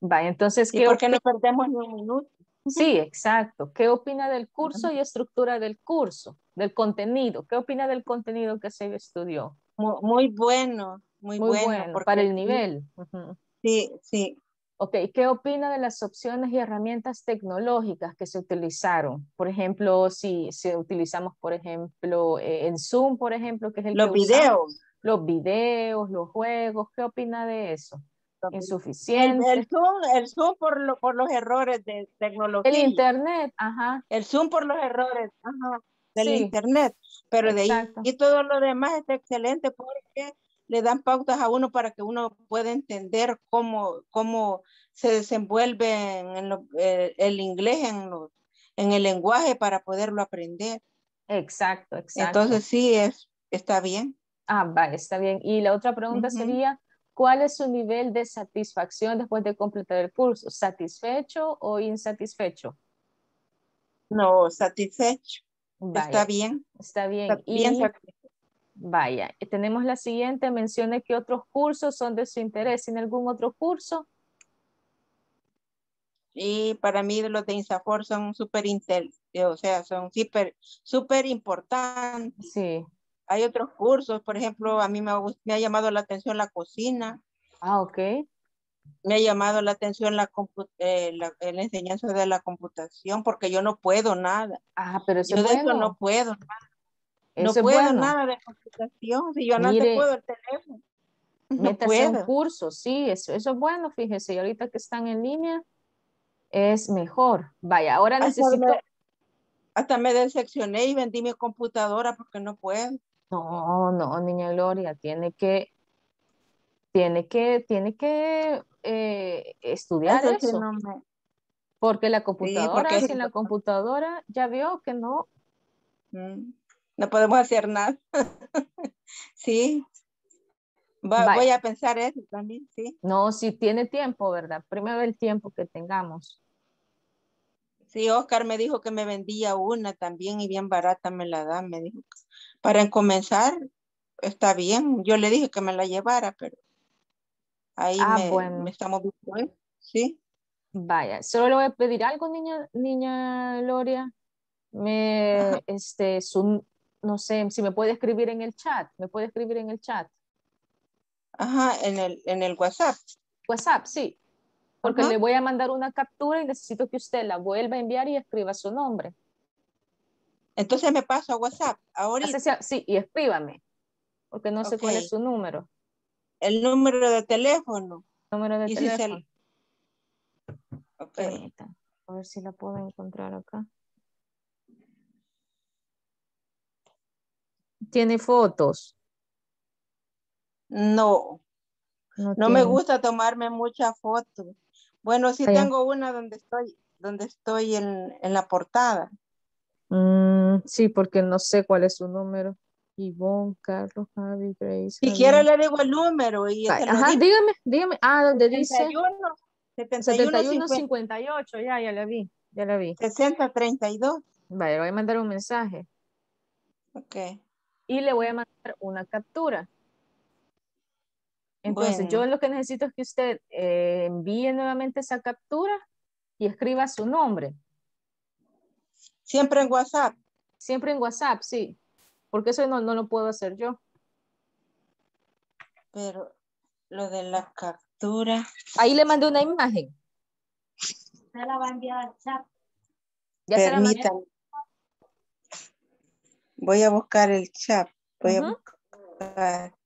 Vaya, entonces, ¿Y ¿qué por qué no perdemos ni un minuto? Sí, exacto. ¿Qué opina del curso y estructura del curso? Del contenido. ¿Qué opina del contenido que se estudió? Muy, muy bueno, muy, Muy bueno. bueno, porque para el nivel. Sí, sí. Ok, ¿qué opina de las opciones y herramientas tecnológicas que se utilizaron? Por ejemplo, si, si utilizamos, por ejemplo, eh, en Zoom, por ejemplo, que es el Los que usamos, videos. los videos, los juegos, ¿qué opina de eso? El, Insuficiente. el Zoom, el Zoom por, lo- por los errores de tecnología. El Internet, ajá, El Zoom por los errores ajá, del Sí. Internet. Pero de ahí exacto. y todo lo demás está excelente porque le dan pautas a uno para que uno pueda entender cómo, cómo se desenvuelve en lo- eh, el inglés en, los- en el lenguaje para poderlo aprender. Exacto, exacto. Entonces sí, es, está bien. Ah, vale, está bien. Y la otra pregunta Ujú. sería, ¿cuál es su nivel de satisfacción después de completar el curso? ¿Satisfecho o insatisfecho? No, satisfecho. Vaya, Está bien. está bien. Está bien Y vaya, tenemos la siguiente, mencione que otros cursos son de su interés. ¿En algún otro curso? Y para mí los de INSAFOR son súper eh, o sea, son súper, súper importantes. Sí. Hay otros cursos, por ejemplo, a mí me ha, gust- me ha llamado la atención la cocina, Ah, ok. me ha llamado la atención la, eh, la, eh, la enseñanza de la computación, porque yo no puedo nada. Ah, pero eso Yo de eso no puedo, nada. no Eso puedo bueno. nada de computación, si yo no te Mire, puedo el teléfono, no Métase a un puedo. curso, sí, eso, eso es bueno, fíjese. Y ahorita que están en línea, es mejor. Vaya, ahora Hasta necesito... me, hasta me decepcioné y vendí mi computadora porque no puedo. No, no, niña Gloria, tiene que, tiene que, tiene que eh, estudiar Eso sí eso, no me... porque la Sí, computadora, porque sin la computadora, ya vio que no, Mm, no podemos hacer nada. [LAUGHS] sí, Va- voy a pensar eso también, sí. no, si tiene tiempo, ¿verdad? Primero el tiempo que tengamos. Sí, Oscar me dijo que me vendía una también y bien barata me la da, me dijo. Para comenzar, está bien. Yo le dije que me la llevara, pero ahí Ah, me, bueno. me estamos viendo, sí. Vaya, solo le voy a pedir algo, niña, niña Gloria. Me, este, su, no sé, si me puede escribir en el chat, me puede escribir en el chat. Ajá, en el, en el WhatsApp. WhatsApp, sí, porque Ajá. le voy a mandar una captura y necesito que usted la vuelva a enviar y escriba su nombre. Entonces me paso a WhatsApp sea- sí, y escríbame, porque no sé cuál es su número, El número de teléfono. número de Y si se- teléfono. ok. Permítame, a ver si la puedo encontrar acá. ¿Tiene fotos? No, No, no me gusta tomarme muchas fotos. Bueno, sí tengo una donde estoy, donde estoy en, en la portada. Mm, sí, porque no sé cuál es su número. Ivonne, Carlos, Javi, Grace. Si quiere le digo el número y Ay, Ajá, digo. dígame, dígame. Ah, donde dice 71, 71, 71 50, 58, ya, ya la vi, ya la vi. 60, 32. Vale, le voy a mandar un mensaje Ok. y le voy a mandar una captura. Entonces, yo lo que necesito es que usted eh, envíe nuevamente esa captura y escriba su nombre. Siempre en WhatsApp. Siempre en WhatsApp, sí. Porque eso no, no lo puedo hacer yo. Pero lo de la captura. Ahí le mandé una imagen. Se la va a enviar al chat. Ya se la mandé. Permítame. Voy a buscar el chat. Voy a Ujú. buscar.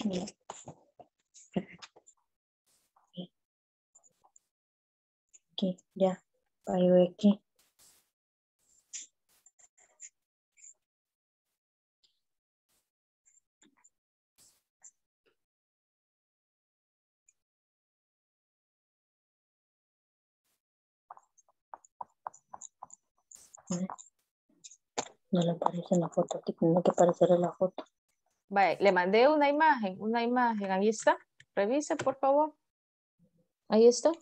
Aquí, ya. Ahí voy aquí. No le aparece la foto, aquí tiene que aparecer en la foto. Vaya, le mandé una imagen, una imagen. Ahí está. Revise, por favor. Ahí está.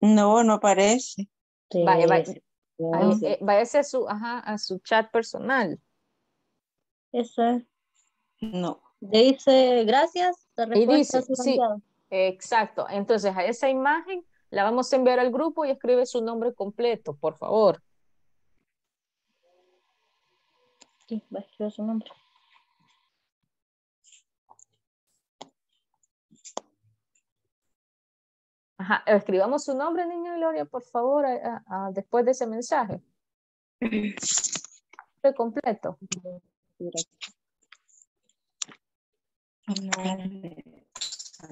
No, no aparece. Vaya, vaya. Ahí, sí. eh, váyase a su, ajá, a su chat personal. Eso es. No. Dice, gracias. Y dice, sí, exacto. Entonces, a esa imagen la vamos a enviar al grupo y escribe su nombre completo, por favor. Sí, va a escribir su nombre. Ajá, escribamos su nombre, niña Gloria, por favor, a- a- a- después de ese mensaje. [CLEARS THROAT] Completo.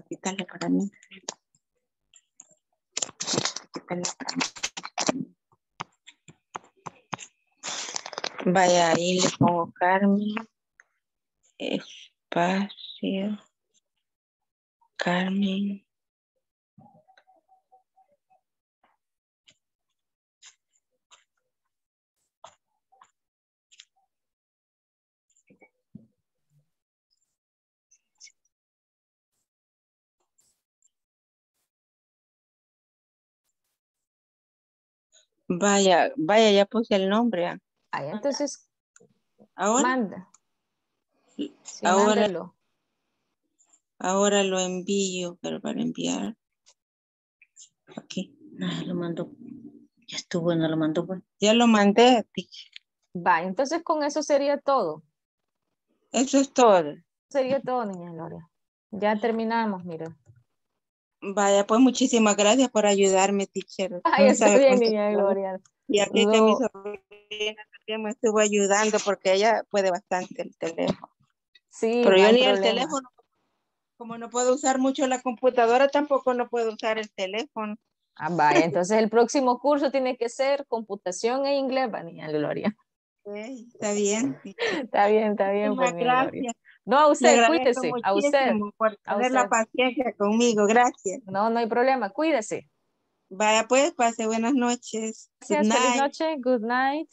Quítale para mí. Para mí. Vaya, ahí le pongo Carmen. Espacio. Carmen. Vaya, vaya, ya puse el nombre. ah. Ahí, entonces, Ahora, manda. Sí, Ahora- mándalo. ahora lo envío, pero para enviar. Aquí. Ay, lo mandó. Ya estuvo, no lo mandó. Pues. Ya lo mandé. Va, entonces con eso sería todo. Eso es todo. Sería todo, niña Gloria. Ya terminamos, mira. Vaya, pues muchísimas gracias por ayudarme, teacher. [LAUGHS] Ay, No está bien, niña. Gloria. Y aquí que mi No. sobrina también me estuvo ayudando porque ella puede bastante el teléfono. Sí, Pero no yo ni el teléfono, como no puedo usar mucho la computadora, tampoco no puedo usar el teléfono. Ah, vaya, entonces el próximo curso tiene que ser computación e inglés, va, niña Gloria. Ok, está bien. Está bien, está bien, Muchísimas niña Gloria. No, a usted, cuídese, a usted. por a tener la usted. paciencia conmigo. Gracias. No, no hay problema, cuídese. Vaya, pues, pase buenas noches. Good Gracias, feliz night. noche, good night.